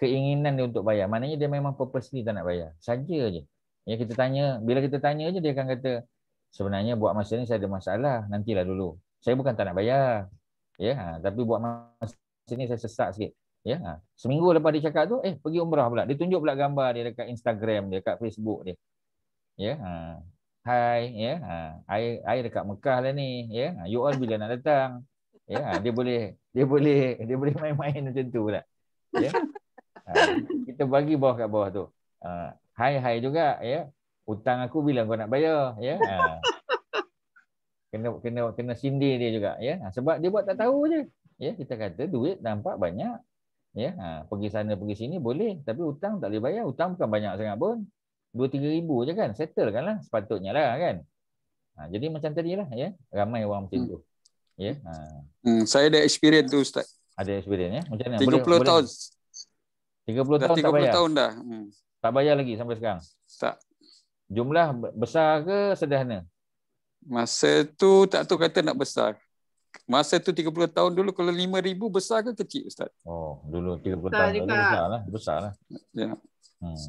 keinginan dia untuk bayar. Maknanya dia memang purposely tak nak bayar. Saja je. Ya kita tanya, bila kita tanya je dia akan kata sebenarnya buat masa ni saya ada masalah, nantilah dulu. Saya bukan tak nak bayar. Ya, ha, tapi buat masa ni saya sesak sikit. Ya, ha. seminggu lepas dia cakap tu, eh pergi umrah pula. Dia tunjuk pula gambar dia dekat Instagram dia, dekat Facebook dia. Ya, ha. Hai, ya, ha. I, I dekat Mekah lah ni, ya. Ha. You all bila nak datang? Ya, ha. dia boleh dia boleh dia boleh main-main macam tu pula. Ya. Ha. Kita bagi bawah kat bawah tu. Ha. Hai hai juga, ya. Hutang aku bila kau nak bayar, ya. Ha. Kena kena kena sindir dia juga, ya. Ha. Sebab dia buat tak tahu je. Ya, kita kata duit nampak banyak. Ya, ha. pergi sana pergi sini boleh, tapi hutang tak boleh bayar. Hutang bukan banyak sangat pun. 2 3 ribu je kan. Settle kan lah sepatutnya lah kan. Ha. jadi macam tadi lah ya. Ramai orang macam tu. Ya. Ha. Hmm, saya ada experience tu Ustaz. Ada experience ya. Macam mana? 30 Boleh- tahun. boleh- 30 Dah tahun tak 30 bayar. tahun dah. Hmm. Tak bayar lagi sampai sekarang. Tak. Jumlah be- besar ke sederhana? Masa tu tak tahu kata nak besar. Masa tu 30 tahun dulu kalau 5000 besar ke kecil Ustaz? Oh, dulu 30 Besar tahun dulu juga. besar lah, besar lah. Ya. Hmm.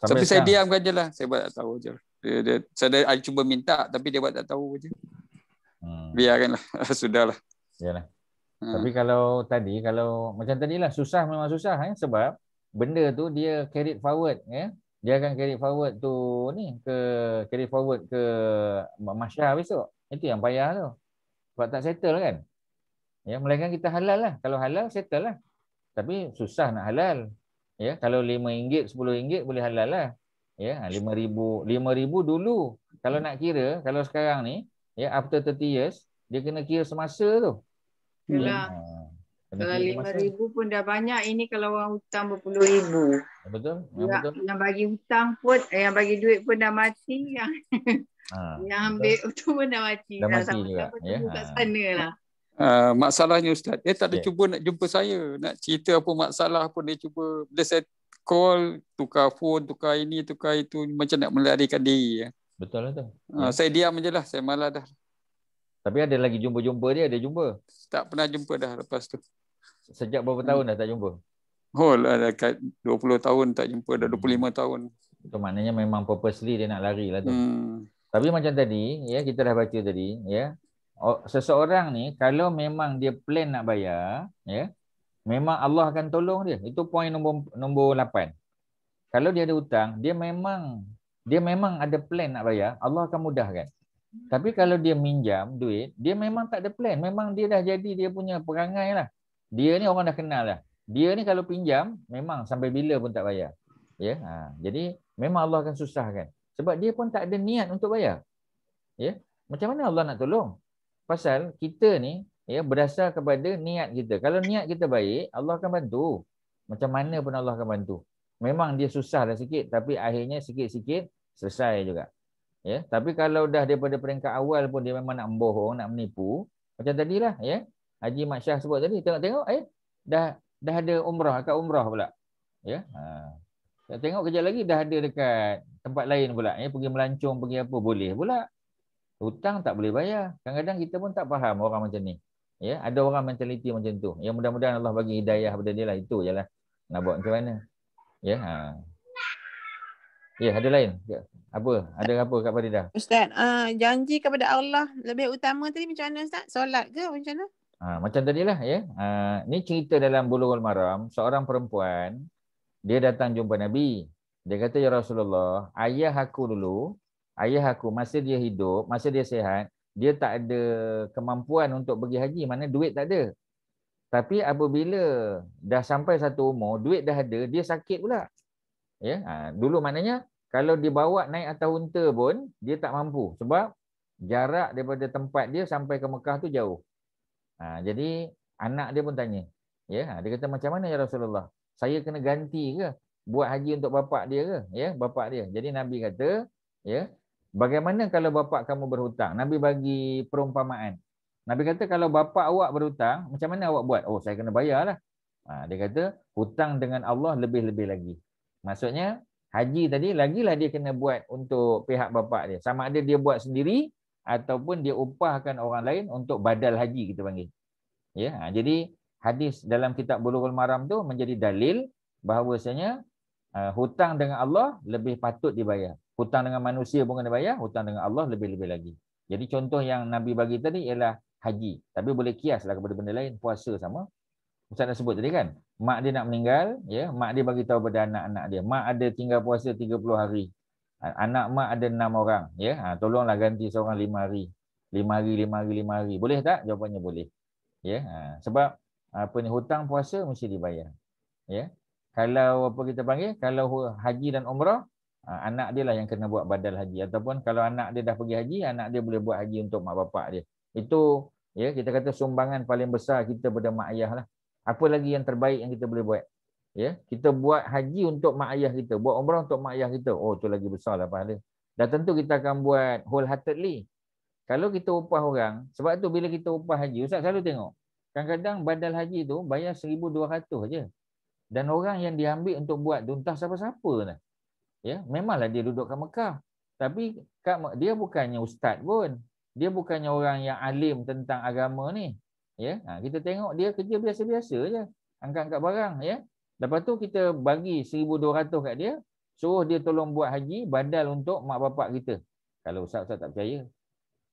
Tapi saya sekarang? diamkan je lah. Saya buat tak tahu je. Dia, dia, saya dah I cuba minta tapi dia buat tak tahu je. Hmm. Biarkanlah. Sudahlah. Yalah. Hmm. Tapi kalau tadi kalau macam tadi lah susah memang susah ya sebab benda tu dia carry forward ya. Dia akan carry forward tu ni ke carry forward ke masyarakat besok. Itu yang payah tu. Sebab tak settle kan. Ya, melainkan kita halal lah. Kalau halal settle lah. Tapi susah nak halal. Ya, kalau RM5, RM10 boleh halal lah. Ya, RM5,000, RM5,000 dulu. Kalau nak kira, kalau sekarang ni, ya after 30 years, dia kena kira semasa tu. Yalah. Ha, kena Kalau kira lima semasa. ribu pun dah banyak. Ini kalau orang hutang berpuluh ribu. Betul? Ya, Yang, betul. yang bagi hutang pun, eh, yang bagi duit pun dah mati. Yang, Ha, yang ambil tu pun dah mati. Dah mati sama-sama juga, ya. kat Ha. sana lah. Uh, masalahnya Ustaz, dia tak ada Ya. cuba nak jumpa saya. Nak cerita apa masalah pun dia cuba. Bila saya call, tukar phone, tukar ini, tukar itu. Macam nak melarikan diri. Ya. Betul lah tu. Uh, saya diam je lah. Saya malah dah. Tapi ada lagi jumpa-jumpa dia, ada jumpa. Tak pernah jumpa dah lepas tu. Sejak berapa tahun dah tak jumpa? Oh lah dekat 20 tahun tak jumpa. Dah 25 tahun. Itu maknanya memang purposely dia nak lari lah tu. Hmm. Tapi macam tadi, ya kita dah baca tadi, ya. Seseorang ni kalau memang dia plan nak bayar, ya, memang Allah akan tolong dia. Itu poin nombor nombor 8. Kalau dia ada hutang, dia memang dia memang ada plan nak bayar, Allah akan mudahkan. Tapi kalau dia minjam duit, dia memang tak ada plan. Memang dia dah jadi dia punya perangai lah. Dia ni orang dah kenal lah. Dia ni kalau pinjam, memang sampai bila pun tak bayar. Ya, ha. Jadi memang Allah akan susahkan. Sebab dia pun tak ada niat untuk bayar. Ya, macam mana Allah nak tolong? Pasal kita ni ya berdasar kepada niat kita. Kalau niat kita baik, Allah akan bantu. Macam mana pun Allah akan bantu. Memang dia susah lah sikit tapi akhirnya sikit-sikit selesai juga. Ya, tapi kalau dah daripada peringkat awal pun dia memang nak membohong, nak menipu, macam tadilah ya. Haji Mat Syah sebut tadi, tengok-tengok eh dah dah ada umrah kat umrah pula. Ya. Ha. Tengok kejap lagi dah ada dekat tempat lain pula. Ya, pergi melancong, pergi apa boleh pula. Hutang tak boleh bayar. Kadang-kadang kita pun tak faham orang macam ni. Ya, ada orang mentaliti macam tu. Yang mudah-mudahan Allah bagi hidayah pada dia lah. Itu je lah. Nak buat macam mana. Ya. Ha. Ya, ada lain. Apa? Ada apa Kak Faridah? Ustaz, uh, janji kepada Allah lebih utama tadi macam mana Ustaz? Solat ke macam mana? Ha, macam tadilah ya. Ha, ni cerita dalam Bulughul Maram, seorang perempuan dia datang jumpa Nabi. Dia kata ya Rasulullah, ayah aku dulu, ayah aku masa dia hidup, masa dia sehat, dia tak ada kemampuan untuk pergi haji, mana duit tak ada. Tapi apabila dah sampai satu umur, duit dah ada, dia sakit pula. Ya, ha, dulu maknanya kalau dibawa naik atas unta pun dia tak mampu sebab jarak daripada tempat dia sampai ke Mekah tu jauh. Ha, jadi anak dia pun tanya, ya, ha, dia kata macam mana ya Rasulullah? Saya kena ganti ke buat haji untuk bapak dia ke? Ya, bapak dia. Jadi Nabi kata, ya, bagaimana kalau bapak kamu berhutang? Nabi bagi perumpamaan. Nabi kata kalau bapak awak berhutang, macam mana awak buat? Oh, saya kena bayarlah. Ha, dia kata hutang dengan Allah lebih-lebih lagi. Maksudnya haji tadi lagilah dia kena buat untuk pihak bapak dia. Sama ada dia buat sendiri ataupun dia upahkan orang lain untuk badal haji kita panggil. Ya, ha, jadi hadis dalam kitab Bulughul Maram tu menjadi dalil bahawasanya uh, hutang dengan Allah lebih patut dibayar. Hutang dengan manusia pun kena bayar, hutang dengan Allah lebih-lebih lagi. Jadi contoh yang Nabi bagi tadi ialah haji. Tapi boleh kiaslah kepada benda lain, puasa sama. Ustaz dah sebut tadi kan, mak dia nak meninggal, ya, mak dia bagi tahu pada anak-anak dia, mak ada tinggal puasa 30 hari. Anak mak ada 6 orang, ya. Ha, tolonglah ganti seorang 5 hari. 5 hari, 5 hari, 5 hari. Boleh tak? Jawapannya boleh. Ya, ha, sebab apa ni hutang puasa mesti dibayar. Ya. Kalau apa kita panggil, kalau haji dan umrah, ha, anak dia lah yang kena buat badal haji ataupun kalau anak dia dah pergi haji, anak dia boleh buat haji untuk mak bapak dia. Itu ya kita kata sumbangan paling besar kita pada mak ayah lah apa lagi yang terbaik yang kita boleh buat ya kita buat haji untuk mak ayah kita buat umrah untuk mak ayah kita. Oh tu lagi besar lah pahala. Dan tentu kita akan buat wholeheartedly. Kalau kita upah orang sebab tu bila kita upah haji ustaz selalu tengok kadang-kadang badal haji tu bayar 1200 aja dan orang yang diambil untuk buat tu entah siapa-siapa lah. Ya memanglah dia duduk kat Mekah. Tapi dia bukannya ustaz pun. Dia bukannya orang yang alim tentang agama ni. Ya ha, kita tengok dia kerja biasa-biasa je. Angkat-angkat barang ya lepas tu kita bagi 1200 kat dia suruh dia tolong buat haji badal untuk mak bapak kita. Kalau ustaz-ustaz tak percaya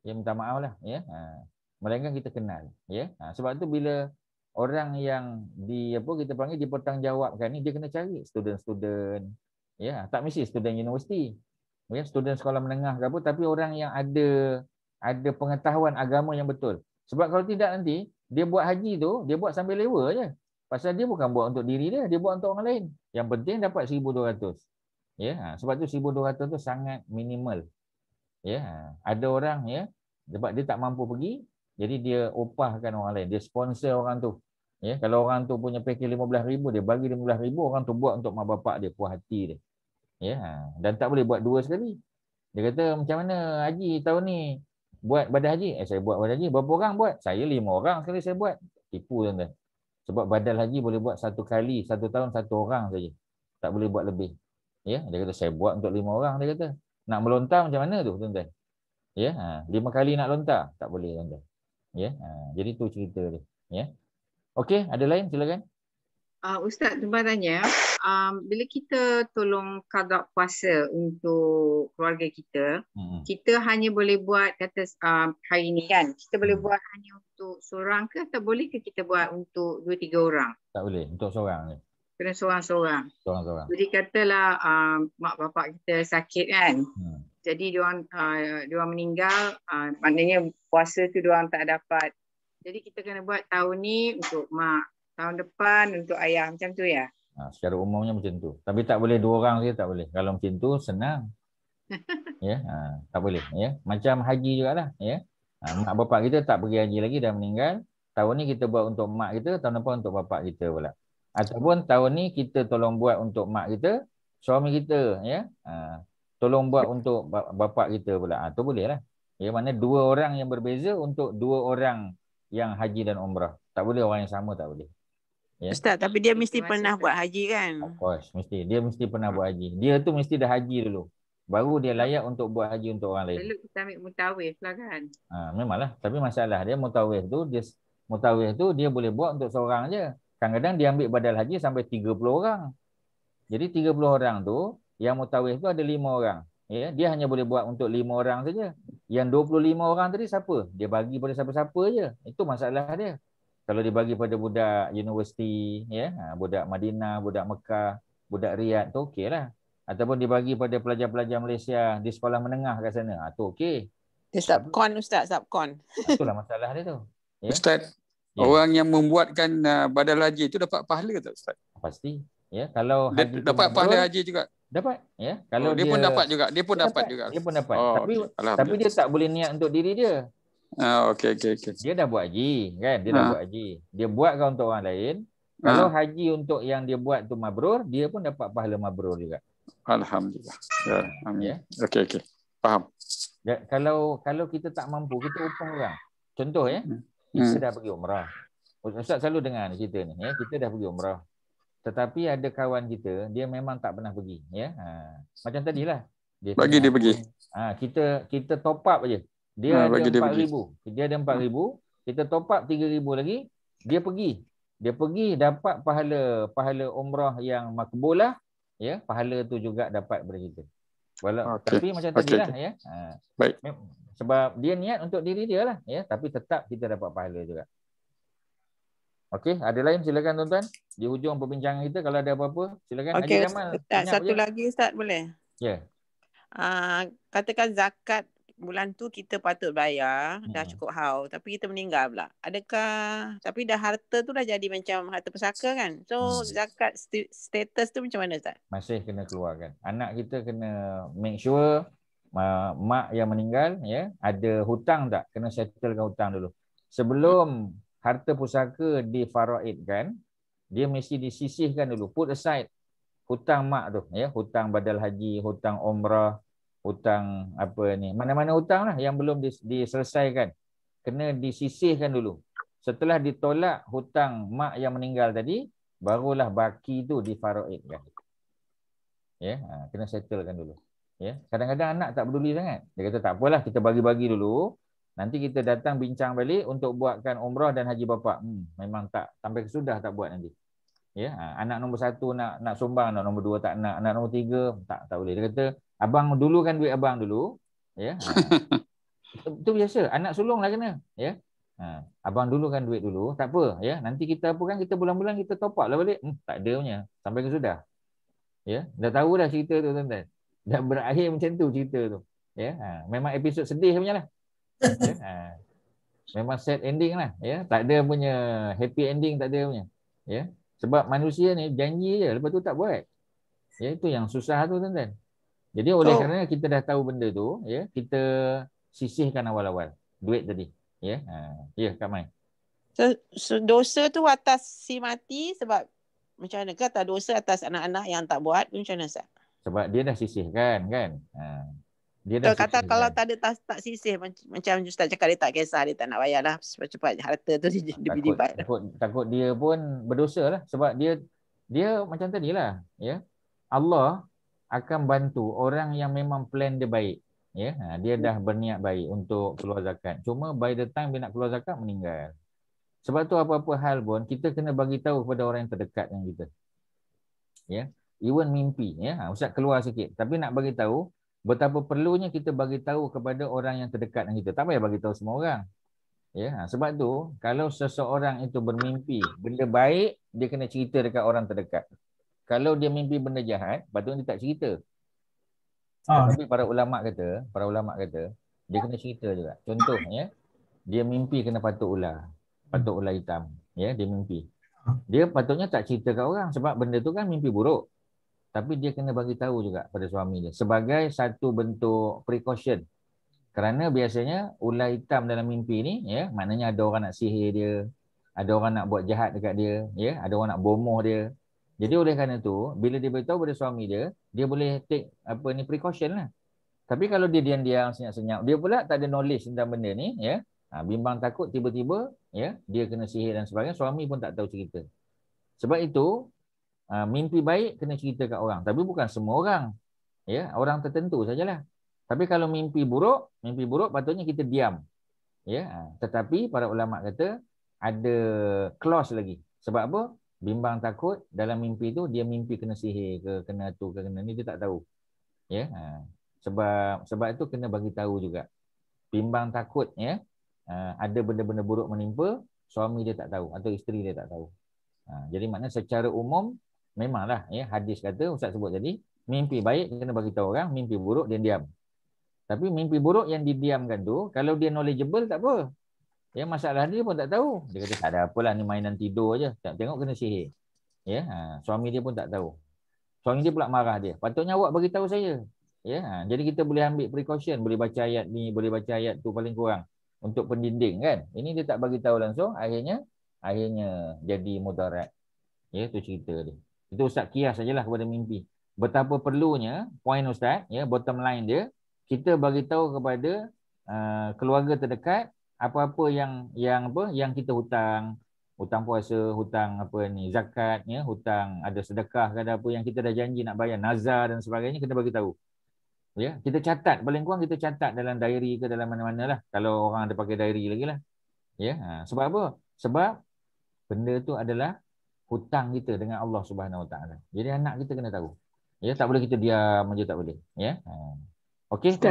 ya minta maaf lah ya. Ha, melainkan kita kenal ya. Ha, sebab tu bila orang yang di apa kita panggil dipertanggungjawabkan ni dia kena cari student-student ya. Tak mesti student universiti ya. Student sekolah menengah ke apa tapi orang yang ada ada pengetahuan agama yang betul. Sebab kalau tidak nanti dia buat haji tu, dia buat sambil lewa je. Pasal dia bukan buat untuk diri dia, dia buat untuk orang lain. Yang penting dapat 1200. Ya, ha, sebab tu 1200 tu sangat minimal. Ya, ha, ada orang ya, sebab dia tak mampu pergi, jadi dia upahkan orang lain, dia sponsor orang tu. Ya, kalau orang tu punya package 15000, dia bagi 15000, orang tu buat untuk mak bapak dia, puas hati dia. Ya, ha, dan tak boleh buat dua sekali. Dia kata macam mana haji tahun ni? buat badan haji, eh saya buat badan haji, berapa orang buat? Saya lima orang sekali saya buat. Tipu tuan-tuan. Sebab badal haji boleh buat satu kali, satu tahun satu orang saja. Tak boleh buat lebih. Ya, dia kata saya buat untuk lima orang dia kata. Nak melontar macam mana tu tuan-tuan? Ya, ha, lima kali nak lontar, tak boleh tuan-tuan. Ya, ha, jadi tu cerita dia. Ya. Okey, ada lain silakan. Uh, Ustaz, tuan tanya, um, bila kita tolong kagak puasa untuk keluarga kita, hmm. kita hanya boleh buat kata um, hari ni kan, kita boleh hmm. buat hanya untuk seorang ke atau boleh ke kita buat untuk dua tiga orang? Tak boleh, untuk seorang je. Kena seorang-seorang. Seorang-seorang. Jadi katalah um, mak bapak kita sakit kan, hmm. jadi diorang, uh, diorang meninggal, uh, maknanya puasa tu diorang tak dapat. Jadi kita kena buat tahun ni untuk mak tahun depan untuk ayah macam tu ya. Ha, secara umumnya macam tu. Tapi tak boleh dua orang saja tak boleh. Kalau macam tu senang. ya, ha, tak boleh ya. Macam haji jugalah ya. Ha, mak bapak kita tak pergi haji lagi dah meninggal. Tahun ni kita buat untuk mak kita, tahun depan untuk bapak kita pula. Ataupun tahun ni kita tolong buat untuk mak kita, suami kita ya. Ha, tolong buat untuk bapak kita pula. Ha, tu boleh lah. Ya, mana dua orang yang berbeza untuk dua orang yang haji dan umrah. Tak boleh orang yang sama tak boleh. Yeah. Ustaz, tapi dia mesti Terima pernah buat haji kan? Of course, mesti. Dia mesti pernah buat haji. Dia tu mesti dah haji dulu. Baru dia layak untuk buat haji untuk orang lain. Lalu kita ambil mutawif lah kan? Ha, memanglah. Tapi masalah dia mutawif tu, dia mutawif tu dia boleh buat untuk seorang je. Kadang-kadang dia ambil badal haji sampai 30 orang. Jadi 30 orang tu yang mutawif tu ada 5 orang. Ya, dia hanya boleh buat untuk 5 orang saja. Yang 25 orang tadi siapa? Dia bagi pada siapa-siapa je. Itu masalah dia. Kalau dia bagi pada budak universiti, ya, ha, budak Madinah, budak Mekah, budak Riyadh tu okeylah. Ataupun dia bagi pada pelajar-pelajar Malaysia di sekolah menengah kat sana. Ha, tu okey. Dia subcon Ustaz, subcon. Itulah masalah dia tu. Ya? Ustaz, Ya. orang yang membuatkan uh, badal haji itu dapat pahala tak Ustaz? Pasti. Ya, kalau Dia haji tu dapat mabrur, pahala haji juga. Dapat, ya. Oh, Kalau dia, pun dapat juga. Dia pun dia dapat, juga. Dia pun dapat. Oh, tapi okey. tapi dia tak boleh niat untuk diri dia. Ah, okey okey okey. Dia dah buat haji, kan? Dia dah Ha. buat haji. Dia buatkan untuk orang lain. Kalau Ha. haji untuk yang dia buat tu mabrur, dia pun dapat pahala mabrur juga. Alhamdulillah. Ya, amin. Ya. Okey okey. Faham. Ya, kalau kalau kita tak mampu, kita upah orang. Contoh ya, kita Hmm. dah pergi umrah. Ustaz selalu dengar cerita ni, ya. Kita dah pergi umrah. Tetapi ada kawan kita, dia memang tak pernah pergi, ya. Ha. Macam tadilah. Dia Bagi dia tengok pergi. Ha, kita kita top up aje. Dia Ha, ada bagi dia pergi. 4000. Dia ada 4000, kita top up 3000 lagi, dia pergi. Dia pergi dapat pahala pahala umrah yang makbulah, ya. Pahala tu juga dapat daripada kita. Walau Okey. tapi macam Okey, tadilah okey. ya. Ha. Baik. Sebab dia niat untuk diri dia lah, ya. Tapi tetap kita dapat pahala juga. Okey, ada lain silakan tuan-tuan. Di hujung perbincangan kita kalau ada apa-apa, silakan Okey, Haji Kamal. Ustaz, senyap satu je. lagi Ustaz boleh? Ya. Ah, katakan zakat bulan tu kita patut bayar, dah Hmm. cukup haul, tapi kita meninggal pula. Adakah tapi dah harta tu dah jadi macam harta pusaka kan? So Hmm. zakat sti- status tu macam mana Ustaz? masih kena keluarkan. Anak kita kena make sure uh, mak yang meninggal ya ada hutang tak? Kena settlekan hutang dulu. Sebelum harta pusaka difaraidkan, dia mesti disisihkan dulu. Put aside hutang mak tu ya, hutang badal haji, hutang umrah, hutang apa ni. Mana-mana hutang lah yang belum dis- diselesaikan. Kena disisihkan dulu. Setelah ditolak hutang mak yang meninggal tadi, barulah baki tu difaraidkan. Ya, ha, kena settlekan dulu. Ya, kadang-kadang anak tak peduli sangat. Dia kata tak apalah, kita bagi-bagi dulu. Nanti kita datang bincang balik untuk buatkan umrah dan haji bapa. Hmm, memang tak sampai kesudah tak buat nanti. Ya, ha, anak nombor satu nak nak sumbang, anak nombor dua tak nak, anak nombor tiga tak tak boleh. Dia kata abang dulu kan duit abang dulu. Ya, ha. itu, biasa. Anak sulung lah kena. Ya, ha. abang dulu kan duit dulu. Tak apa. Ya, nanti kita apa kan kita bulan-bulan kita top up lah balik. Hmm, tak ada punya. Sampai kesudah. Ya, dah tahu dah cerita tu tuan-tuan. Dah berakhir macam tu cerita tu. Ya, ha. memang episod sedih punya lah. Ya, ha. Memang sad ending lah. Ya, tak ada punya happy ending tak ada punya. Ya, sebab manusia ni janji je, lepas tu tak buat. Ya, itu yang susah tu tuan-tuan. Jadi oleh So- kerana kita dah tahu benda tu, ya, kita sisihkan awal-awal duit tadi. Ya, ha. ya Kak Mai. So, so dosa tu atas si mati sebab macam mana ke atas dosa atas anak-anak yang tak buat macam mana Ustaz? Sebab dia dah sisihkan kan. Ha. Dia dah Kalau kata kalau tak ada tak, tak sisih macam, Ustaz cakap dia tak kisah dia tak nak bayar lah cepat-cepat harta tu dia, takut, takut takut dia pun berdosa lah sebab dia dia macam tadi lah ya Allah akan bantu orang yang memang plan dia baik ya. Ha, dia dah berniat baik untuk keluar zakat. Cuma by the time dia nak keluar zakat meninggal. Sebab tu apa-apa hal pun kita kena bagi tahu kepada orang yang terdekat dengan kita. Ya. Even mimpi ya. Ha, ustaz keluar sikit. Tapi nak bagi tahu betapa perlunya kita bagi tahu kepada orang yang terdekat dengan kita. Tak payah bagi tahu semua orang. Ya, ha, sebab tu kalau seseorang itu bermimpi benda baik, dia kena cerita dekat orang terdekat. Kalau dia mimpi benda jahat, patutnya dia tak cerita. Ah. Tapi para ulama kata, para ulama kata, dia kena cerita juga. Contohnya, dia mimpi kena patuk ular. Patuk ular hitam. Ya, dia mimpi. Dia patutnya tak cerita kat orang sebab benda tu kan mimpi buruk. Tapi dia kena bagi tahu juga pada suami dia sebagai satu bentuk precaution kerana biasanya ular hitam dalam mimpi ni ya maknanya ada orang nak sihir dia ada orang nak buat jahat dekat dia ya ada orang nak bomoh dia jadi oleh kerana tu bila dia beritahu pada suami dia dia boleh take apa ni precaution lah tapi kalau dia diam-diam senyap-senyap dia pula tak ada knowledge tentang benda ni ya ha, bimbang takut tiba-tiba ya dia kena sihir dan sebagainya suami pun tak tahu cerita sebab itu ha, mimpi baik kena cerita kat orang tapi bukan semua orang ya orang tertentu sajalah tapi kalau mimpi buruk, mimpi buruk patutnya kita diam. Ya, ha, tetapi para ulama kata ada clause lagi. Sebab apa? Bimbang takut dalam mimpi tu dia mimpi kena sihir ke kena tu ke kena ni dia tak tahu. Ya. Ha. Sebab sebab itu kena bagi tahu juga. Bimbang takut ya. Ha. ada benda-benda buruk menimpa, suami dia tak tahu atau isteri dia tak tahu. Ha. jadi maknanya secara umum memanglah ya hadis kata ustaz sebut tadi mimpi baik kena bagi tahu orang, mimpi buruk dia diam. Tapi mimpi buruk yang didiamkan tu kalau dia knowledgeable tak apa. Ya masalah dia pun tak tahu. Dia kata tak ada apalah ni mainan tidur aje. Tak tengok kena sihir. Ya, ha, suami dia pun tak tahu. Suami dia pula marah dia. Patutnya awak bagi tahu saya. Ya, ha, jadi kita boleh ambil precaution, boleh baca ayat ni, boleh baca ayat tu paling kurang untuk pendinding kan. Ini dia tak bagi tahu langsung, akhirnya akhirnya jadi mudarat. Ya, tu cerita dia. Itu ustaz kias sajalah kepada mimpi. Betapa perlunya poin ustaz, ya, bottom line dia, kita bagi tahu kepada uh, keluarga terdekat apa-apa yang yang apa yang kita hutang. Hutang puasa hutang apa ni zakat ya hutang ada sedekah ke ada apa yang kita dah janji nak bayar nazar dan sebagainya kita bagi tahu. Ya kita catat. Paling kurang kita catat dalam diary ke dalam mana-mana lah. Kalau orang ada pakai diary lagi lah. Ya ha. sebab apa? Sebab benda tu adalah hutang kita dengan Allah Subhanahu Wa Taala. Jadi anak kita kena tahu. Ya tak boleh kita diam aja tak boleh. Ya ha. okey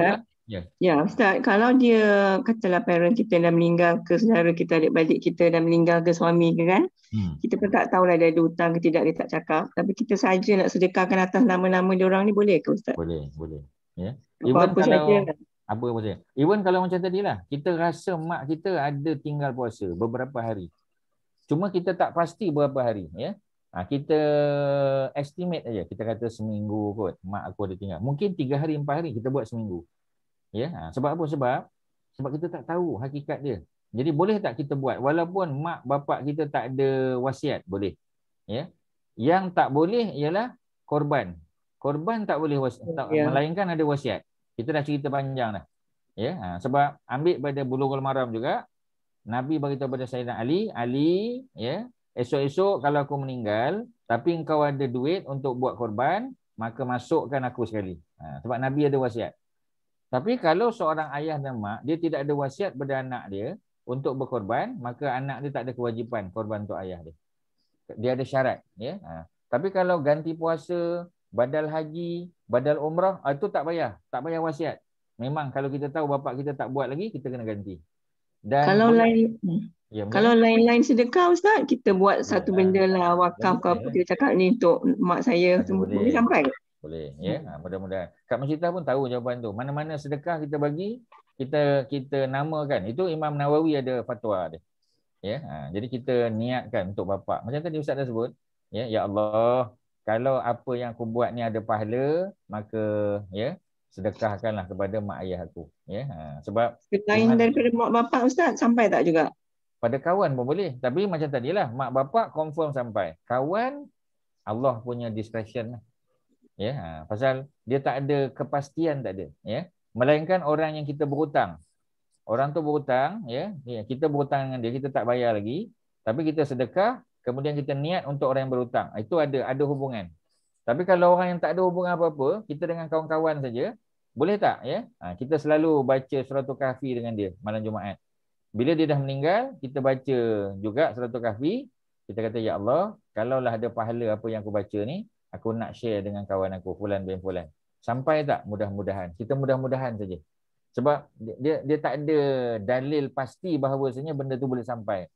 Ya. Ya, Ustaz, kalau dia katalah parent kita dah meninggal ke saudara kita, adik-beradik kita dah meninggal ke suami ke kan, hmm. kita pun tak tahu lah dia ada hutang ke tidak, dia tak cakap. Tapi kita saja nak sedekahkan atas nama-nama dia orang ni boleh ke Ustaz? Boleh, boleh. Ya. Even apa kalau, saja. Apa saja. Even kalau macam tadi lah, kita rasa mak kita ada tinggal puasa beberapa hari. Cuma kita tak pasti berapa hari. Ya. Ha, kita estimate aja. Kita kata seminggu kot, mak aku ada tinggal. Mungkin tiga hari, empat hari, kita buat seminggu. Ya, ha, sebab apa? Sebab sebab kita tak tahu hakikat dia. Jadi boleh tak kita buat walaupun mak bapak kita tak ada wasiat, boleh. Ya. Yang tak boleh ialah korban. Korban tak boleh wasiat, tak, yeah. melainkan ada wasiat. Kita dah cerita panjang dah. Ya, ha, sebab ambil pada Bulughul Maram juga Nabi bagi tahu pada Sayyidina Ali, Ali, ya, esok-esok kalau aku meninggal, tapi engkau ada duit untuk buat korban, maka masukkan aku sekali. Ha, sebab Nabi ada wasiat. Tapi kalau seorang ayah dan mak, dia tidak ada wasiat pada anak dia untuk berkorban, maka anak dia tak ada kewajipan korban untuk ayah dia. Dia ada syarat. ya. Ha. Tapi kalau ganti puasa, badal haji, badal umrah, ah, itu tak payah. Tak payah wasiat. Memang kalau kita tahu bapak kita tak buat lagi, kita kena ganti. Dan kalau lain ya, kalau lain-lain sedekah Ustaz, kita buat ya, satu benda lah wakaf ke apa kita cakap ni untuk mak saya. Boleh, boleh sampai boleh ya? Hmm. ha, mudah-mudahan. Kak Masyidah pun tahu jawapan tu. Mana-mana sedekah kita bagi kita kita namakan. Itu Imam Nawawi ada fatwa dia. Ya ha, jadi kita niatkan untuk bapa macam tadi ustaz dah sebut ya ya Allah kalau apa yang aku buat ni ada pahala maka ya sedekahkanlah kepada mak ayah aku. Ya ha, sebab selain daripada mak bapak ustaz sampai tak juga? Pada kawan pun boleh. Tapi macam tadilah mak bapak confirm sampai. Kawan Allah punya discretion lah ya ha, pasal dia tak ada kepastian tak ada ya. Melainkan orang yang kita berhutang. Orang tu berhutang ya, ya kita berhutang dengan dia kita tak bayar lagi. Tapi kita sedekah kemudian kita niat untuk orang yang berhutang. Itu ada ada hubungan. Tapi kalau orang yang tak ada hubungan apa-apa kita dengan kawan-kawan saja boleh tak ya? Ha, kita selalu baca suratul kahfi dengan dia malam Jumaat. Bila dia dah meninggal kita baca juga suratul kahfi. Kita kata ya Allah kalaulah ada pahala apa yang aku baca ni aku nak share dengan kawan aku fulan bin fulan. Sampai tak mudah-mudahan? Kita mudah-mudahan saja. Sebab dia dia tak ada dalil pasti bahawa sebenarnya benda tu boleh sampai.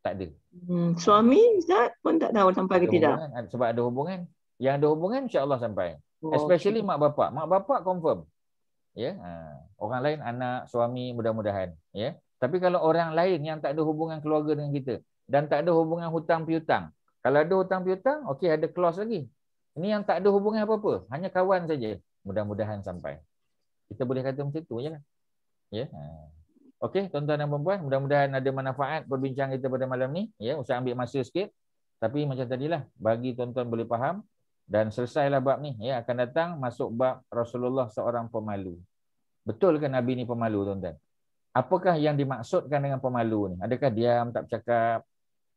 Tak ada. Hmm, suami Zat pun tak tahu sampai ada ke tidak sebab ada hubungan. Yang ada hubungan insya-Allah sampai. Oh, especially okay. mak bapak. Mak bapak confirm. Ya ha. orang lain anak suami mudah-mudahan. Ya. Tapi kalau orang lain yang tak ada hubungan keluarga dengan kita dan tak ada hubungan hutang piutang. Kalau ada hutang piutang okey ada clause lagi ini yang tak ada hubungan apa-apa. Hanya kawan saja. Mudah-mudahan sampai. Kita boleh kata macam tu je lah. Ya. Ha. Okey, tuan-tuan dan puan Mudah-mudahan ada manfaat perbincangan kita pada malam ni. Ya, usah ambil masa sikit. Tapi macam tadilah, bagi tuan-tuan boleh faham. Dan selesailah bab ni. Ya, akan datang masuk bab Rasulullah seorang pemalu. Betul ke Nabi ni pemalu, tuan-tuan? Apakah yang dimaksudkan dengan pemalu ni? Adakah diam, tak bercakap?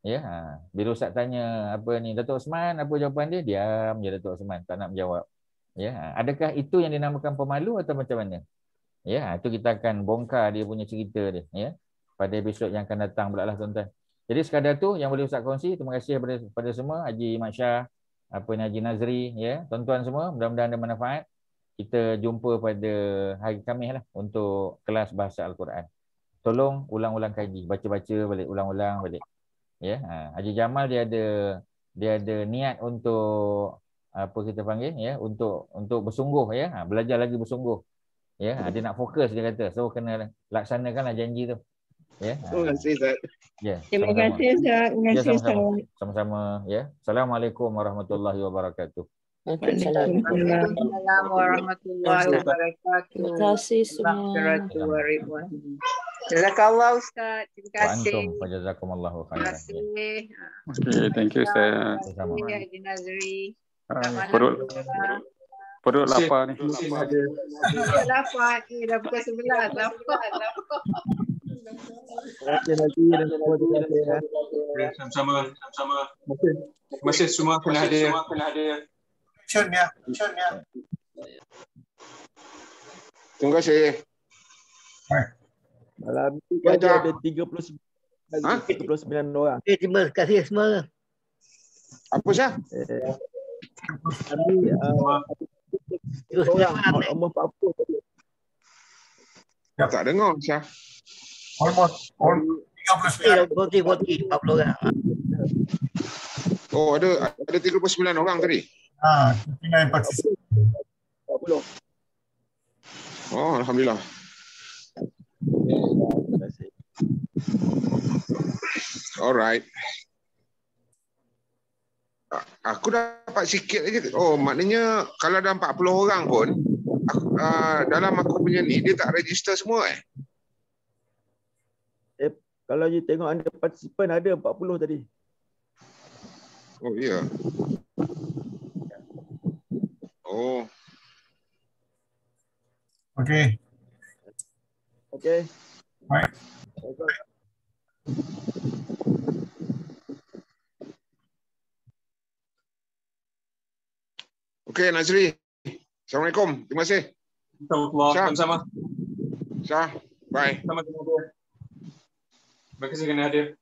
Ya, ha. bila ustaz tanya apa ni Datuk Osman apa jawapan dia? Diam je Datuk Osman, tak nak menjawab. Ya, ha. adakah itu yang dinamakan pemalu atau macam mana? Ya, ha. itu kita akan bongkar dia punya cerita dia, ya. Pada episod yang akan datang pula lah tuan-tuan. Jadi sekadar tu yang boleh Ustaz kongsi. Terima kasih kepada, kepada semua. Haji Mat Syah, apa ni Haji Nazri, ya. Tuan-tuan semua, mudah-mudahan ada manfaat. Kita jumpa pada hari Khamis lah untuk kelas bahasa Al-Quran. Tolong ulang-ulang kaji, baca-baca balik, ulang-ulang balik. Ya, ha. Haji Jamal dia ada dia ada niat untuk apa kita panggil ya untuk untuk bersungguh ya ha, belajar lagi bersungguh ya ha, dia nak fokus dia kata so kena laksanakanlah janji tu ya ha. Terima kasih Ustaz. ya Terima kasih Ustaz. Terima ya kasih sama-sama Ustaz. sama-sama ya assalamualaikum warahmatullahi wabarakatuh Waalaikumsalam warahmatullahi wabarakatuh. Terima kasih semua. Jazakallah Ustaz. Terima kasih. antum wa jazakumullahu Terima khairan ya kasih. Okay, thank you Ustaz. sama Ya, Haji Nazri. Ah, perut perut lapar ni. Ya, lapar. Eh, dah pukul 11. Lapar. Lapar. Terima kasih lagi dan semua terima kasih. ya. Ya, Sama-sama. Sama-sama. Terima kasih semua kena hadir. Semua kena hadir. Action ya. Action ya. Terima kasih. Malam ni Ya, ada ada 39 Ha? 39 orang. Eh, terima kasih semua. Apa Syah? Eh, kami uh, Terus orang umur 40 tadi. Tak dengar Syah. Almost almost 39. Voti, voti, 40 orang. Oh, ada ada 39 orang tadi. Ah, 39 participants. 40. Oh, alhamdulillah. Terima kasih. Alright. Aku dapat sikit aja. Oh, maknanya kalau ada 40 orang pun aku, uh, dalam aku punya ni dia tak register semua eh. Kalau you tengok anda partisipan ada 40 tadi. Oh, ya. Oh, Okay. Okey. Baik. Okey Nazri. Assalamualaikum. Terima kasih. Assalamualaikum. Sama-sama. Syah, bye. Sama-sama. Terima kasih kena hadir.